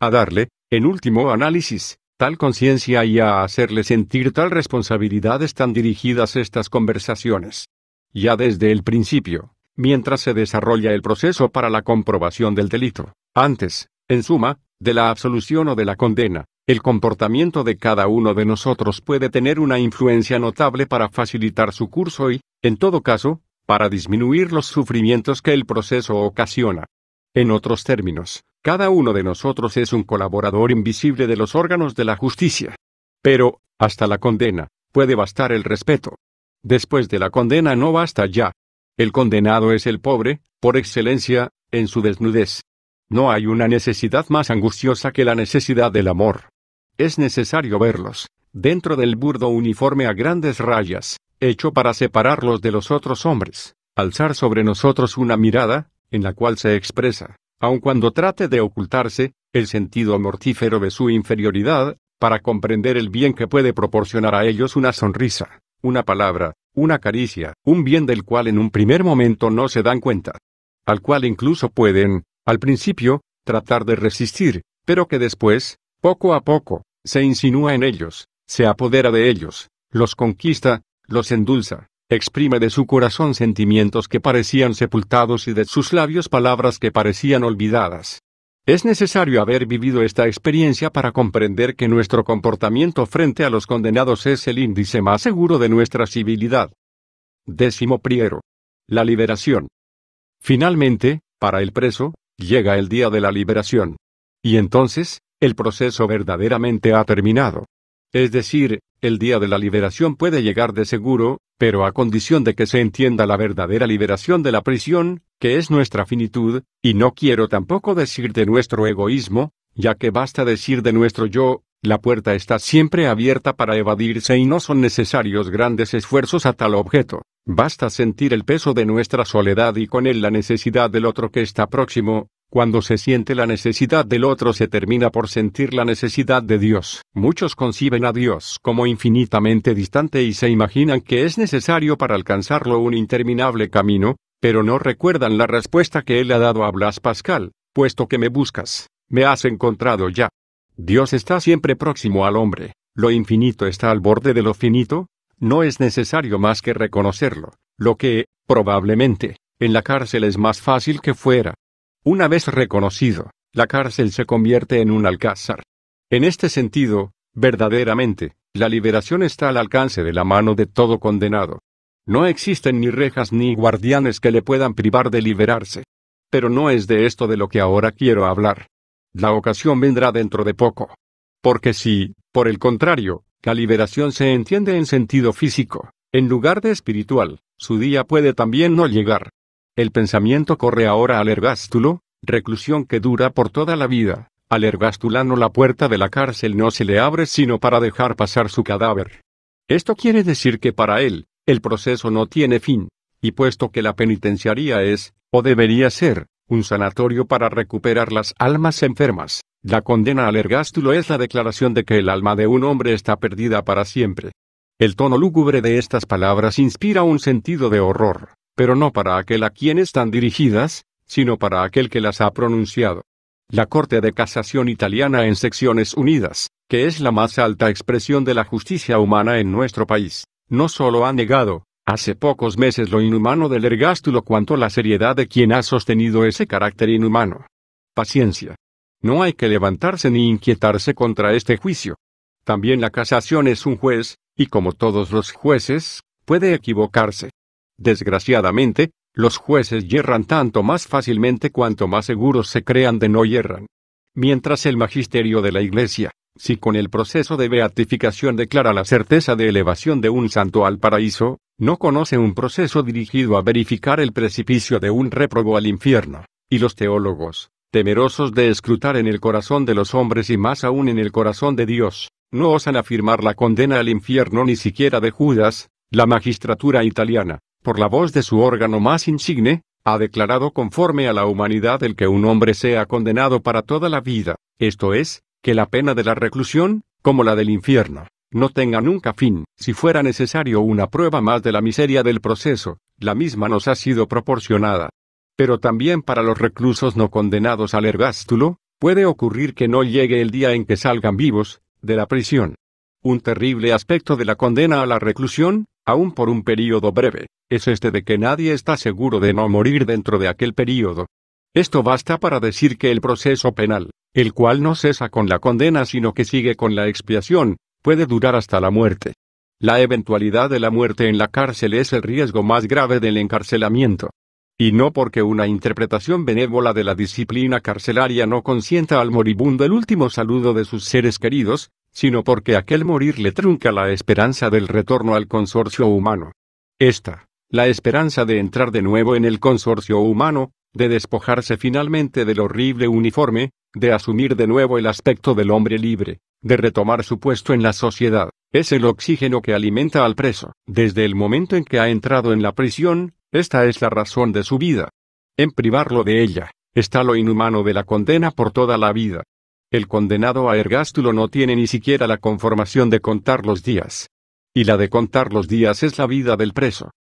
A darle, en último análisis, tal conciencia y a hacerle sentir tal responsabilidad están dirigidas estas conversaciones ya desde el principio, mientras se desarrolla el proceso para la comprobación del delito. Antes, en suma, de la absolución o de la condena, el comportamiento de cada uno de nosotros puede tener una influencia notable para facilitar su curso y, en todo caso, para disminuir los sufrimientos que el proceso ocasiona. En otros términos, cada uno de nosotros es un colaborador invisible de los órganos de la justicia. Pero, hasta la condena, puede bastar el respeto, Después de la condena no basta ya. El condenado es el pobre, por excelencia, en su desnudez. No hay una necesidad más angustiosa que la necesidad del amor. Es necesario verlos, dentro del burdo uniforme a grandes rayas, hecho para separarlos de los otros hombres, alzar sobre nosotros una mirada, en la cual se expresa, aun cuando trate de ocultarse, el sentido mortífero de su inferioridad, para comprender el bien que puede proporcionar a ellos una sonrisa, una palabra, una caricia, un bien del cual en un primer momento no se dan cuenta. Al cual incluso pueden, al principio, tratar de resistir, pero que después, poco a poco, se insinúa en ellos, se apodera de ellos, los conquista, los endulza, exprime de su corazón sentimientos que parecían sepultados y de sus labios palabras que parecían olvidadas. Es necesario haber vivido esta experiencia para comprender que nuestro comportamiento frente a los condenados es el índice más seguro de nuestra civilidad. Décimo priero. La liberación. Finalmente, para el preso, llega el día de la liberación. Y entonces, el proceso verdaderamente ha terminado. Es decir, el día de la liberación puede llegar de seguro, pero a condición de que se entienda la verdadera liberación de la prisión, que es nuestra finitud, y no quiero tampoco decir de nuestro egoísmo, ya que basta decir de nuestro yo, la puerta está siempre abierta para evadirse y no son necesarios grandes esfuerzos a tal objeto. Basta sentir el peso de nuestra soledad y con él la necesidad del otro que está próximo, cuando se siente la necesidad del otro se termina por sentir la necesidad de Dios. Muchos conciben a Dios como infinitamente distante y se imaginan que es necesario para alcanzarlo un interminable camino, pero no recuerdan la respuesta que él ha dado a Blas Pascal, puesto que me buscas, me has encontrado ya. Dios está siempre próximo al hombre, lo infinito está al borde de lo finito, no es necesario más que reconocerlo, lo que, probablemente, en la cárcel es más fácil que fuera, una vez reconocido, la cárcel se convierte en un alcázar. En este sentido, verdaderamente, la liberación está al alcance de la mano de todo condenado. No existen ni rejas ni guardianes que le puedan privar de liberarse. Pero no es de esto de lo que ahora quiero hablar. La ocasión vendrá dentro de poco. Porque si, por el contrario, la liberación se entiende en sentido físico, en lugar de espiritual, su día puede también no llegar. El pensamiento corre ahora al ergástulo, reclusión que dura por toda la vida. Al ergástulano la puerta de la cárcel no se le abre sino para dejar pasar su cadáver. Esto quiere decir que para él, el proceso no tiene fin, y puesto que la penitenciaría es, o debería ser, un sanatorio para recuperar las almas enfermas, la condena al ergástulo es la declaración de que el alma de un hombre está perdida para siempre. El tono lúgubre de estas palabras inspira un sentido de horror, pero no para aquel a quien están dirigidas, sino para aquel que las ha pronunciado. La Corte de Casación italiana en secciones unidas, que es la más alta expresión de la justicia humana en nuestro país, no solo ha negado, hace pocos meses lo inhumano del ergástulo cuanto la seriedad de quien ha sostenido ese carácter inhumano. Paciencia. No hay que levantarse ni inquietarse contra este juicio. También la casación es un juez, y como todos los jueces, puede equivocarse. Desgraciadamente, los jueces yerran tanto más fácilmente cuanto más seguros se crean de no yerran. Mientras el magisterio de la Iglesia, si con el proceso de beatificación declara la certeza de elevación de un santo al paraíso, no conoce un proceso dirigido a verificar el precipicio de un réprobo al infierno, y los teólogos, temerosos de escrutar en el corazón de los hombres y más aún en el corazón de Dios, no osan afirmar la condena al infierno ni siquiera de Judas, la magistratura italiana, por la voz de su órgano más insigne, ha declarado conforme a la humanidad el que un hombre sea condenado para toda la vida, esto es, que la pena de la reclusión, como la del infierno, no tenga nunca fin. Si fuera necesario una prueba más de la miseria del proceso, la misma nos ha sido proporcionada. Pero también para los reclusos no condenados al ergástulo, puede ocurrir que no llegue el día en que salgan vivos, de la prisión. Un terrible aspecto de la condena a la reclusión, aun por un período breve, es este de que nadie está seguro de no morir dentro de aquel período. Esto basta para decir que el proceso penal, el cual no cesa con la condena sino que sigue con la expiación, puede durar hasta la muerte. La eventualidad de la muerte en la cárcel es el riesgo más grave del encarcelamiento. Y no porque una interpretación benévola de la disciplina carcelaria no consienta al moribundo el último saludo de sus seres queridos, sino porque aquel morir le trunca la esperanza del retorno al consorcio humano. Esta, la esperanza de entrar de nuevo en el consorcio humano, de despojarse finalmente del horrible uniforme, de asumir de nuevo el aspecto del hombre libre, de retomar su puesto en la sociedad, es el oxígeno que alimenta al preso. Desde el momento en que ha entrado en la prisión, esta es la razón de su vida. En privarlo de ella, está lo inhumano de la condena por toda la vida. El condenado a ergástulo no tiene ni siquiera la conformación de contar los días. Y la de contar los días es la vida del preso.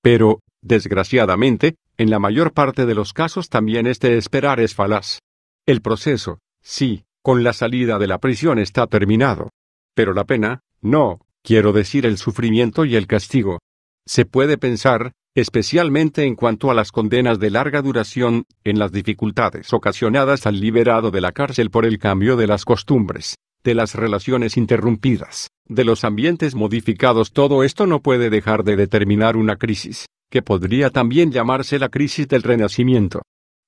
Pero, desgraciadamente, en la mayor parte de los casos también este esperar es falaz. El proceso, sí, con la salida de la prisión está terminado. Pero la pena, no, quiero decir el sufrimiento y el castigo. Se puede pensar, especialmente en cuanto a las condenas de larga duración, en las dificultades ocasionadas al liberado de la cárcel por el cambio de las costumbres, de las relaciones interrumpidas, de los ambientes modificados. Todo esto no puede dejar de determinar una crisis, que podría también llamarse la crisis del renacimiento.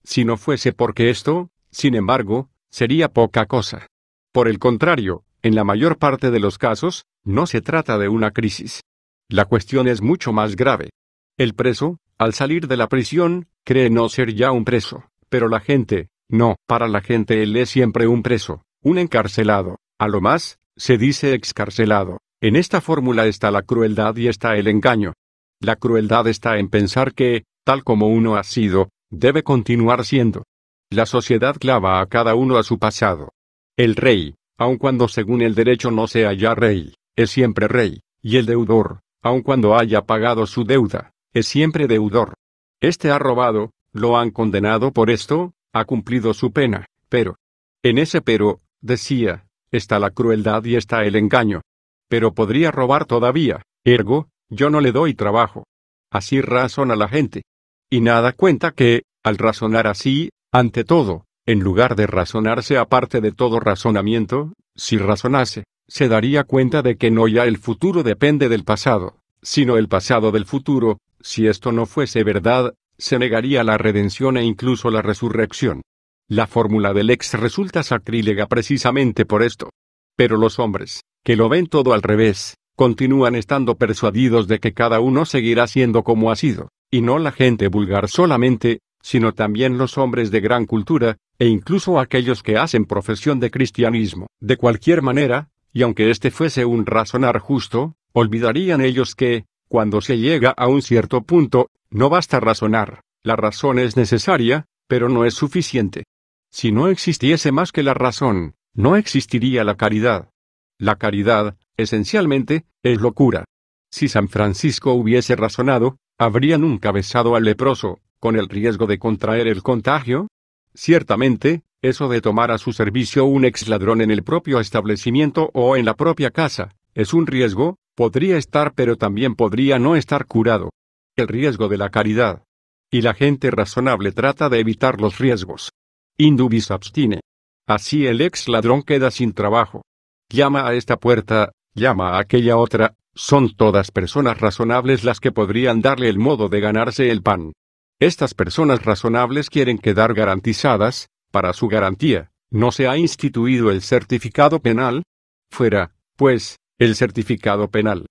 Si no fuese porque esto, sin embargo, sería poca cosa. Por el contrario, en la mayor parte de los casos, no se trata de una crisis. La cuestión es mucho más grave. El preso, al salir de la prisión, cree no ser ya un preso, pero la gente, no, para la gente él es siempre un preso, un encarcelado, a lo más, se dice excarcelado. En esta fórmula está la crueldad y está el engaño. La crueldad está en pensar que, tal como uno ha sido, debe continuar siendo. La sociedad clava a cada uno a su pasado. El rey, aun cuando según el derecho no sea ya rey, es siempre rey, y el deudor, aun cuando haya pagado su deuda, es siempre deudor. Este ha robado, lo han condenado por esto, ha cumplido su pena, pero. En ese pero, decía, está la crueldad y está el engaño. Pero podría robar todavía, ergo, yo no le doy trabajo. Así razona la gente. Y nada cuenta que, al razonar así, ante todo, en lugar de razonarse aparte de todo razonamiento, si razonase, se daría cuenta de que no ya el futuro depende del pasado, sino el pasado del futuro, si esto no fuese verdad, se negaría la redención e incluso la resurrección. La fórmula del ex resulta sacrílega precisamente por esto. Pero los hombres, que lo ven todo al revés, continúan estando persuadidos de que cada uno seguirá siendo como ha sido, y no la gente vulgar solamente, sino también los hombres de gran cultura, e incluso aquellos que hacen profesión de cristianismo. De cualquier manera, y aunque este fuese un razonar justo, olvidarían ellos que, cuando se llega a un cierto punto, no basta razonar, la razón es necesaria, pero no es suficiente. Si no existiese más que la razón, no existiría la caridad. La caridad, esencialmente, es locura. Si San Francisco hubiese razonado, ¿habría nunca besado al leproso, con el riesgo de contraer el contagio? Ciertamente, eso de tomar a su servicio un ex ladrón en el propio establecimiento o en la propia casa, es un riesgo, podría estar pero también podría no estar curado. El riesgo de la caridad. Y la gente razonable trata de evitar los riesgos. Indubis abstine. Así el ex ladrón queda sin trabajo. Llama a esta puerta, llama a aquella otra, son todas personas razonables las que podrían darle el modo de ganarse el pan. Estas personas razonables quieren quedar garantizadas, para su garantía, ¿no se ha instituido el certificado penal? Fuera, pues, el certificado penal.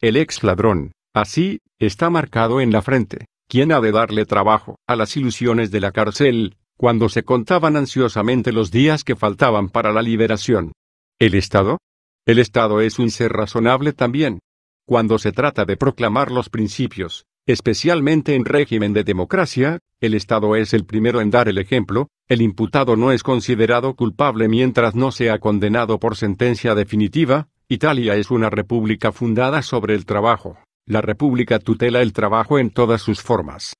El ex ladrón, así, está marcado en la frente. ¿Quién ha de darle trabajo a las ilusiones de la cárcel, cuando se contaban ansiosamente los días que faltaban para la liberación? ¿El Estado? El Estado es un ser razonable también. Cuando se trata de proclamar los principios, especialmente en régimen de democracia, el Estado es el primero en dar el ejemplo, el imputado no es considerado culpable mientras no sea condenado por sentencia definitiva, Italia es una república fundada sobre el trabajo. La república tutela el trabajo en todas sus formas.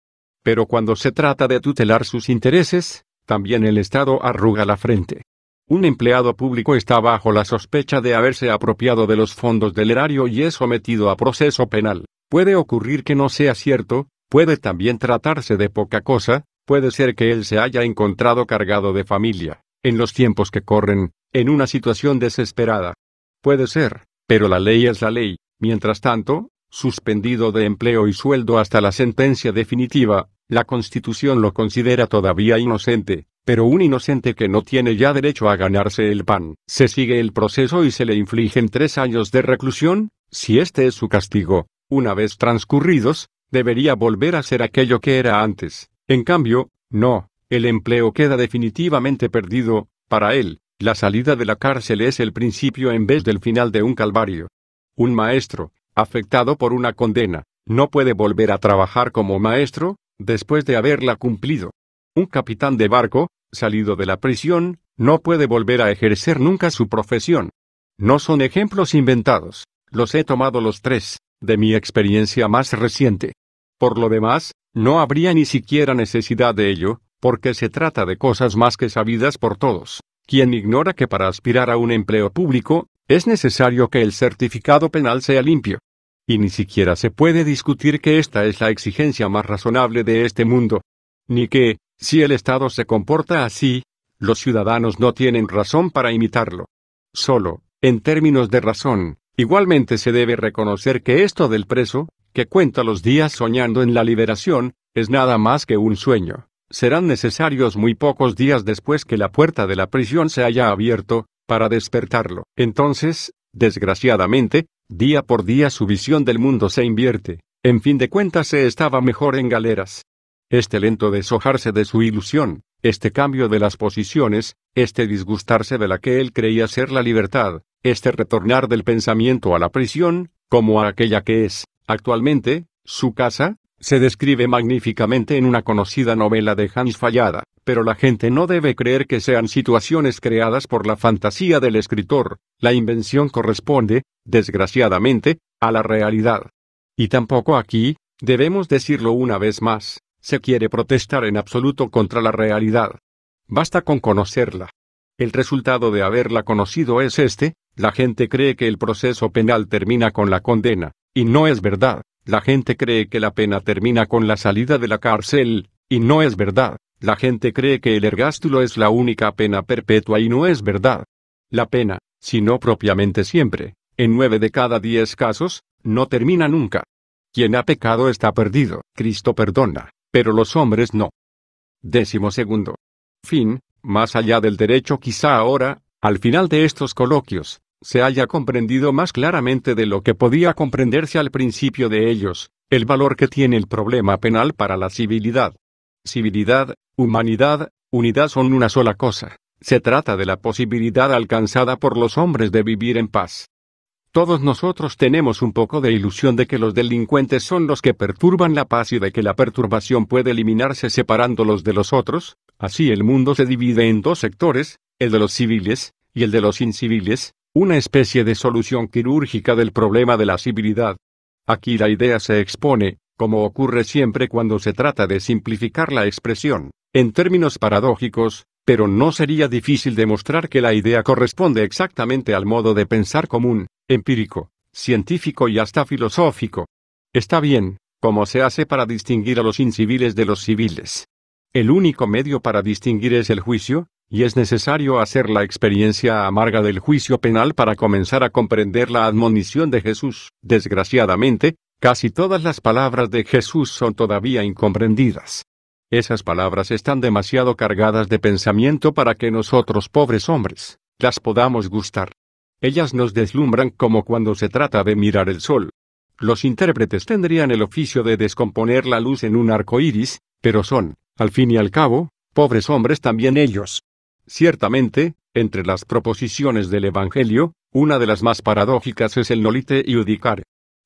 Pero cuando se trata de tutelar sus intereses, también el Estado arruga la frente. Un empleado público está bajo la sospecha de haberse apropiado de los fondos del erario y es sometido a proceso penal. Puede ocurrir que no sea cierto, puede también tratarse de poca cosa, puede ser que él se haya encontrado cargado de familia, en los tiempos que corren, en una situación desesperada. Puede ser, pero la ley es la ley, mientras tanto, suspendido de empleo y sueldo hasta la sentencia definitiva, la Constitución lo considera todavía inocente, pero un inocente que no tiene ya derecho a ganarse el pan. Se sigue el proceso y se le infligen tres años de reclusión, si este es su castigo, una vez transcurridos, debería volver a ser aquello que era antes. En cambio, no, el empleo queda definitivamente perdido, para él, la salida de la cárcel es el principio en vez del final de un calvario. Un maestro, afectado por una condena, no puede volver a trabajar como maestro, después de haberla cumplido. Un capitán de barco, salido de la prisión, no puede volver a ejercer nunca su profesión. No son ejemplos inventados, los he tomado los tres, de mi experiencia más reciente. Por lo demás, no habría ni siquiera necesidad de ello, porque se trata de cosas más que sabidas por todos. Quien ignora que para aspirar a un empleo público, es necesario que el certificado penal sea limpio. Y ni siquiera se puede discutir que esta es la exigencia más razonable de este mundo. Ni que, si el Estado se comporta así, los ciudadanos no tienen razón para imitarlo. Solo, en términos de razón, Igualmente se debe reconocer que esto del preso, que cuenta los días soñando en la liberación, es nada más que un sueño. Serán necesarios muy pocos días después que la puerta de la prisión se haya abierto, para despertarlo. Entonces, desgraciadamente, día por día su visión del mundo se invierte. En fin de cuentas se estaba mejor en galeras. Este lento deshojarse de su ilusión, este cambio de las posiciones, este disgustarse de la que él creía ser la libertad, este retornar del pensamiento a la prisión, como a aquella que es, actualmente, su casa, se describe magníficamente en una conocida novela de Hans Fallada, pero la gente no debe creer que sean situaciones creadas por la fantasía del escritor, la invención corresponde, desgraciadamente, a la realidad. Y tampoco aquí, debemos decirlo una vez más, se quiere protestar en absoluto contra la realidad. Basta con conocerla. El resultado de haberla conocido es este, la gente cree que el proceso penal termina con la condena, y no es verdad. La gente cree que la pena termina con la salida de la cárcel, y no es verdad. La gente cree que el ergástulo es la única pena perpetua y no es verdad. La pena, si no propiamente siempre, en nueve de cada diez casos, no termina nunca. Quien ha pecado está perdido, Cristo perdona, pero los hombres no. Décimo segundo. Fin, más allá del derecho quizá ahora, al final de estos coloquios, se haya comprendido más claramente de lo que podía comprenderse al principio de ellos, el valor que tiene el problema penal para la civilidad. Civilidad, humanidad, unidad son una sola cosa. Se trata de la posibilidad alcanzada por los hombres de vivir en paz. Todos nosotros tenemos un poco de ilusión de que los delincuentes son los que perturban la paz y de que la perturbación puede eliminarse separándolos de los otros, así el mundo se divide en dos sectores, el de los civiles, y el de los inciviles, una especie de solución quirúrgica del problema de la civilidad. Aquí la idea se expone, como ocurre siempre cuando se trata de simplificar la expresión, en términos paradójicos, pero no sería difícil demostrar que la idea corresponde exactamente al modo de pensar común, empírico, científico y hasta filosófico. Está bien, como se hace para distinguir a los inciviles de los civiles. El único medio para distinguir es el juicio, y es necesario hacer la experiencia amarga del juicio penal para comenzar a comprender la admonición de Jesús. Desgraciadamente, casi todas las palabras de Jesús son todavía incomprendidas. Esas palabras están demasiado cargadas de pensamiento para que nosotros pobres hombres, las podamos gustar. Ellas nos deslumbran como cuando se trata de mirar el sol. Los intérpretes tendrían el oficio de descomponer la luz en un arco iris, pero son, al fin y al cabo, pobres hombres también ellos. Ciertamente, entre las proposiciones del Evangelio, una de las más paradójicas es el nolite iudicare.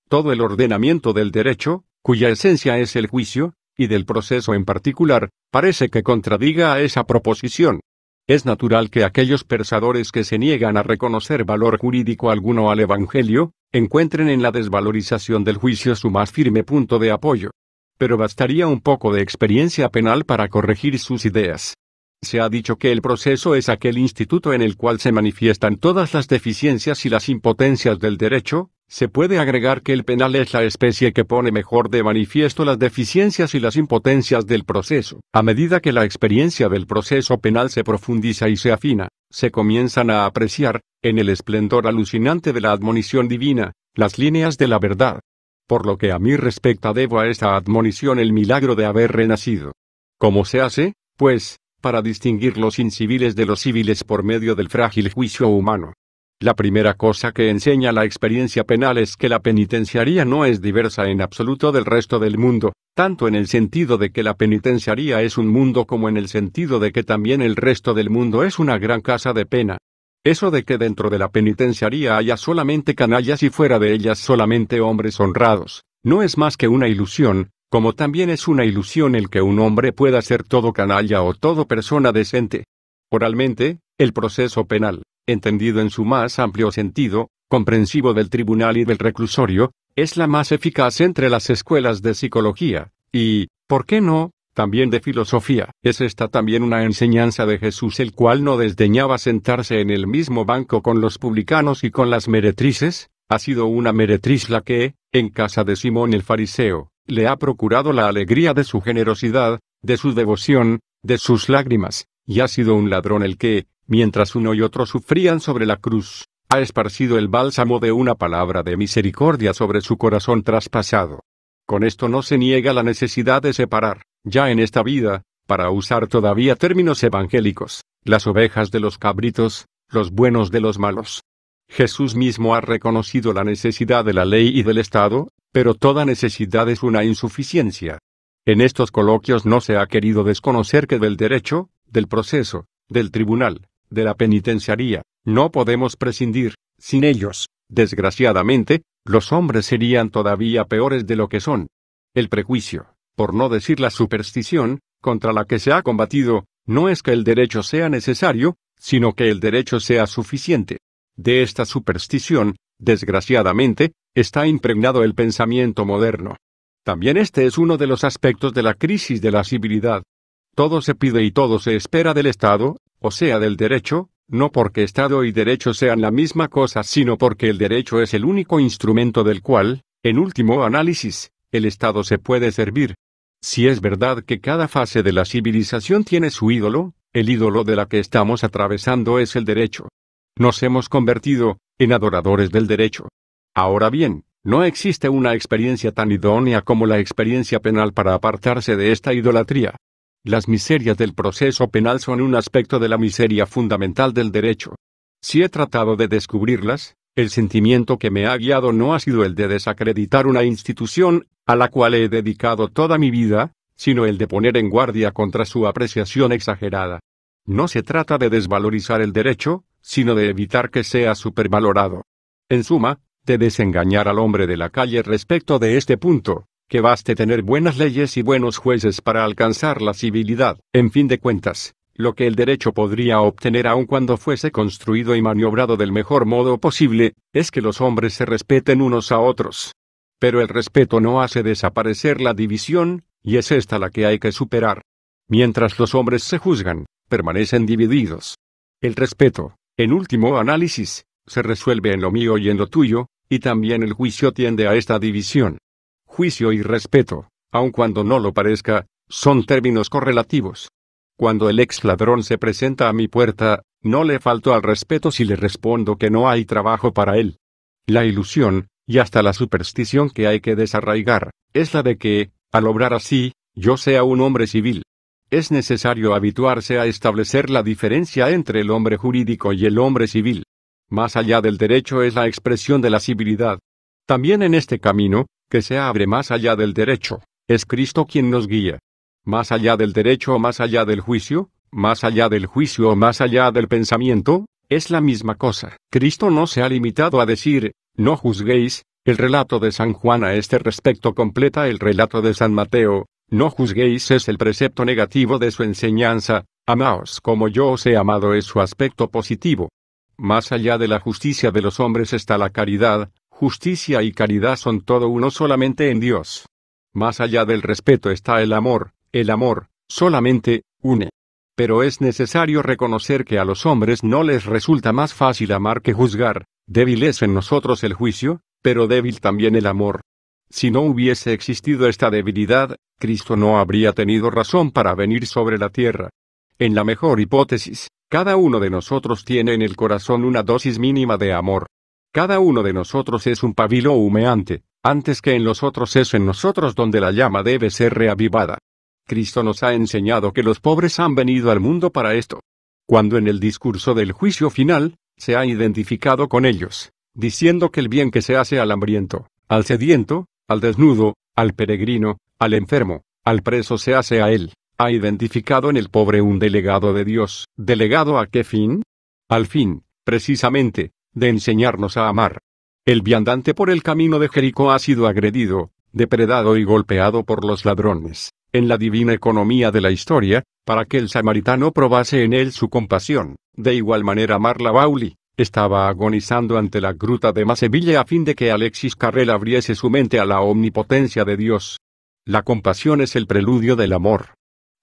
Todo el ordenamiento del derecho, cuya esencia es el juicio, y del proceso en particular, parece que contradiga a esa proposición. Es natural que aquellos pensadores que se niegan a reconocer valor jurídico alguno al Evangelio, encuentren en la desvalorización del juicio su más firme punto de apoyo. Pero bastaría un poco de experiencia penal para corregir sus ideas. Se ha dicho que el proceso es aquel instituto en el cual se manifiestan todas las deficiencias y las impotencias del derecho, se puede agregar que el penal es la especie que pone mejor de manifiesto las deficiencias y las impotencias del proceso. A medida que la experiencia del proceso penal se profundiza y se afina, se comienzan a apreciar, en el esplendor alucinante de la admonición divina, las líneas de la verdad. Por lo que a mí respecta debo a esta admonición el milagro de haber renacido. ¿Cómo se hace? Pues, para distinguir los inciviles de los civiles por medio del frágil juicio humano. La primera cosa que enseña la experiencia penal es que la penitenciaría no es diversa en absoluto del resto del mundo, tanto en el sentido de que la penitenciaría es un mundo como en el sentido de que también el resto del mundo es una gran casa de pena. Eso de que dentro de la penitenciaría haya solamente canallas y fuera de ellas solamente hombres honrados, no es más que una ilusión, como también es una ilusión el que un hombre pueda ser todo canalla o todo persona decente. Oralmente, el proceso penal, entendido en su más amplio sentido, comprensivo del tribunal y del reclusorio, es la más eficaz entre las escuelas de psicología, y, ¿por qué no?, también de filosofía. Es esta también una enseñanza de Jesús el cual no desdeñaba sentarse en el mismo banco con los publicanos y con las meretrices, ha sido una meretriz la que, en casa de Simón el fariseo, le ha procurado la alegría de su generosidad, de su devoción, de sus lágrimas, y ha sido un ladrón el que, mientras uno y otro sufrían sobre la cruz, ha esparcido el bálsamo de una palabra de misericordia sobre su corazón traspasado. Con esto no se niega la necesidad de separar, ya en esta vida, para usar todavía términos evangélicos, las ovejas de los cabritos, los buenos de los malos. Jesús mismo ha reconocido la necesidad de la ley y del Estado, pero toda necesidad es una insuficiencia. En estos coloquios no se ha querido desconocer que del derecho, del proceso, del tribunal, de la penitenciaría, no podemos prescindir, sin ellos, desgraciadamente, los hombres serían todavía peores de lo que son. El prejuicio, por no decir la superstición, contra la que se ha combatido, no es que el derecho sea necesario, sino que el derecho sea suficiente. De esta superstición, desgraciadamente, está impregnado el pensamiento moderno. También este es uno de los aspectos de la crisis de la civilidad. Todo se pide y todo se espera del Estado, o sea del derecho, no porque Estado y derecho sean la misma cosa, sino porque el derecho es el único instrumento del cual, en último análisis, el Estado se puede servir. Si es verdad que cada fase de la civilización tiene su ídolo, el ídolo de la que estamos atravesando es el derecho. Nos hemos convertido, en adoradores del derecho. Ahora bien, no existe una experiencia tan idónea como la experiencia penal para apartarse de esta idolatría. Las miserias del proceso penal son un aspecto de la miseria fundamental del derecho. Si he tratado de descubrirlas, El sentimiento que me ha guiado no ha sido el de desacreditar una institución, a la cual he dedicado toda mi vida, sino el de poner en guardia contra su apreciación exagerada. No se trata de desvalorizar el derecho, sino de evitar que sea supervalorado. En suma, de desengañar al hombre de la calle respecto de este punto, que baste tener buenas leyes y buenos jueces para alcanzar la civilidad. En fin de cuentas, lo que el derecho podría obtener aun cuando fuese construido y maniobrado del mejor modo posible, es que los hombres se respeten unos a otros. Pero el respeto no hace desaparecer la división, y es esta la que hay que superar. Mientras los hombres se juzgan, permanecen divididos. El respeto, en último análisis, se resuelve en lo mío y en lo tuyo, y también el juicio tiende a esta división. Juicio y respeto, aun cuando no lo parezca, son términos correlativos. Cuando el ex ladrón se presenta a mi puerta, no le falto al respeto si le respondo que no hay trabajo para él. La ilusión, y hasta la superstición que hay que desarraigar, es la de que, al obrar así, yo sea un hombre civil. Es necesario habituarse a establecer la diferencia entre el hombre jurídico y el hombre civil. Más allá del derecho es la expresión de la civilidad. También en este camino, que se abre más allá del derecho, es Cristo quien nos guía. Más allá del derecho o más allá del juicio, más allá del juicio o más allá del pensamiento, es la misma cosa. Cristo no se ha limitado a decir, no juzguéis, el relato de San Juan a este respecto completa el relato de San Mateo, no juzguéis es el precepto negativo de su enseñanza, amaos como yo os he amado es su aspecto positivo. Más allá de la justicia de los hombres está la caridad, justicia y caridad son todo uno solamente en Dios. Más allá del respeto está el amor, el amor, solamente, une. Pero es necesario reconocer que a los hombres no les resulta más fácil amar que juzgar, débil es en nosotros el juicio, pero débil también el amor. Si no hubiese existido esta debilidad, Cristo no habría tenido razón para venir sobre la tierra. En la mejor hipótesis, cada uno de nosotros tiene en el corazón una dosis mínima de amor. Cada uno de nosotros es un pabilo humeante, antes que en los otros es en nosotros donde la llama debe ser reavivada. Cristo nos ha enseñado que los pobres han venido al mundo para esto. Cuando en el discurso del juicio final, se ha identificado con ellos, diciendo que el bien que se hace al hambriento, al sediento, al desnudo, al peregrino, al enfermo, al preso se hace a él, ha identificado en el pobre un delegado de Dios. ¿Delegado a qué fin? Al fin, precisamente, de enseñarnos a amar. El viandante por el camino de Jericó ha sido agredido, depredado y golpeado por los ladrones, en la divina economía de la historia, para que el samaritano probase en él su compasión. De igual manera Marla Bauli, estaba agonizando ante la gruta de Maseville a fin de que Alexis Carrel abriese su mente a la omnipotencia de Dios. La compasión es el preludio del amor.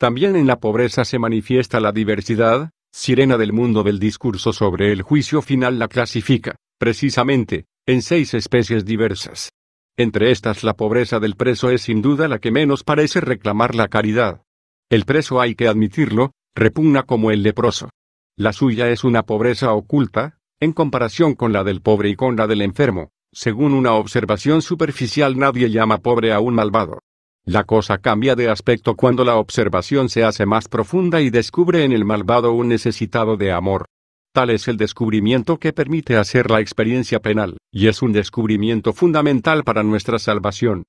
También en la pobreza se manifiesta la diversidad, Sirena del mundo del discurso sobre el juicio final la clasifica, precisamente, en seis especies diversas. Entre estas la pobreza del preso es sin duda la que menos parece reclamar la caridad. El preso hay que admitirlo, repugna como el leproso. La suya es una pobreza oculta, en comparación con la del pobre y con la del enfermo. Según una observación superficial nadie llama pobre a un malvado. La cosa cambia de aspecto cuando la observación se hace más profunda y descubre en el malvado un necesitado de amor. Tal es el descubrimiento que permite hacer la experiencia penal, y es un descubrimiento fundamental para nuestra salvación.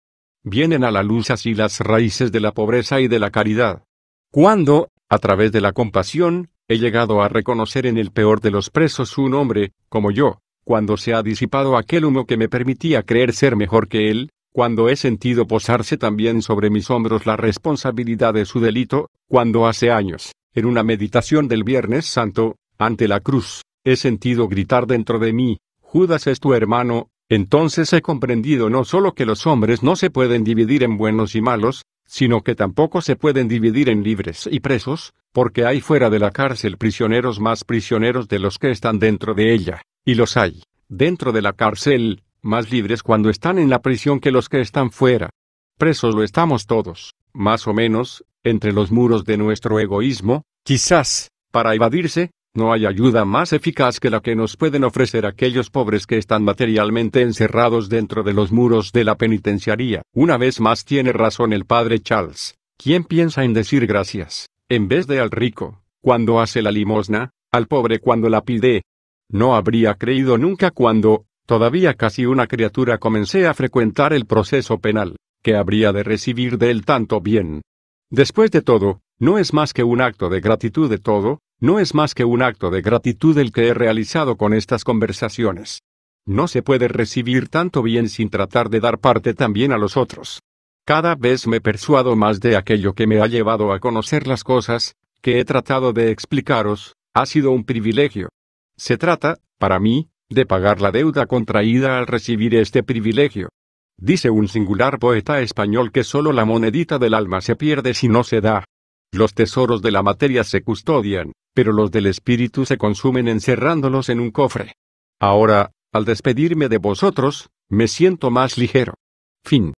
Vienen a la luz así las raíces de la pobreza y de la caridad. Cuando, a través de la compasión, he llegado a reconocer en el peor de los presos un hombre, como yo, cuando se ha disipado aquel humo que me permitía creer ser mejor que él, cuando he sentido posarse también sobre mis hombros la responsabilidad de su delito, cuando hace años, en una meditación del Viernes Santo, ante la cruz, he sentido gritar dentro de mí, Judas es tu hermano, entonces he comprendido no solo que los hombres no se pueden dividir en buenos y malos, sino que tampoco se pueden dividir en libres y presos, porque hay fuera de la cárcel prisioneros más prisioneros de los que están dentro de ella, y los hay, dentro de la cárcel, más libres cuando están en la prisión que los que están fuera. Presos lo estamos todos, más o menos, entre los muros de nuestro egoísmo, quizás, para evadirse, no hay ayuda más eficaz que la que nos pueden ofrecer aquellos pobres que están materialmente encerrados dentro de los muros de la penitenciaría. Una vez más tiene razón el padre Charles. ¿Quién piensa en decir gracias, en vez de al rico, cuando hace la limosna, al pobre cuando la pide? No habría creído nunca cuando, todavía casi una criatura comencé a frecuentar el proceso penal, que habría de recibir de él tanto bien. Después de todo, no es más que un acto de gratitud de todo, no es más que un acto de gratitud el que he realizado con estas conversaciones. No se puede recibir tanto bien sin tratar de dar parte también a los otros. Cada vez me persuado más de aquello que me ha llevado a conocer las cosas, que he tratado de explicaros, ha sido un privilegio. Se trata, para mí, de pagar la deuda contraída al recibir este privilegio. Dice un singular poeta español que solo la monedita del alma se pierde si no se da. Los tesoros de la materia se custodian, pero los del espíritu se consumen encerrándolos en un cofre. Ahora, al despedirme de vosotros, me siento más ligero. Fin.